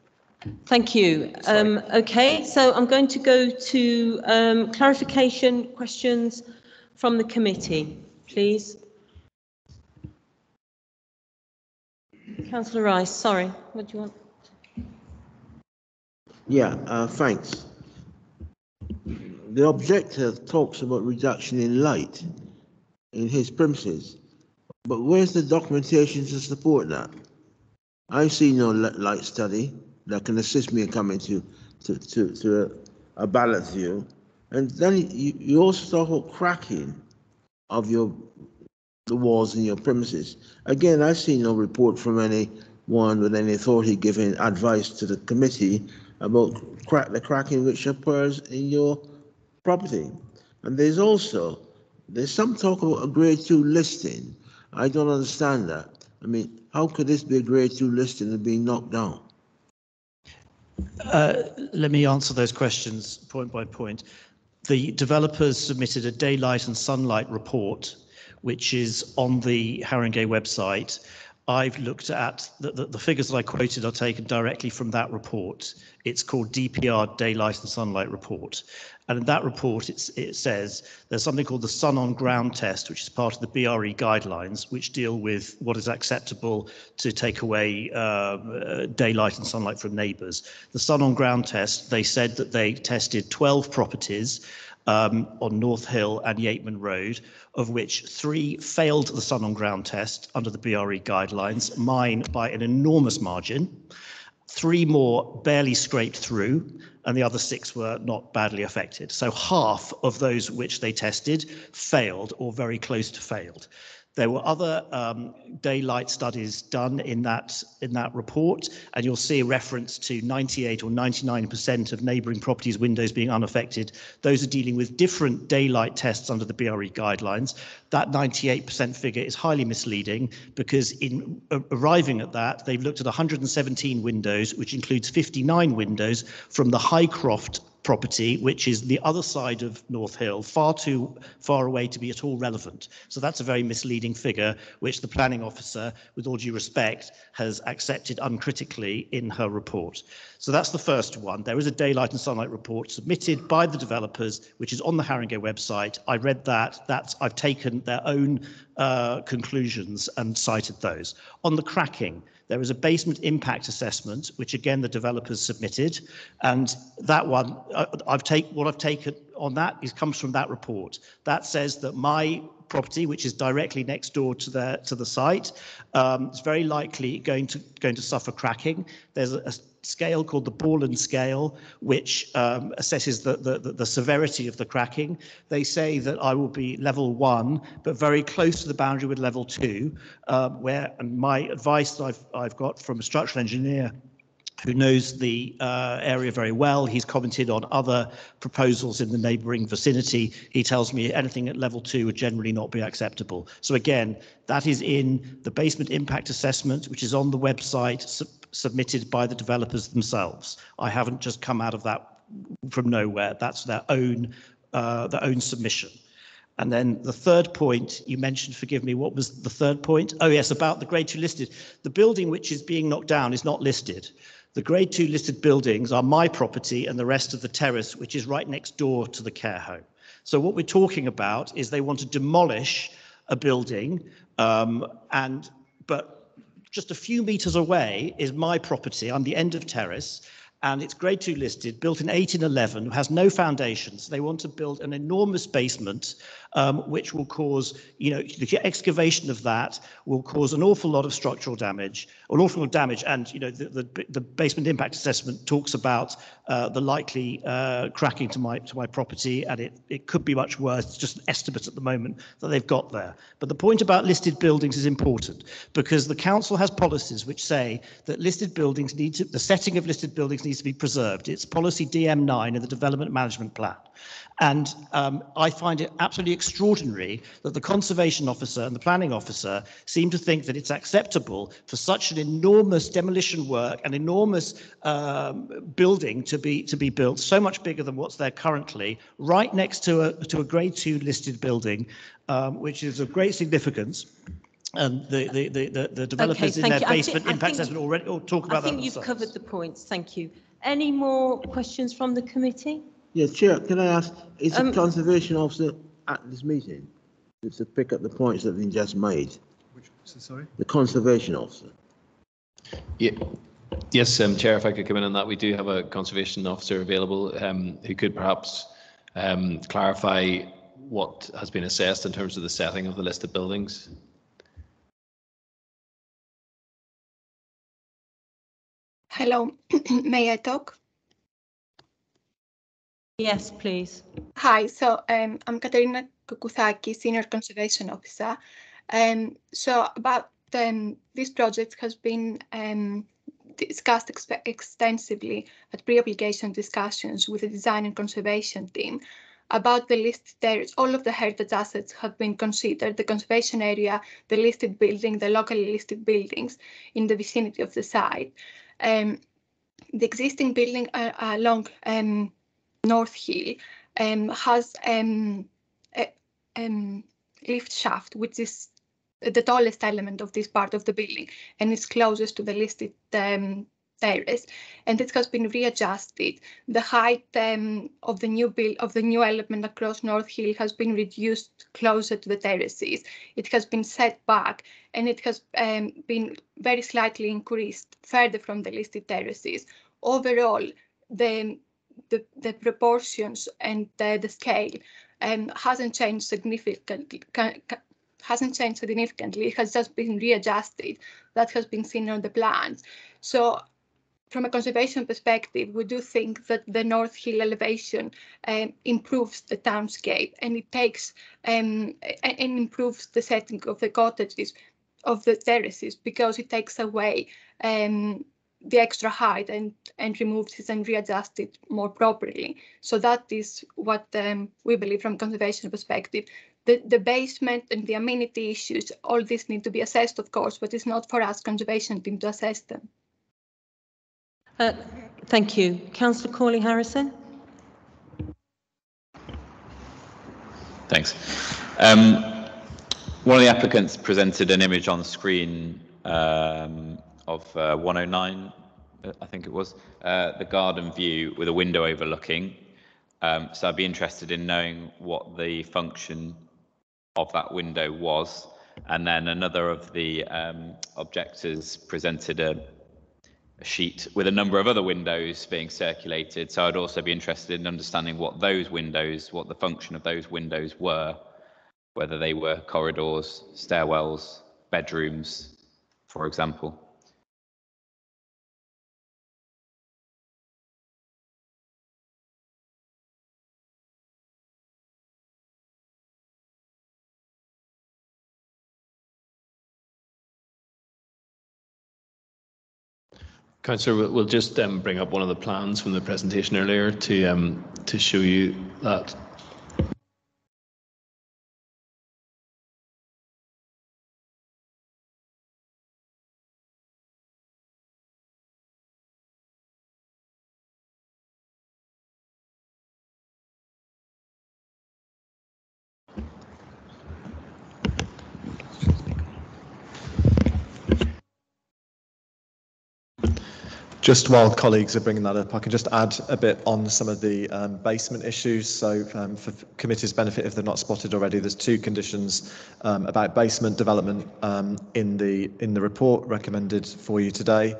Thank you. Um, okay, so I'm going to go to um, clarification questions from the committee, please. Councillor Rice, sorry, what do you want? Yeah, uh, thanks. The objector talks about reduction in light in his premises, but where's the documentation to support that? I see no light study that can assist me in coming to, to, to, to a, a balanced view. And then you, you also talk about cracking of your the walls in your premises. Again, I see no report from anyone with any authority giving advice to the committee about crack, the cracking which occurs in your property. And there's also, there's some talk about a grade two listing. I don't understand that. I mean, how could this be a grade two listing and being knocked down? Uh, Let me answer those questions point by point. The developers submitted a daylight and sunlight report, which is on the Haringey website. I've looked at, the, the, the figures that I quoted are taken directly from that report. It's called DPR Daylight and Sunlight Report. And in that report, it says there's something called the sun on ground test, which is part of the BRE guidelines, which deal with what is acceptable to take away uh, uh, daylight and sunlight from neighbours. The sun on ground test, they said that they tested 12 properties um, on North Hill and Yeatman Road, of which three failed the sun on ground test under the BRE guidelines, mine by an enormous margin. Three more barely scraped through, and the other six were not badly affected. So half of those which they tested failed or very close to failed. There were other um, daylight studies done in that in that report, and you'll see a reference to 98 or 99% of neighbouring properties' windows being unaffected. Those are dealing with different daylight tests under the BRE guidelines. That 98% figure is highly misleading because in uh, arriving at that, they've looked at 117 windows, which includes 59 windows from the Highcroft property, which is the other side of North Hill, far too far away to be at all relevant. So that's a very misleading figure, which the planning officer, with all due respect, has accepted uncritically in her report. So that's the first one. There is a daylight and sunlight report submitted by the developers, which is on the Haringey website. I read that. That's I've taken their own uh, conclusions and cited those. On the cracking, there is a basement impact assessment, which again the developers submitted, and that one uh, I've taken what I've taken on that is comes from that report. That says that my property, which is directly next door to the to the site, um, is very likely going to going to suffer cracking. There's a, a scale called the Burland scale, which um, assesses the, the, the, severity of the cracking. They say that I will be level one, but very close to the boundary with level two, um, where and my advice that I've, I've got from a structural engineer who knows the uh, area very well. He's commented on other proposals in the neighbouring vicinity. He tells me anything at level two would generally not be acceptable. So again, that is in the basement impact assessment, which is on the website su submitted by the developers themselves. I haven't just come out of that from nowhere. That's their own uh, their own submission. And then the third point you mentioned, forgive me, what was the third point? Oh yes, about the grade two listed. The building which is being knocked down is not listed. The grade two listed buildings are my property and the rest of the terrace, which is right next door to the care home. So what we're talking about is they want to demolish a building um, and but just a few meters away is my property. I'm the end of terrace and it's grade two listed, built in 1811, has no foundations. They want to build an enormous basement, um, which will cause, you know, the excavation of that will cause an awful lot of structural damage, an awful lot of damage. And, you know, the, the, the basement impact assessment talks about uh, the likely uh, cracking to my to my property, and it, it could be much worse. It's just an estimate at the moment that they've got there. But the point about listed buildings is important because the council has policies which say that listed buildings need to, the setting of listed buildings needs needs to be preserved. It's policy DM9 in the development management plan. And um, I find it absolutely extraordinary that the conservation officer and the planning officer seem to think that it's acceptable for such an enormous demolition work, an enormous um, building to be to be built, so much bigger than what's there currently, right next to a to a grade two listed building, um, which is of great significance and the, the, the, the developers okay, in their you. basement think, impact assessment already or talk about that. I think that you've covered the points. Thank you. Any more questions from the committee? Yes, Chair, can I ask, is Um, the conservation officer at this meeting? Just to pick up the points that have been just made. Which, sorry? The conservation officer. Yeah. Yes, um, Chair, if I could come in on that, we do have a conservation officer available um, who could perhaps um, clarify what has been assessed in terms of the setting of the listed buildings. Hello, may I talk? Yes, please. Hi, so um, I'm Katerina Kokousaki, Senior Conservation Officer. Um, so about um, this project has been um, discussed ex extensively at pre-application discussions with the design and conservation team about the listed areas. All of the heritage assets have been considered, the conservation area, the listed building, the locally listed buildings in the vicinity of the site. Um, the existing building uh, along um, North Hill um, has um, a um, lift shaft, which is the tallest element of this part of the building and is closest to the listed um. And it has been readjusted. The height um, of the new build of the new element across North Hill has been reduced closer to the terraces. It has been set back and it has um, been very slightly increased further from the listed terraces. Overall, the the, the proportions and the, the scale um, hasn't changed significantly. Hasn't changed significantly. It has just been readjusted. That has been seen on the plans. So, from a conservation perspective, we do think that the North Hill elevation um, improves the townscape and it takes um, and improves the setting of the cottages, of the terraces, because it takes away um, the extra height and and removes it and readjusts it more properly. So that is what um, we believe from conservation perspective. The, the basement and the amenity issues, all this need to be assessed, of course, but it's not for us conservation team to assess them. Uh, thank you. Councillor Cawley-Harrison. Thanks. Um, one of the applicants presented an image on screen um, of uh, 109, uh, I think it was, uh, the garden view with a window overlooking. Um, so I'd be interested in knowing what the function of that window was. And then another of the um, objectors presented a sheet with a number of other windows being circulated. So I'd also be interested in understanding what those windows, what the function of those windows were, whether they were corridors, stairwells, bedrooms, for example. Councillor, we'll- just um, bring up one of the plans from the presentation earlier to um, to show you that. Just while colleagues are bringing that up, I can just add a bit on some of the um, basement issues. So um, for committee's benefit, if they're not spotted already, there's two conditions um, about basement development um, in the in the report recommended for you today.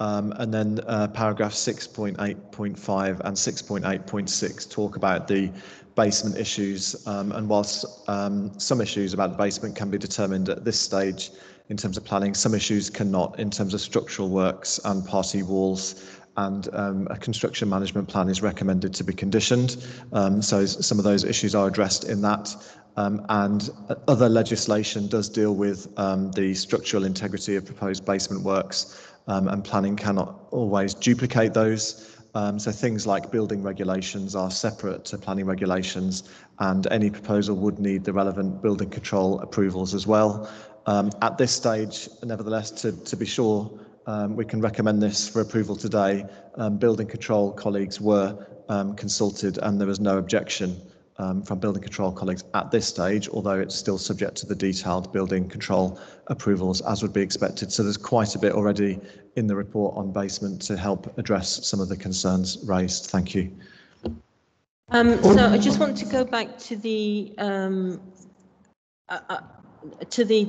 Um, and then uh, paragraph 6.8.5 and 6.8.6 talk about the basement issues. Um, and whilst some issues about the basement can be determined at this stage, in terms of planning. Some issues cannot in terms of structural works and party walls and um, a construction management plan is recommended to be conditioned. Um, so some of those issues are addressed in that. Um, and other legislation does deal with um, the structural integrity of proposed basement works um, and planning cannot always duplicate those. Um, so things like building regulations are separate to planning regulations and any proposal would need the relevant building control approvals as well. Um, at this stage, nevertheless, to, to be sure, um, we can recommend this for approval today. Um, building control colleagues were um, consulted and there was no objection um, from building control colleagues at this stage, although it's still subject to the detailed building control approvals as would be expected. So there's quite a bit already in the report on basement to help address some of the concerns raised. Thank you. Um, so I just want to go back to the uh, uh, to the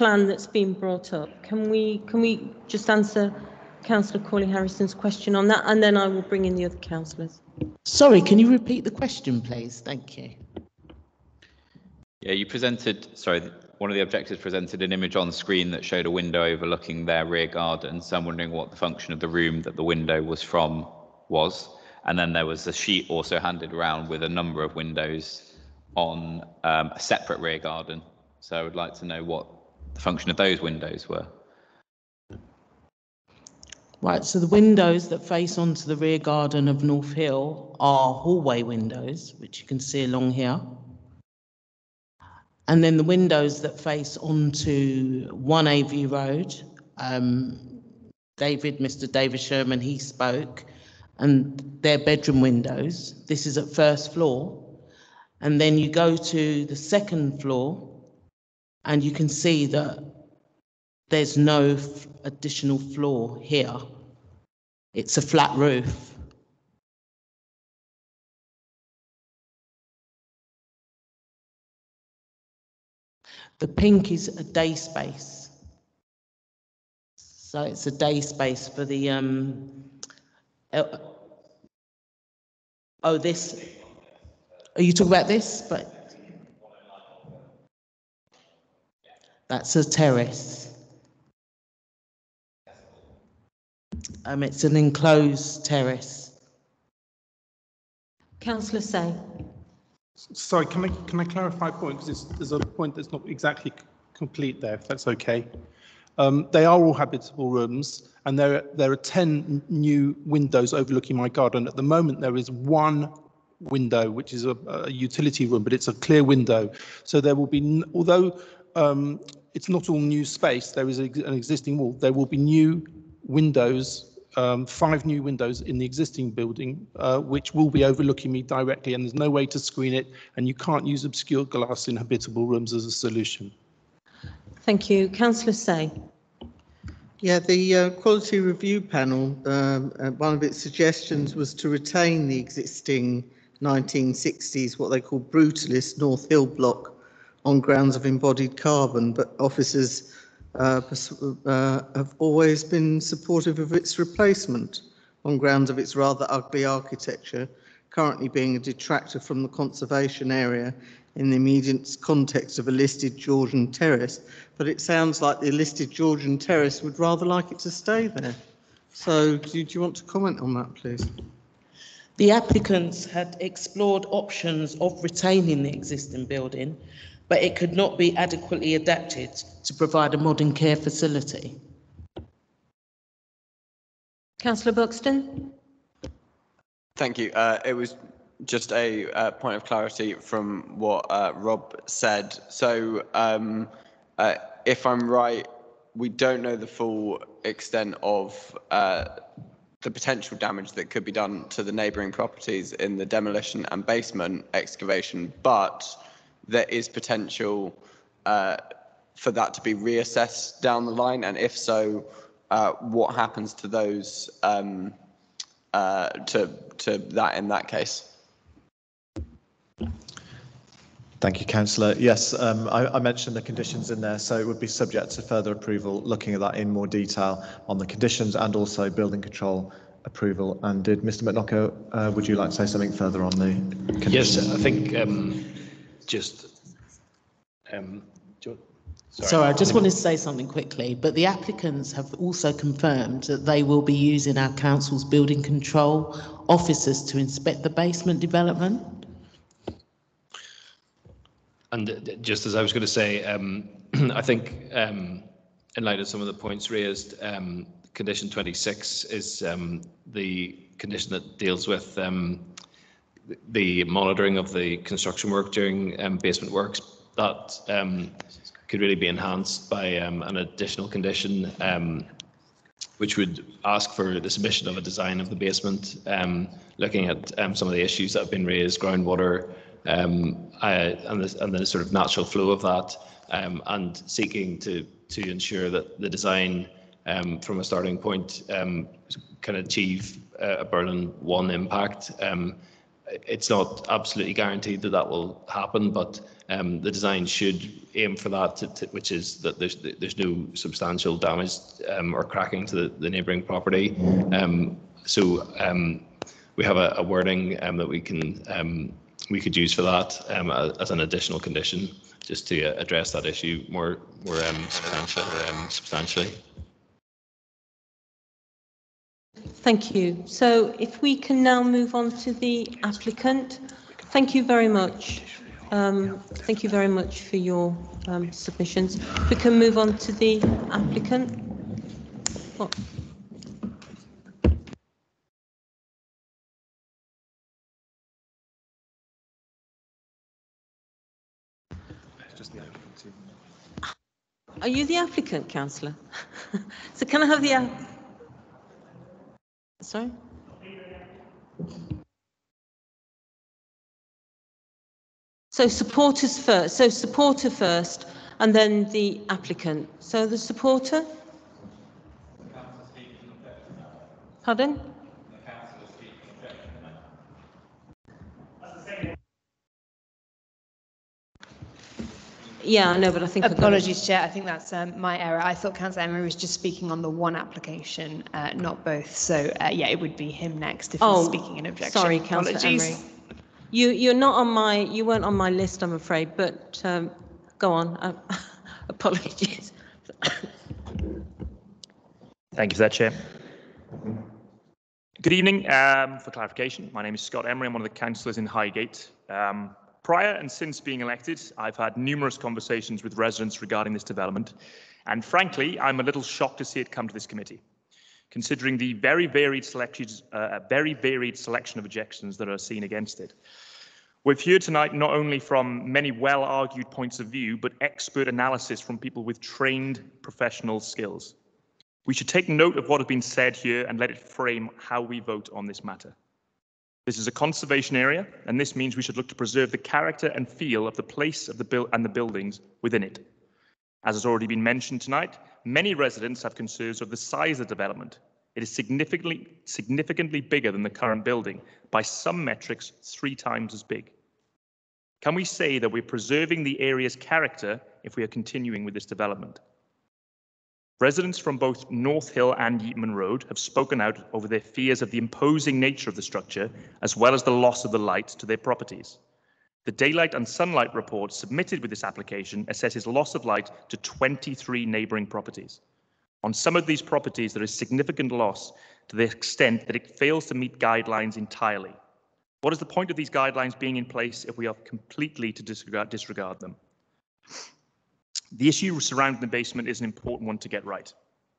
plan that's been brought up. Can we can we just answer Councillor Cawley-Harrison's question on that, and then I will bring in the other councillors. Sorry, can you repeat the question, please? Thank you. Yeah, you presented, sorry, one of the objectives presented an image on screen that showed a window overlooking their rear garden. So I'm wondering what the function of the room that the window was from was. And then there was a sheet also handed around with a number of windows on um, a separate rear garden. So I would like to know what the function of those windows were. Right, so the windows that face onto the rear garden of North Hill are hallway windows, which you can see along here. And then the windows that face onto 1A View Road, um, David, Mr. David Sherman, he spoke, and they're bedroom windows. This is at first floor. And then you go to the second floor, and you can see that there's no additional floor here. It's a flat roof. The pink is a day space. So it's a day space for the, um, oh, this, are you talking about this? But That's a terrace. Um, it's an enclosed terrace. Councillor Say. Sorry, can I can I clarify a point because there's a point that's not exactly complete there. If that's okay. Um, they are all habitable rooms, and there there are ten new windows overlooking my garden. At the moment, there is one window, which is a, a utility room, but it's a clear window. So there will be, although um, it's not all new space. There is a, an existing wall. There will be new windows um, five new windows in the existing building, uh, which will be overlooking me directly, and there's no way to screen it, and you can't use obscured glass in habitable rooms as a solution. Thank you. Councillor Say. Yeah, the uh, quality review panel, um, uh, one of its suggestions was to retain the existing 1960s, what they call brutalist North Hill block on grounds of embodied carbon, but officers uh, uh, have always been supportive of its replacement on grounds of its rather ugly architecture, currently being a detractor from the conservation area in the immediate context of a listed Georgian terrace. But it sounds like the listed Georgian terrace would rather like it to stay there. So do, do you want to comment on that, please? The applicants had explored options of retaining the existing building, but it could not be adequately adapted to provide a modern care facility. Councillor Buxton. Thank you. Uh, it was just a uh, point of clarity from what uh, Rob said. So, um, uh, if I'm right, we don't know the full extent of uh, the potential damage that could be done to the neighbouring properties in the demolition and basement excavation, but there is potential uh, for that to be reassessed down the line, and if so, uh, what happens to those um, uh, to to that in that case? Thank you, Councillor. Yes, um, I, I, mentioned the conditions in there, so it would be subject to further approval, looking at that in more detail on the conditions and also building control approval. And did Mr McNaughton, uh, would you like to say something further on the conditions? Yes, I think um, just... Um, Sorry. Sorry, I just wanted to say something quickly, but the applicants have also confirmed that they will be using our council's building control officers to inspect the basement development. And just as I was going to say, um, I think um, in light of some of the points raised, um, condition 26 is um, the condition that deals with um, the monitoring of the construction work during um, basement works. That could really be enhanced by an additional condition which would ask for the submission of a design of the basement, looking at some of the issues that have been raised, groundwater, um, and, the, and the sort of natural flow of that, um, and seeking to to ensure that the design um, from a starting point um, can achieve a Burland one impact. Um, it's not absolutely guaranteed that that will happen, but um, the design should aim for that, to, to, which is that there's there's no substantial damage um, or cracking to the, the neighbouring property. Um, so um, we have a, a wording um, that we can we could use for that um, as an additional condition, just to uh, address that issue more more um, substantial, um, substantially. Thank you. So if we can now move on to the applicant. Thank you very much. Um, thank you very much for your um, submissions. We can move on to the applicant. Are you the applicant, councillor? so can I have the... Sorry? So supporters first. So supporter first, and then the applicant. So the supporter? Pardon? Yeah, I know, but I think. Apologies, Chair. I think that's um, my error. I thought Councillor Emery was just speaking on the one application, uh, not both. So, uh, yeah, it would be him next if oh, he's speaking in objection. Sorry, Councillor Emery. You, you're not on my, you weren't on my list, I'm afraid, but um, go on. Uh, apologies. Thank you for that, Chair. Good evening. Um, for clarification, my name is Scott Emery. I'm one of the councillors in Highgate. Um, Prior and since being elected, I've had numerous conversations with residents regarding this development, and frankly, I'm a little shocked to see it come to this committee, considering the very varied, uh, very varied selection of objections that are seen against it. We've heard tonight not only from many well-argued points of view, but expert analysis from people with trained professional skills. We should take note of what has been said here and let it frame how we vote on this matter. This is a conservation area, and this means we should look to preserve the character and feel of the place of the bill and the buildings within it. As has already been mentioned tonight, many residents have concerns of the size of development. It is significantly, significantly bigger than the current building, by some metrics, three times as big. Can we say that we're preserving the area's character if we are continuing with this development? Residents from both North Hill and Yeatman Road have spoken out over their fears of the imposing nature of the structure, as well as the loss of the light to their properties. The daylight and sunlight report submitted with this application assesses loss of light to 23 neighbouring properties. On some of these properties, there is significant loss to the extent that it fails to meet guidelines entirely. What is the point of these guidelines being in place if we are completely to disregard, disregard them? The issue surrounding the basement is an important one to get right.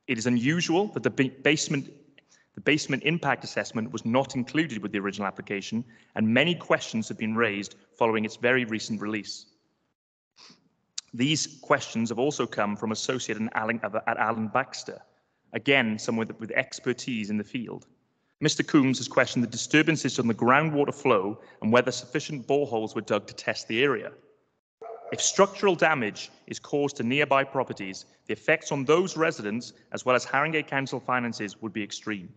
It is unusual that the basement the basement impact assessment was not included with the original application, and many questions have been raised following its very recent release. These questions have also come from Associate at Alan Baxter, again, someone with, with expertise in the field. Mr. Coombs has questioned the disturbances on the groundwater flow and whether sufficient boreholes were dug to test the area. If structural damage is caused to nearby properties, the effects on those residents, as well as Haringey Council finances, would be extreme.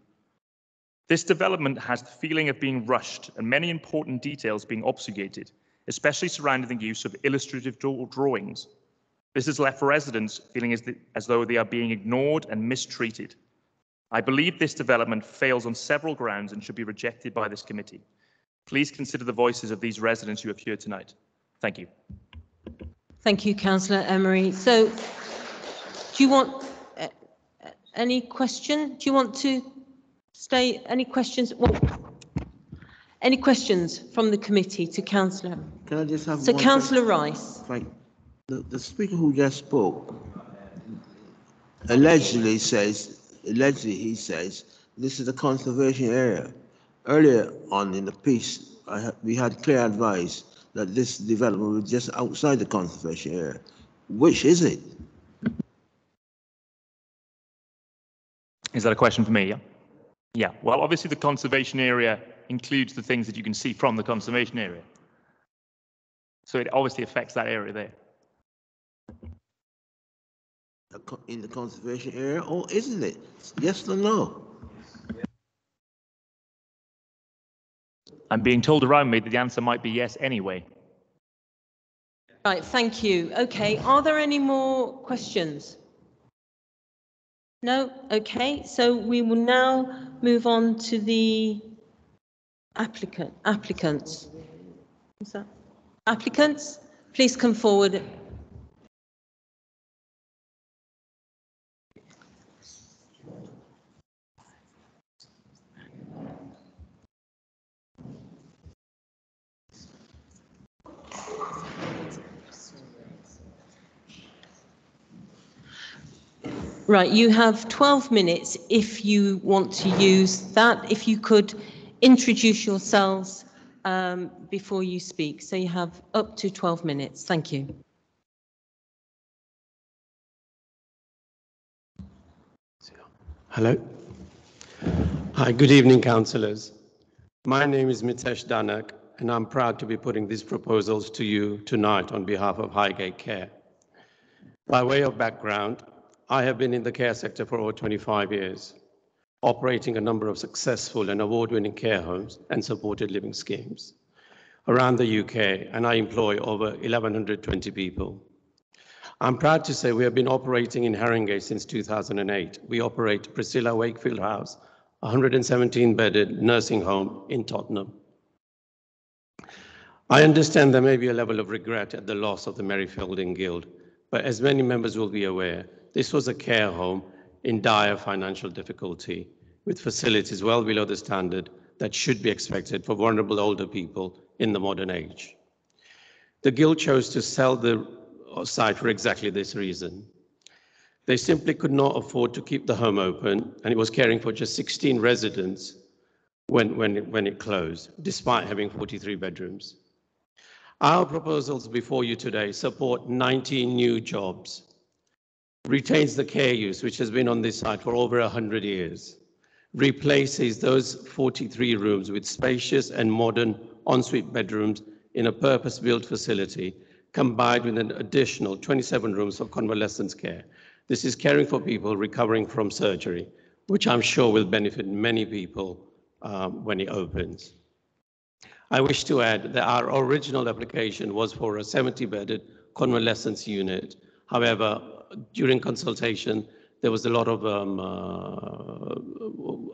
This development has the feeling of being rushed and many important details being obfuscated, especially surrounding the use of illustrative drawings. This has left residents feeling as, the, as though they are being ignored and mistreated. I believe this development fails on several grounds and should be rejected by this committee. Please consider the voices of these residents who have here tonight. Thank you. Thank you, Councillor Emery. So, do you want uh, any question? Do you want to stay? Any questions? Well, any questions from the committee to Councillor? Can I just have so, Councillor Rice? Right. The, the speaker who just spoke allegedly says, allegedly he says, this is a conservation area. Earlier on in the piece, ha we had clear advice that this development was just outside the conservation area. Which is it? Is that a question for me? Yeah. Yeah. Well, obviously the conservation area includes the things that you can see from the conservation area. So it obviously affects that area there. In the conservation area, or isn't it? Yes or no? I'm being told around me that the answer might be yes anyway. Right, thank you. Okay, are there any more questions? No? Okay, so we will now move on to the applicant, applicants. Is that? Applicants, please come forward Right, you have 12 minutes if you want to use that. If you could introduce yourselves um, before you speak. So you have up to 12 minutes. Thank you. Hello. Hi, good evening, councillors. My name is Mitesh Danak, and I'm proud to be putting these proposals to you tonight on behalf of Highgate Care. By way of background, I have been in the care sector for over 25 years, operating a number of successful and award-winning care homes and supported living schemes around the UK, and I employ over 1,120 people. I'm proud to say we have been operating in Haringey since 2008. We operate Priscilla Wakefield House, a 117-bedded nursing home in Tottenham. I understand there may be a level of regret at the loss of the Mary Feilding Guild, but as many members will be aware, this was a care home in dire financial difficulty with facilities well below the standard that should be expected for vulnerable older people in the modern age. The Guild chose to sell the site for exactly this reason. They simply could not afford to keep the home open, and it was caring for just 16 residents when, when, it, when it closed, despite having 43 bedrooms. Our proposals before you today support 19 new jobs retains the care use which has been on this site for over 100 years, replaces those 43 rooms with spacious and modern ensuite bedrooms in a purpose-built facility, combined with an additional 27 rooms for convalescence care. This is caring for people recovering from surgery, which I'm sure will benefit many people um, when it opens. I wish to add that our original application was for a 70-bedded convalescence unit. However, during consultation, there was a lot of um, uh,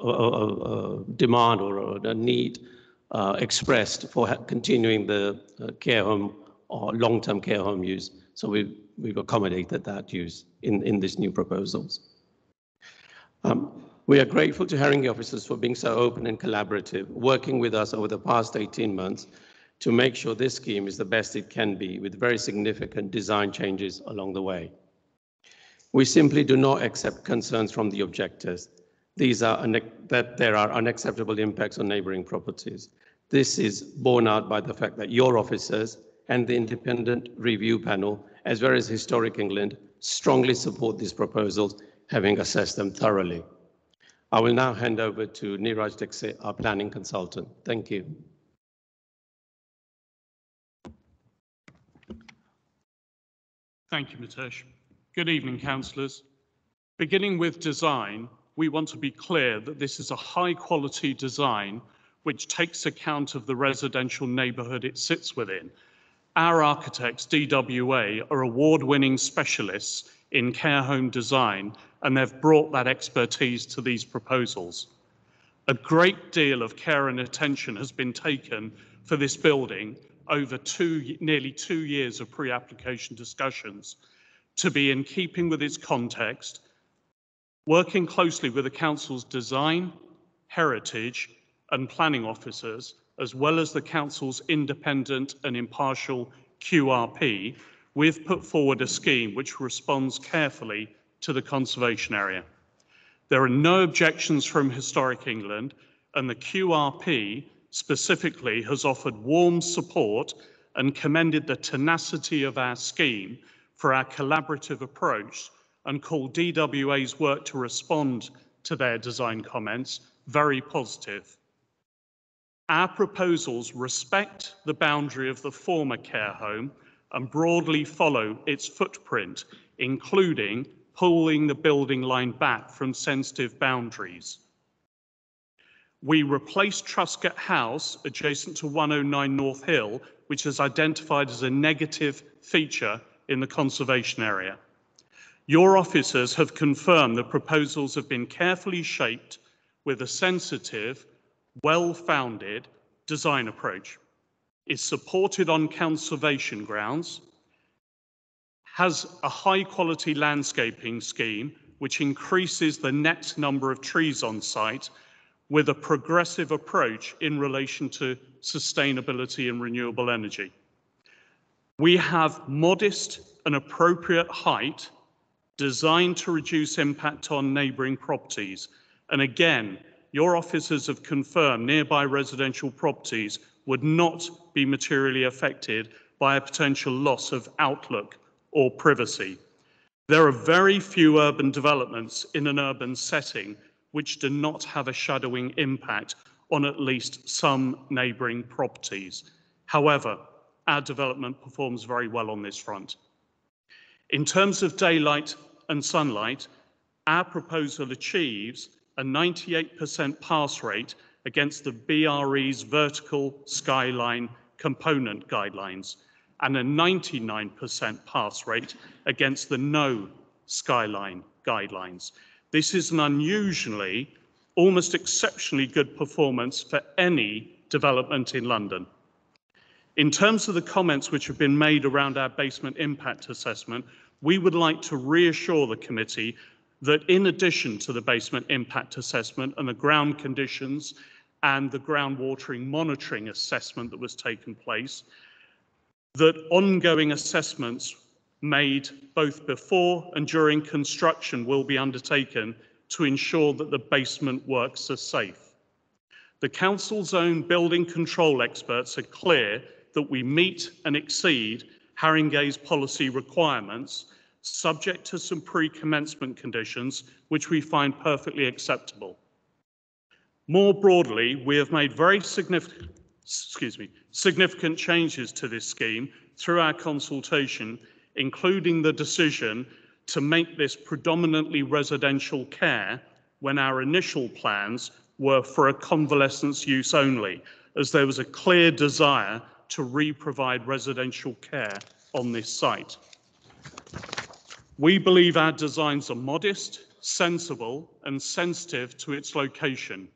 uh, uh, demand or a need uh, expressed for continuing the uh, care home or long-term care home use. So we've, we've accommodated that use in, in these new proposals. Um, we are grateful to Haringey officers for being so open and collaborative, working with us over the past 18 months to make sure this scheme is the best it can be with very significant design changes along the way. We simply do not accept concerns from the objectors. These are that there are unacceptable impacts on neighboring properties. This is borne out by the fact that your officers and the independent review panel, as well as Historic England, strongly support these proposals, having assessed them thoroughly. I will now hand over to Niraj Dixit, our planning consultant. Thank you. Thank you, Mitesh. Good evening, councillors. Beginning with design, we want to be clear that this is a high quality design which takes account of the residential neighbourhood it sits within. Our architects, DWA, are award winning specialists in care home design and they've brought that expertise to these proposals. A great deal of care and attention has been taken for this building over two, nearly two years of pre-application discussions to be in keeping with its context, working closely with the council's design, heritage and planning officers, as well as the council's independent and impartial QRP, we've put forward a scheme which responds carefully to the conservation area. There are no objections from Historic England, and the QRP specifically has offered warm support and commended the tenacity of our scheme for our collaborative approach and call DWA's work to respond to their design comments very positive. Our proposals respect the boundary of the former care home and broadly follow its footprint, including pulling the building line back from sensitive boundaries. We replaced Truscott House, adjacent to 109 North Hill, which is identified as a negative feature in the conservation area. Your officers have confirmed the proposals have been carefully shaped with a sensitive, well-founded design approach. Is supported on conservation grounds, has a high quality landscaping scheme which increases the net number of trees on site with a progressive approach in relation to sustainability and renewable energy. We have modest and appropriate height designed to reduce impact on neighbouring properties. And again, your officers have confirmed nearby residential properties would not be materially affected by a potential loss of outlook or privacy. There are very few urban developments in an urban setting which do not have a shadowing impact on at least some neighbouring properties. However, our development performs very well on this front. In terms of daylight and sunlight, our proposal achieves a 98% pass rate against the BRE's vertical skyline component guidelines and a 99% pass rate against the no skyline guidelines. This is an unusually, almost exceptionally good performance for any development in London. In terms of the comments which have been made around our basement impact assessment, we would like to reassure the committee that in addition to the basement impact assessment and the ground conditions and the groundwatering monitoring assessment that was taken place, that ongoing assessments made both before and during construction will be undertaken to ensure that the basement works are safe. The Council's own building control experts are clear that we meet and exceed Haringey's policy requirements subject to some pre-commencement conditions, which we find perfectly acceptable. More broadly, we have made very significant, excuse me, significant changes to this scheme through our consultation, including the decision to make this predominantly residential care when our initial plans were for a convalescence use only, as there was a clear desire to re-provide residential care on this site. We believe our designs are modest, sensible and sensitive to its location.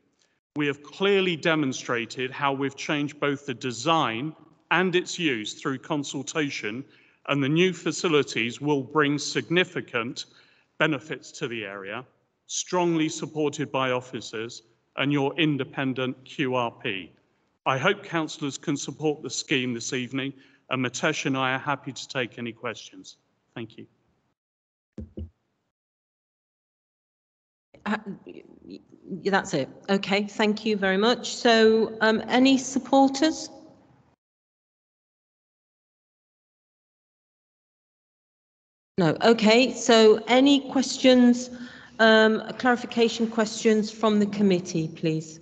We have clearly demonstrated how we've changed both the design and its use through consultation and the new facilities will bring significant benefits to the area, strongly supported by officers and your independent QRP. I hope councillors can support the scheme this evening and Mitesh and I are happy to take any questions. Thank you. Uh, That's it. Okay, thank you very much. So um, any supporters? No, okay, so any questions, um, clarification questions from the committee, please?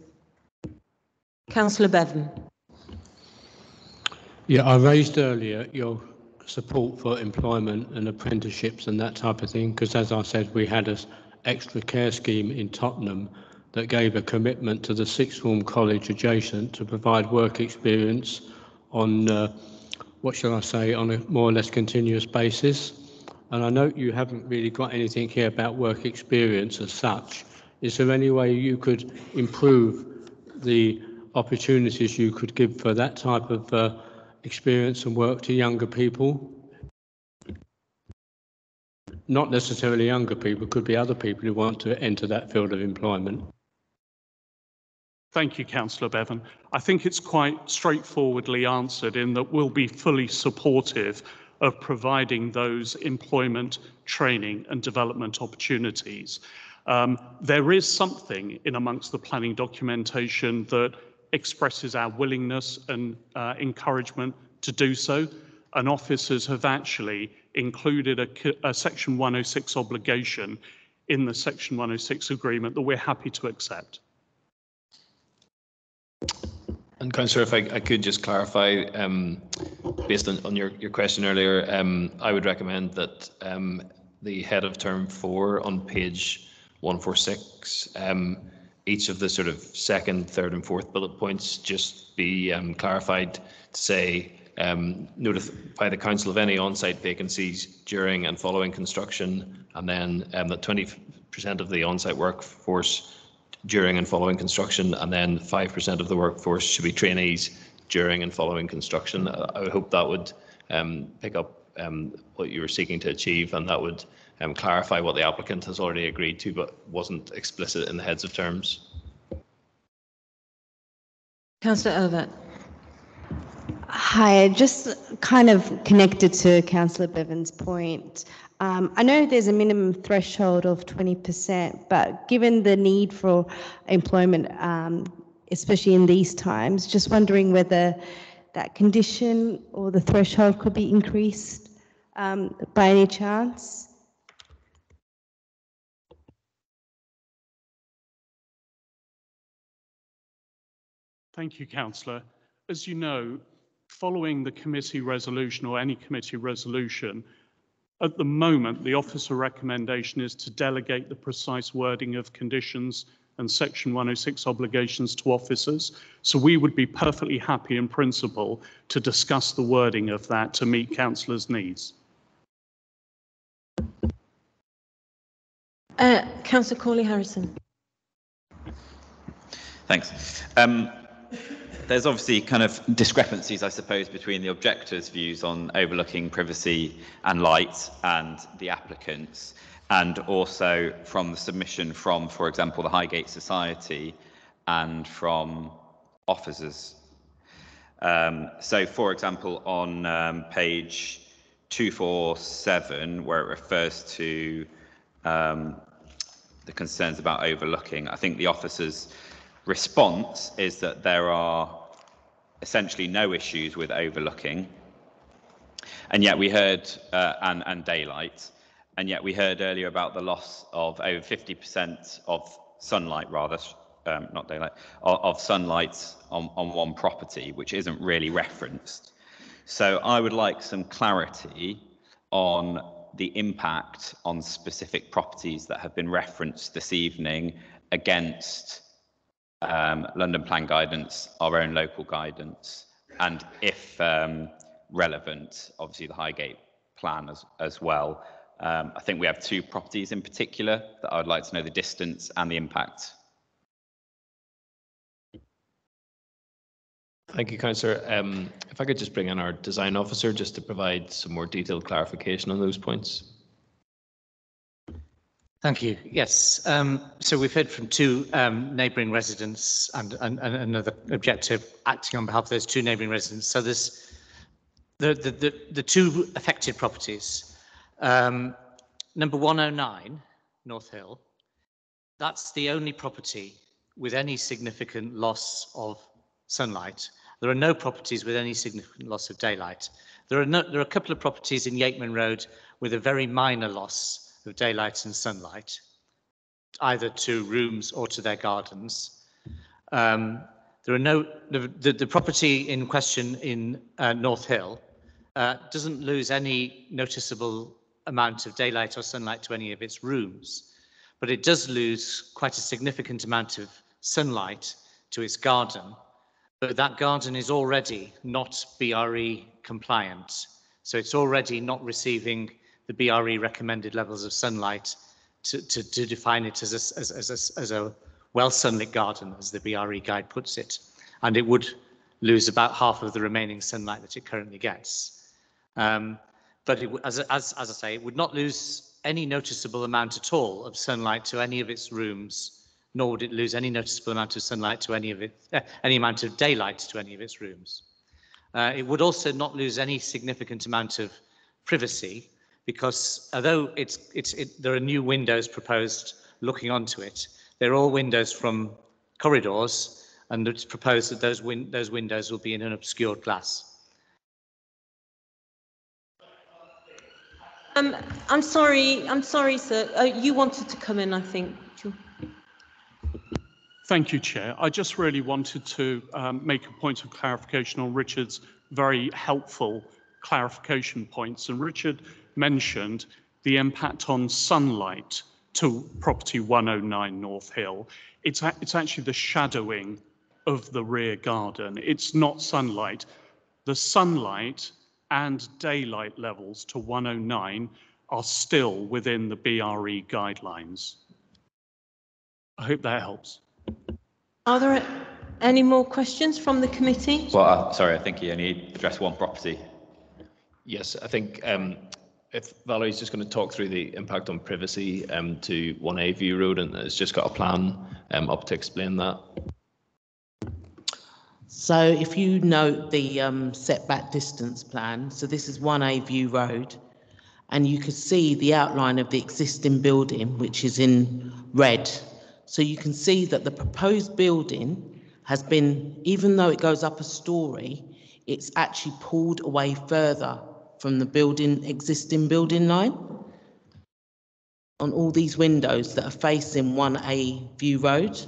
Councillor Bevan. Yeah, I raised earlier your support for employment and apprenticeships and that type of thing, because as I said, we had an extra care scheme in Tottenham that gave a commitment to the sixth form college adjacent to provide work experience on, uh, what shall I say, on a more or less continuous basis. And I note you haven't really got anything here about work experience as such. Is there any way you could improve the opportunities you could give for that type of uh, experience and work to younger people? Not necessarily younger people, could be other people who want to enter that field of employment. Thank you, Councillor Bevan. I think it's quite straightforwardly answered in that we'll be fully supportive of providing those employment, training and development opportunities. Um, there is something in amongst the planning documentation that expresses our willingness and uh, encouragement to do so. And officers have actually included a, a Section 106 obligation in the Section 106 agreement that we're happy to accept. And Councillor, if I, I could just clarify, um, based on, on your, your question earlier, um, I would recommend that um, the head of term four on page 146, um, each of the sort of second, third and fourth bullet points just be um, clarified to say um, notify the council of any on-site vacancies during and following construction and then um, that 20% of the on-site workforce during and following construction, and then 5% of the workforce should be trainees during and following construction. Uh, I hope that would um, pick up um, what you were seeking to achieve, and that would um, clarify what the applicant has already agreed to, but wasn't explicit in the heads of terms. Councillor Ovett. Hi, just kind of connected to Councillor Bevan's point. Um, I know there's a minimum threshold of 20%, but given the need for employment, um, especially in these times, just wondering whether that condition or the threshold could be increased um, by any chance? Thank you, Councillor. As you know, following the committee resolution or any committee resolution, at the moment, the officer recommendation is to delegate the precise wording of conditions and Section 106 obligations to officers. So we would be perfectly happy in principle to discuss the wording of that to meet councillors' needs. Uh, Councillor Cawley-Harrison. Thanks. Um, there's obviously kind of discrepancies, I suppose, between the objectors' views on overlooking privacy and light and the applicants, and also from the submission from, for example, the Highgate Society and from officers. Um, so, for example, on um, page 247, where it refers to um, the concerns about overlooking, I think the officers response is that there are essentially no issues with overlooking. And yet we heard, uh, and, and daylight, and yet we heard earlier about the loss of over 50% of sunlight, rather, um, not daylight, of, of sunlight on, on one property, which isn't really referenced. So I would like some clarity on the impact on specific properties that have been referenced this evening against um, London Plan guidance, our own local guidance, and if um, relevant, obviously the Highgate plan as, as well. Um, I think we have two properties in particular that I would like to know the distance and the impact. Thank you, Councillor. Um, if I could just bring in our design officer just to provide some more detailed clarification on those points. Thank you. Yes. Um, so we've heard from two um, neighbouring residents and, and, and, another objective acting on behalf of those two neighbouring residents. So there's the, the, the, the two affected properties. Um, number 109, North Hill, that's the only property with any significant loss of sunlight. There are no properties with any significant loss of daylight. There are, no, there are a couple of properties in Yeatman Road with a very minor loss of daylight and sunlight, either to rooms or to their gardens. Um, there are no, the, the, the, property in question in uh, North Hill uh, doesn't lose any noticeable amount of daylight or sunlight to any of its rooms, but it does lose quite a significant amount of sunlight to its garden but that garden is already not BRE compliant. So it's already not receiving the BRE recommended levels of sunlight to, to, to define it as a, as, as, a, as a well sunlit garden, as the BRE guide puts it. And it would lose about half of the remaining sunlight that it currently gets. Um, but it, as, as, as I say, it would not lose any noticeable amount at all of sunlight to any of its rooms nor would it lose any noticeable amount of sunlight to any of it, uh, any amount of daylight to any of its rooms. Uh, it would also not lose any significant amount of privacy because although it's, it's, it, there are new windows proposed looking onto it, they're all windows from corridors and it's proposed that those, win those windows will be in an obscured glass. Um, I'm sorry, I'm sorry, sir. Uh, you wanted to come in, I think. Thank you, Chair. I just really wanted to um, make a point of clarification on Richard's very helpful clarification points. And Richard mentioned the impact on sunlight to property 109 North Hill. It's, a, it's actually the shadowing of the rear garden. It's not sunlight. The sunlight and daylight levels to 109 are still within the BRE guidelines. I hope that helps. Are there any more questions from the committee? Well, uh, sorry, I think you only addressed one property. Yes, I think um, if Valerie's just going to talk through the impact on privacy um, to 1A View Road and has just got a plan um, up to explain that. So if you note the um, setback distance plan, so this is 1A View Road, and you can see the outline of the existing building, which is in red so you can see that the proposed building has been, even though it goes up a story, it's actually pulled away further from the building, existing building line on all these windows that are facing 1A View Road.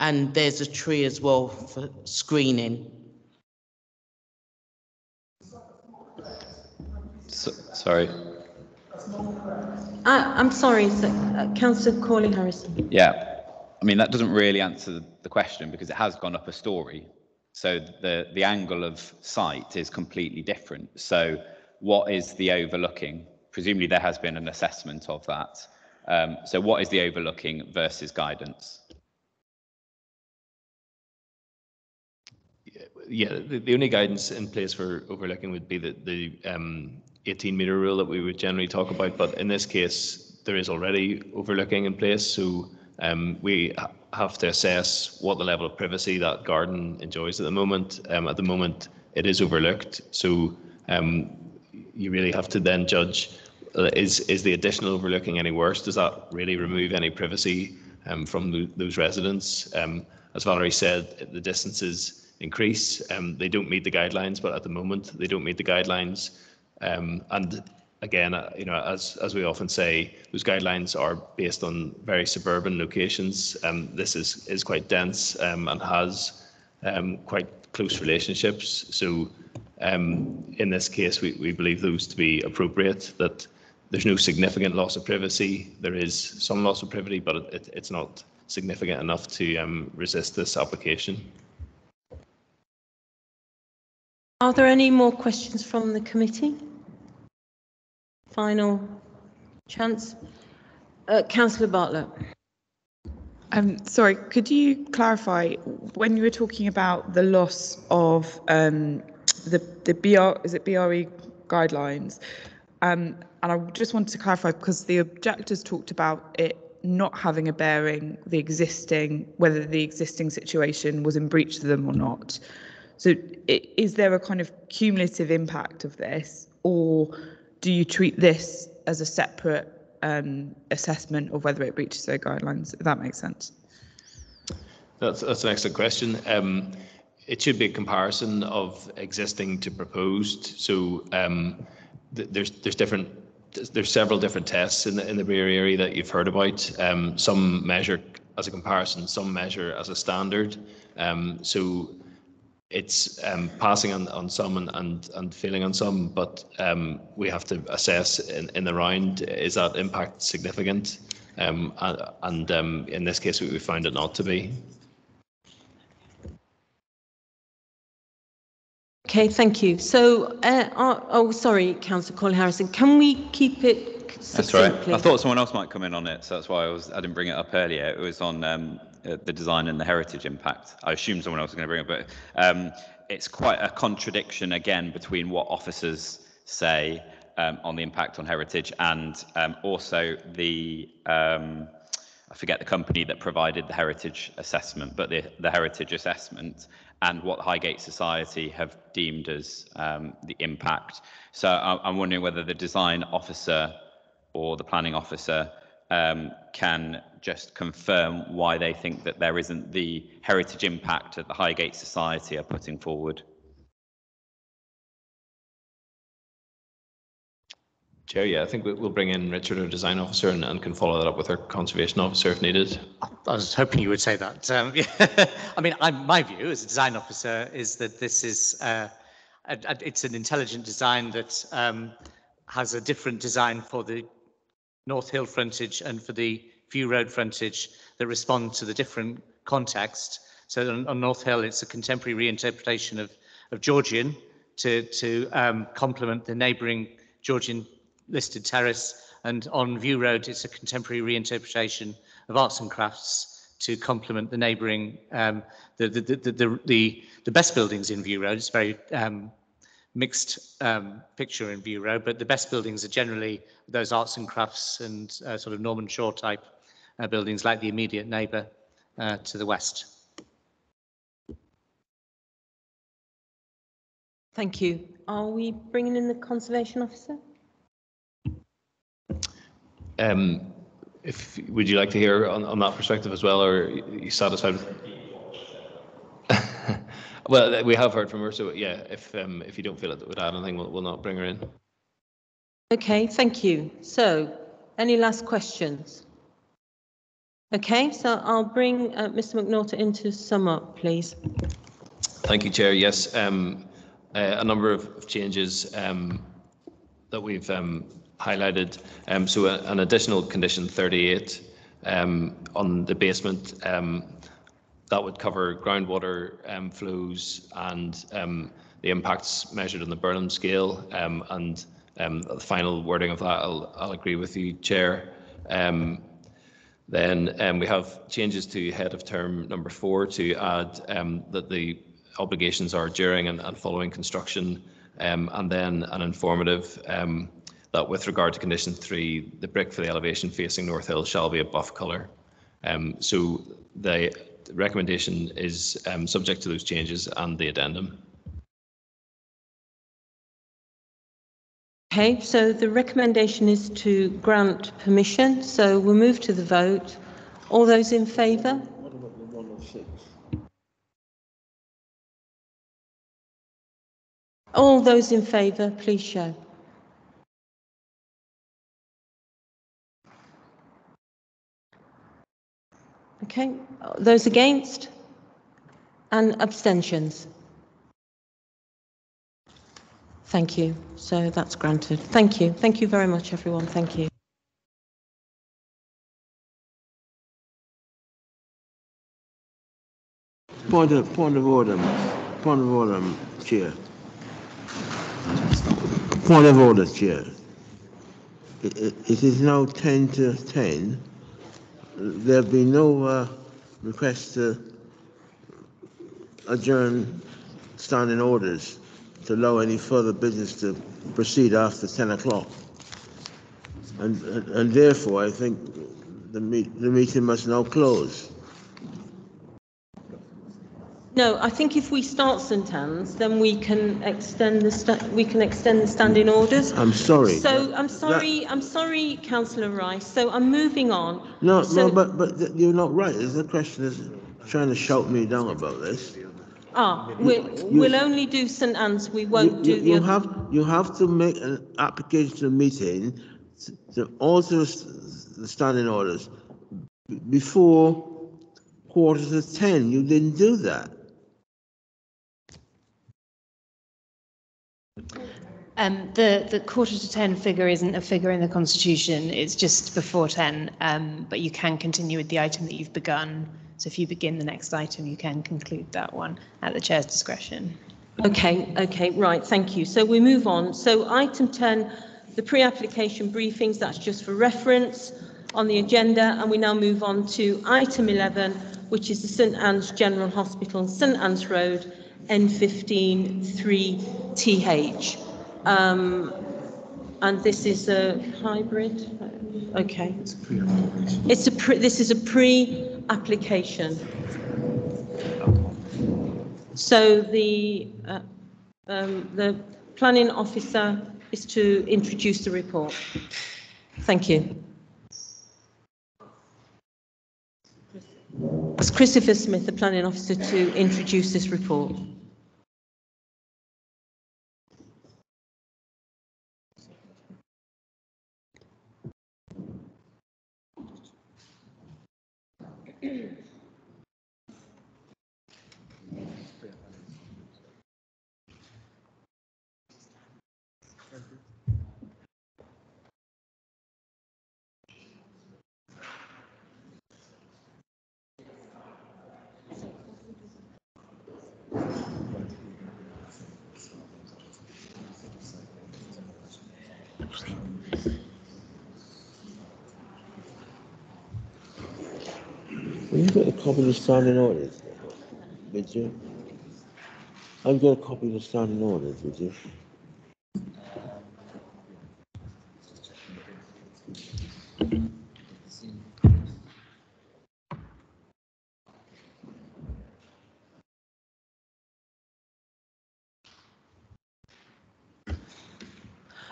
And there's a tree as well for screening. So, sorry. Uh, I'm sorry, uh, Councillor Cawley-Harrison. Yeah, I mean, that doesn't really answer the question because it has gone up a story. So the, the angle of sight is completely different. So what is the overlooking? Presumably there has been an assessment of that. Um, so what is the overlooking versus guidance? Yeah, the, the only guidance in place for overlooking would be the, the um, 18 meter rule that we would generally talk about, but in this case, there is already overlooking in place. So um, we have to assess what the level of privacy that garden enjoys at the moment. Um, at the moment, it is overlooked. So um, you really have to then judge uh, is is the additional overlooking any worse? Does that really remove any privacy um, from the, those residents? Um, as Valerie said, the distances increase. Um, they don't meet the guidelines, but at the moment they don't meet the guidelines. Um, and again, uh, you know, as as we often say, those guidelines are based on very suburban locations. Um, this is is quite dense um, and has um, quite close relationships. So, um, in this case, we, we believe those to be appropriate. That there's no significant loss of privacy. There is some loss of privacy, but it, it's not significant enough to um, resist this application. Are there any more questions from the committee? Final chance. Uh, Councillor Bartlett. Um, sorry, could you clarify when you were talking about the loss of um, the the BR is it BRE guidelines? Um, and I just wanted to clarify because the objectors talked about it not having a bearing the existing whether the existing situation was in breach of them or not. So is there a kind of cumulative impact of this, or do you treat this as a separate um, assessment of whether it breaches their guidelines? If that makes sense. That's that's an excellent question. Um, it should be a comparison of existing to proposed. So um, th there's there's different there's several different tests in the in the BRE area that you've heard about. Um, some measure as a comparison, some measure as a standard. Um, so it's um, passing on, on some and, and, and failing on some, but um, we have to assess in, in the round, is that impact significant? Um, and, and um, in this case, we found it not to be. Okay, thank you. So, uh, uh, oh, sorry, Councillor Cawley-Harrison, can we keep it That's right. I thought someone else might come in on it, so that's why I was I didn't bring it up earlier. It was on um, the design and the heritage impact. I assume someone else is going to bring it, but um, it's quite a contradiction again between what officers say um, on the impact on heritage and um, also the um, I forget the company that provided the heritage assessment, but the, the heritage assessment and what Highgate Society have deemed as um, the impact. So I'm wondering whether the design officer or the planning officer um, can just confirm why they think that there isn't the heritage impact that the Highgate Society are putting forward. Chair, yeah, I think we'll bring in Richard, our design officer, and, and can follow that up with our conservation officer if needed. I was hoping you would say that. Um, yeah. I mean, I, my view as a design officer is that this is uh, a, a, it's an intelligent design that um, has a different design for the North Hill frontage and for the View Road frontage that respond to the different context. So on, on North Hill, it's a contemporary reinterpretation of, of Georgian to, to um, complement the neighbouring Georgian listed terrace. And on View Road, it's a contemporary reinterpretation of arts and crafts to complement the neighbouring, um, the, the, the, the, the, the, best buildings in View Road. It's very um, mixed um, picture in View Road, but the best buildings are generally those arts and crafts and uh, sort of Norman Shaw type uh, buildings like the immediate neighbour uh, to the west. Thank you. Are we bringing in the conservation officer? Um, if would you like to hear on, on that perspective as well, or are you satisfied with? Well, we have heard from her, so yeah. If um, if you don't feel it would add anything, we'll, we'll not bring her in. Okay, thank you. So, any last questions? Okay, so I'll bring uh, Mr McNaughton in to sum up, please. Thank you, Chair. Yes, um, uh, a number of changes um, that we've um, highlighted. Um, so a, an additional condition 38 um, on the basement, um, that would cover groundwater um, flows and um, the impacts measured on the Burland scale. Um, and the final wording of that, I'll, I'll agree with you, Chair. then we have changes to head of term number four to add that the obligations are during and, and following construction, um, and then an informative um, that with regard to condition three, the brick for the elevation facing North Hill shall be a buff colour. Um, so the recommendation is um, subject to those changes and the addendum. Okay, so the recommendation is to grant permission. So we'll move to the vote. All those in favour? All those in favour, please show. Okay, those against? And abstentions? Thank you. So that's granted. Thank you. Thank you very much, everyone. Thank you. Point of, point of order, point of order, Chair. Point of order, Chair. It, it, it is now 10 to 10. There been no uh, requests to adjourn standing orders to allow any further business to proceed after 10 o'clock. And, and, and therefore, I think the, meet, the meeting must now close. No, I think if we start St Anne's, then we can extend the sta- we can extend the standing orders. I'm sorry. So I'm sorry, I'm sorry, Councillor Rice. So I'm moving on. No, So- no, but but you're not right. A question is trying to shout me down about this. Ah, we'll, we'll only do St Anne's. We won't You, do the you other. have you have to make an application to the meeting to- to alter the the standing orders b- before quarter to ten. You didn't do that. Um, the, the quarter to 10 figure isn't a figure in the Constitution, it's just before 10, um, but you can continue with the item that you've begun. So if you begin the next item, you can conclude that one at the chair's discretion. Okay, okay, right, thank you. So we move on. So item 10, the pre-application briefings, that's just for reference on the agenda. And we now move on to item 11, which is the St Anne's General Hospital, St Anne's Road, N15 3TH. Um, and this is a hybrid? Okay. It's a pre-application. It's a pre, this is a pre-application. So the, uh, um, the planning officer is to introduce the report. Thank you. Ask Christopher Smith, the planning officer, to introduce this report. Well, you got a copy the standing orders, did you? I've got a copy of the standing orders, did you?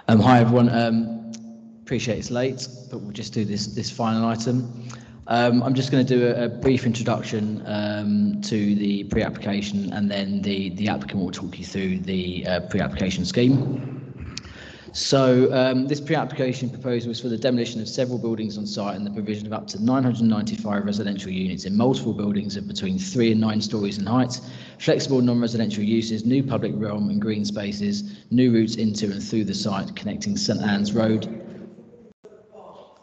Um, hi everyone. Um, appreciate it's late, but we'll just do this this final item. Um, I'm just going to do a, a brief introduction um, to the pre-application, and then the the applicant will talk you through the uh, pre-application scheme. So um, this pre-application proposal is for the demolition of several buildings on site and the provision of up to 995 residential units in multiple buildings of between three and nine stories in height, flexible non-residential uses, new public realm and green spaces, new routes into and through the site connecting St Anne's Road.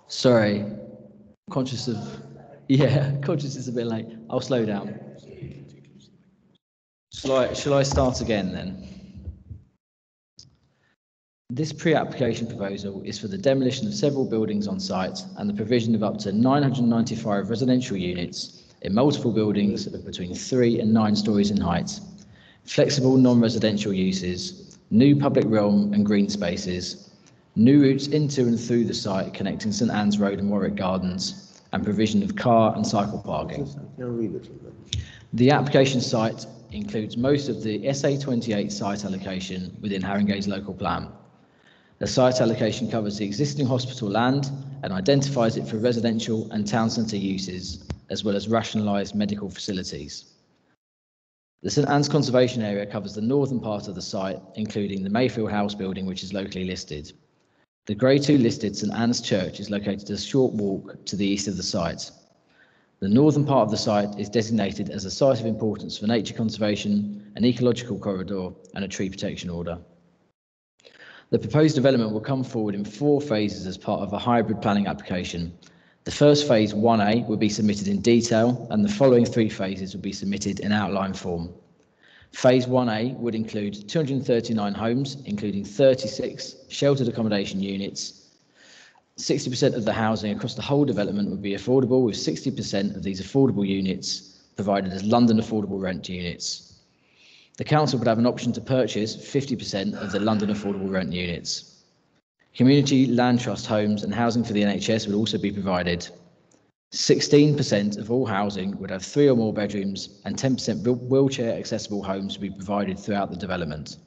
Sorry, conscious of, yeah, conscious it's a bit late. I'll slow down. Shall I, shall I start again then? This pre-application proposal is for the demolition of several buildings on site and the provision of up to 995 residential units in multiple buildings of between three and nine stories in height, flexible non-residential uses, new public realm and green spaces, new routes into and through the site connecting St Anne's Road and Warwick Gardens, and provision of car and cycle parking. Can read it? The application site includes most of the SA28 site allocation within Haringey's local plan. The site allocation covers the existing hospital land and identifies it for residential and town centre uses, as well as rationalised medical facilities. The St Anne's Conservation Area covers the northern part of the site, including the Mayfield House building, which is locally listed. The Grade 2 listed St Anne's Church is located a short walk to the east of the site. The northern part of the site is designated as a site of importance for nature conservation, an ecological corridor and a tree protection order. The proposed development will come forward in four phases as part of a hybrid planning application. The first phase 1A will be submitted in detail and the following three phases will be submitted in outline form. Phase 1A would include 239 homes, including 36 sheltered accommodation units, 60% of the housing across the whole development would be affordable, with 60% of these affordable units provided as London affordable rent units. The council would have an option to purchase 50% of the London affordable rent units. Community land trust homes and housing for the NHS would also be provided. 16% of all housing would have three or more bedrooms, and 10% wheelchair accessible homes would be provided throughout the development.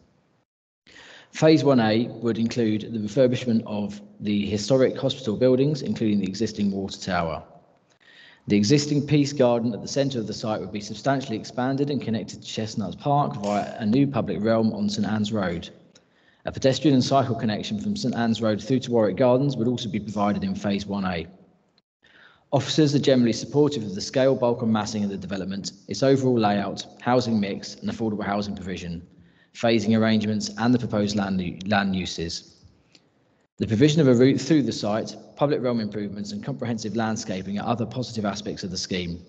Phase 1A would include the refurbishment of the historic hospital buildings, including the existing water tower. The existing Peace Garden at the centre of the site would be substantially expanded and connected to Chestnuts Park via a new public realm on St Anne's Road. A pedestrian and cycle connection from St Anne's Road through to Warwick Gardens would also be provided in Phase 1A. Officers are generally supportive of the scale, bulk and massing of the development, its overall layout, housing mix and affordable housing provision, phasing arrangements and the proposed land, land uses. The provision of a route through the site, public realm improvements and comprehensive landscaping are other positive aspects of the scheme.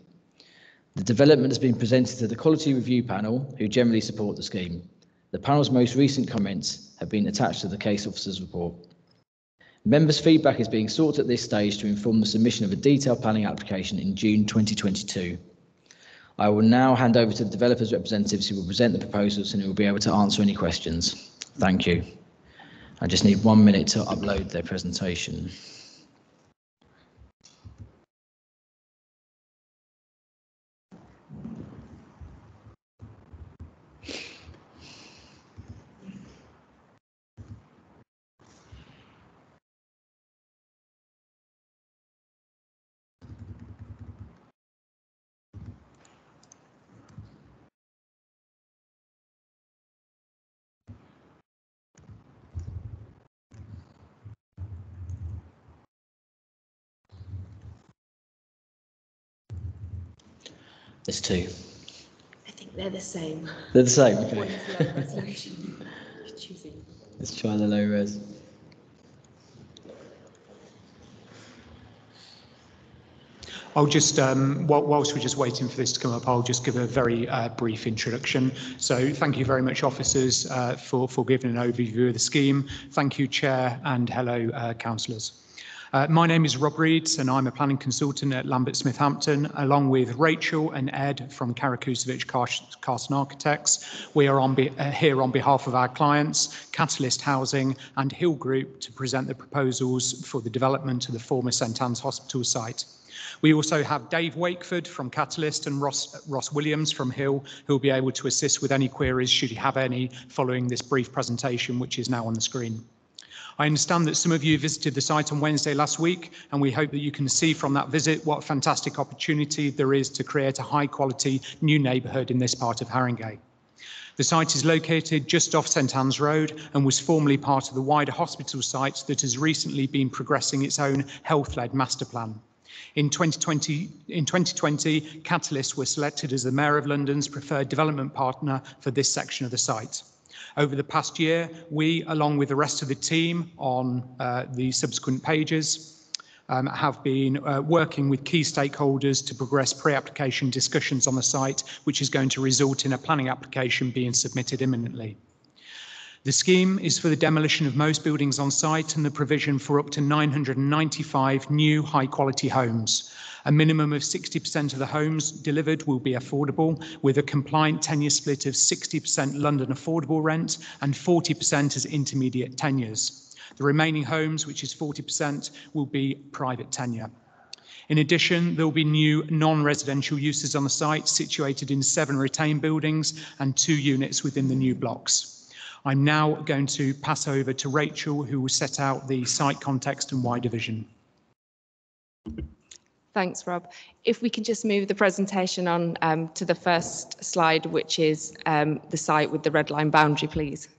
The development has been presented to the Quality Review Panel, who generally support the scheme. The panel's most recent comments have been attached to the case officer's report. Members' feedback is being sought at this stage to inform the submission of a detailed planning application in June 2022. I will now hand over to the developers' representatives who will present the proposals and who will be able to answer any questions. Thank you. I just need one minute to upload their presentation. There's two. I think they're the same. They're the same. One Okay. is low resolution. Choosing. Let's try the low res. I'll just, um, whilst we're just waiting for this to come up, I'll just give a very uh, brief introduction. So thank you very much, officers, uh, for, for giving an overview of the scheme. Thank you, Chair, and hello, uh, councillors. Uh, my name is Rob Reeds and I'm a planning consultant at Lambert Smith Hampton, along with Rachel and Ed from Karakusevic Carson Architects. We are on uh, here on behalf of our clients, Catalyst Housing and Hill Group, to present the proposals for the development of the former St Anne's Hospital site. We also have Dave Wakeford from Catalyst and Ross, Ross Williams from Hill, who will be able to assist with any queries should you have any following this brief presentation, which is now on the screen. I understand that some of you visited the site on Wednesday last week, and we hope that you can see from that visit what fantastic opportunity there is to create a high quality new neighbourhood in this part of Haringey. The site is located just off St Anne's Road and was formerly part of the wider hospital site that has recently been progressing its own health-led master plan. In 2020, in 2020, Catalyst were selected as the Mayor of London's preferred development partner for this section of the site. Over the past year, we, along with the rest of the team on uh, the subsequent pages, um, have been uh, working with key stakeholders to progress pre-application discussions on the site, which is going to result in a planning application being submitted imminently. The scheme is for the demolition of most buildings on site and the provision for up to 995 new high quality homes. A minimum of 60% of the homes delivered will be affordable, with a compliant tenure split of 60% London affordable rent and 40% as intermediate tenures. The remaining homes, which is 40%, will be private tenure. In addition, there will be new non-residential uses on the site, situated in seven retained buildings and two units within the new blocks. I'm now going to pass over to Rachel, who will set out the site context and wider vision. Thanks, Rob. If we can just move the presentation on um, to the first slide, which is um, the site with the red line boundary, please.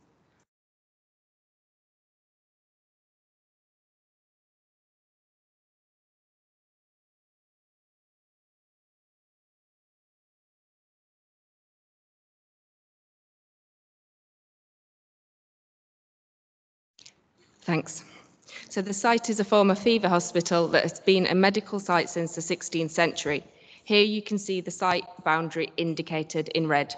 Thanks. So the site is a former fever hospital that has been a medical site since the 16th century. Here you can see the site boundary indicated in red.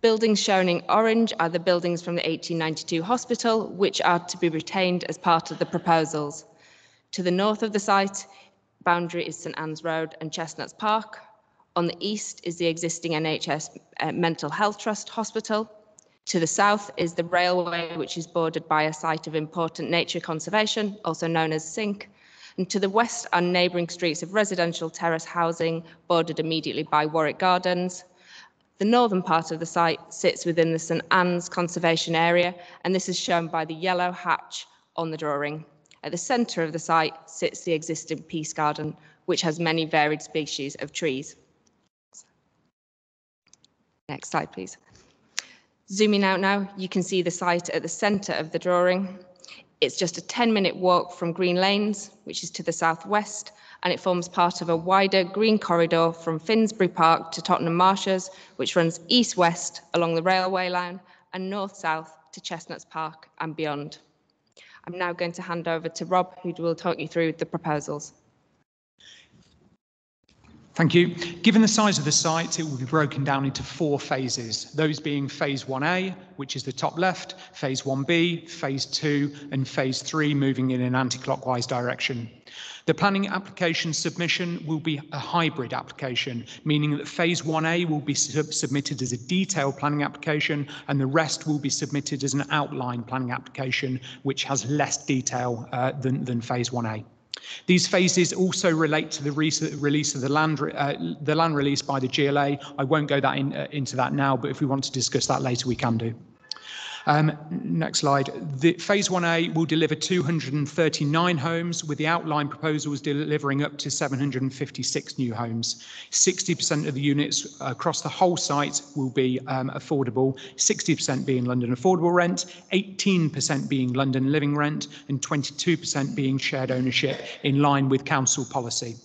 Buildings shown in orange are the buildings from the 1892 hospital, which are to be retained as part of the proposals. To the north of the site, boundary is St Anne's Road and Chestnuts Park. On the east is the existing NHS uh, Mental Health Trust Hospital. To the south is the railway, which is bordered by a site of important nature conservation, also known as SINC. And to the west are neighbouring streets of residential terrace housing, bordered immediately by Warwick Gardens. The northern part of the site sits within the St Anne's Conservation Area, and this is shown by the yellow hatch on the drawing. At the centre of the site sits the existing Peace Garden, which has many varied species of trees. Next slide, please. Zooming out now, you can see the site at the centre of the drawing. It's just a 10 minute walk from Green Lanes, which is to the southwest, and it forms part of a wider green corridor from Finsbury Park to Tottenham Marshes, which runs east west along the railway line and north south to Chestnuts Park and beyond. I'm now going to hand over to Rob, who will talk you through the proposals. Thank you. Given the size of the site, it will be broken down into four phases, those being phase 1A, which is the top left, phase 1B, phase 2, and phase 3, moving in an anti-clockwise direction. The planning application submission will be a hybrid application, meaning that phase 1A will be sub submitted as a detailed planning application and the rest will be submitted as an outline planning application, which has less detail uh, than, than phase 1A. These phases also relate to the release of the land, uh, the land release by the GLA. I won't go that in, uh, into that now, but if we want to discuss that later, we can do. Um, next slide. The phase 1A will deliver 239 homes, with the outline proposals delivering up to 756 new homes. 60% of the units across the whole site will be um, affordable, 60% being London affordable rent, 18% being London living rent, and 22% being shared ownership in line with council policy.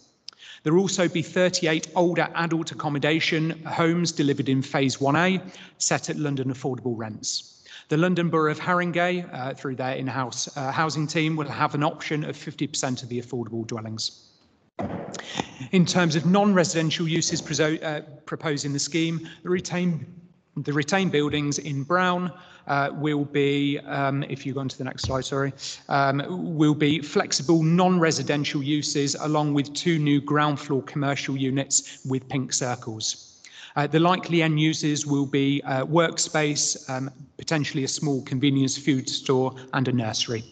There will also be 38 older adult accommodation homes delivered in phase 1A, set at London affordable rents. The London Borough of Haringey, uh, through their in-house uh, housing team, will have an option of 50% of the affordable dwellings. In terms of non-residential uses uh, proposed in the scheme, the retained the retained buildings in brown uh, will be, um, if you go on to the next slide, sorry, um, will be flexible non-residential uses along with two new ground floor commercial units with pink circles. Uh, the likely end users will be uh, workspace, um, potentially a small convenience food store and a nursery.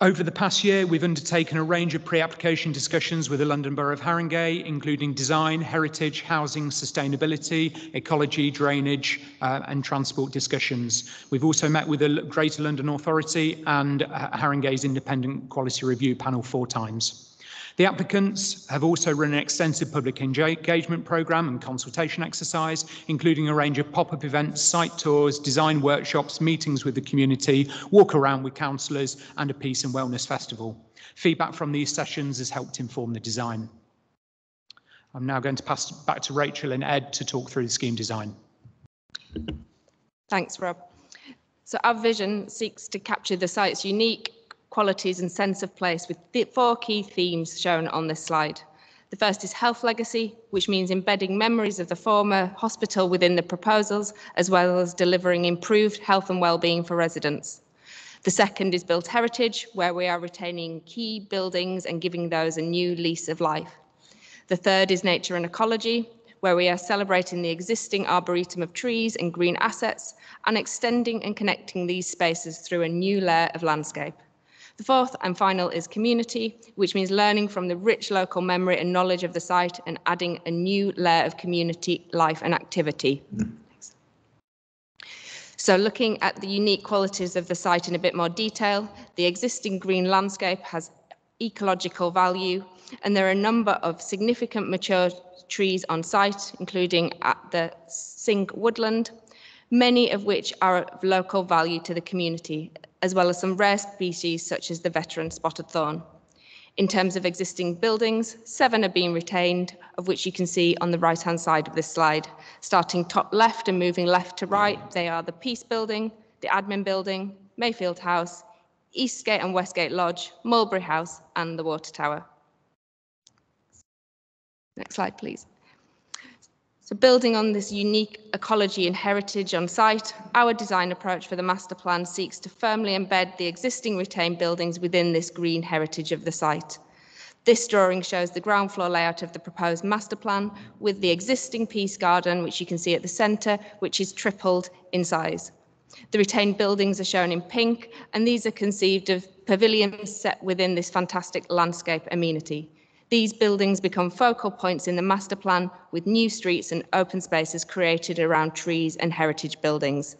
Over the past year, we've undertaken a range of pre-application discussions with the London Borough of Haringey, including design, heritage, housing, sustainability, ecology, drainage uh, and transport discussions. We've also met with the Greater London Authority and uh, Haringey's Independent Quality Review panel four times. The applicants have also run an extensive public engagement programme and consultation exercise, including a range of pop-up events, site tours, design workshops, meetings with the community, walk around with councillors and a peace and wellness festival. Feedback from these sessions has helped inform the design. I'm now going to pass back to Rachel and Ed to talk through the scheme design. Thanks, Rob. So our vision seeks to capture the site's unique qualities and sense of place with four key themes shown on this slide. The first is health legacy, which means embedding memories of the former hospital within the proposals, as well as delivering improved health and well-being for residents. The second is built heritage, where we are retaining key buildings and giving those a new lease of life. The third is nature and ecology, where we are celebrating the existing arboretum of trees and green assets and extending and connecting these spaces through a new layer of landscape. The fourth and final is community, which means learning from the rich local memory and knowledge of the site and adding a new layer of community life and activity. So looking at the unique qualities of the site in a bit more detail, the existing green landscape has ecological value, and there are a number of significant mature trees on site, including at the Sink woodland, many of which are of local value to the community, as well as some rare species such as the veteran spotted thorn. In terms of existing buildings, seven are being retained, of which you can see on the right-hand side of this slide. Starting top left and moving left to right, they are the Peace Building, the admin building, Mayfield House, Eastgate and Westgate Lodge, Mulberry House and the Water Tower. Next slide, please. So building on this unique ecology and heritage on site, our design approach for the master plan seeks to firmly embed the existing retained buildings within this green heritage of the site. This drawing shows the ground floor layout of the proposed master plan with the existing peace garden, which you can see at the centre, which is tripled in size. The retained buildings are shown in pink, and these are conceived of pavilions set within this fantastic landscape amenity. These buildings become focal points in the master plan with new streets and open spaces created around trees and heritage buildings.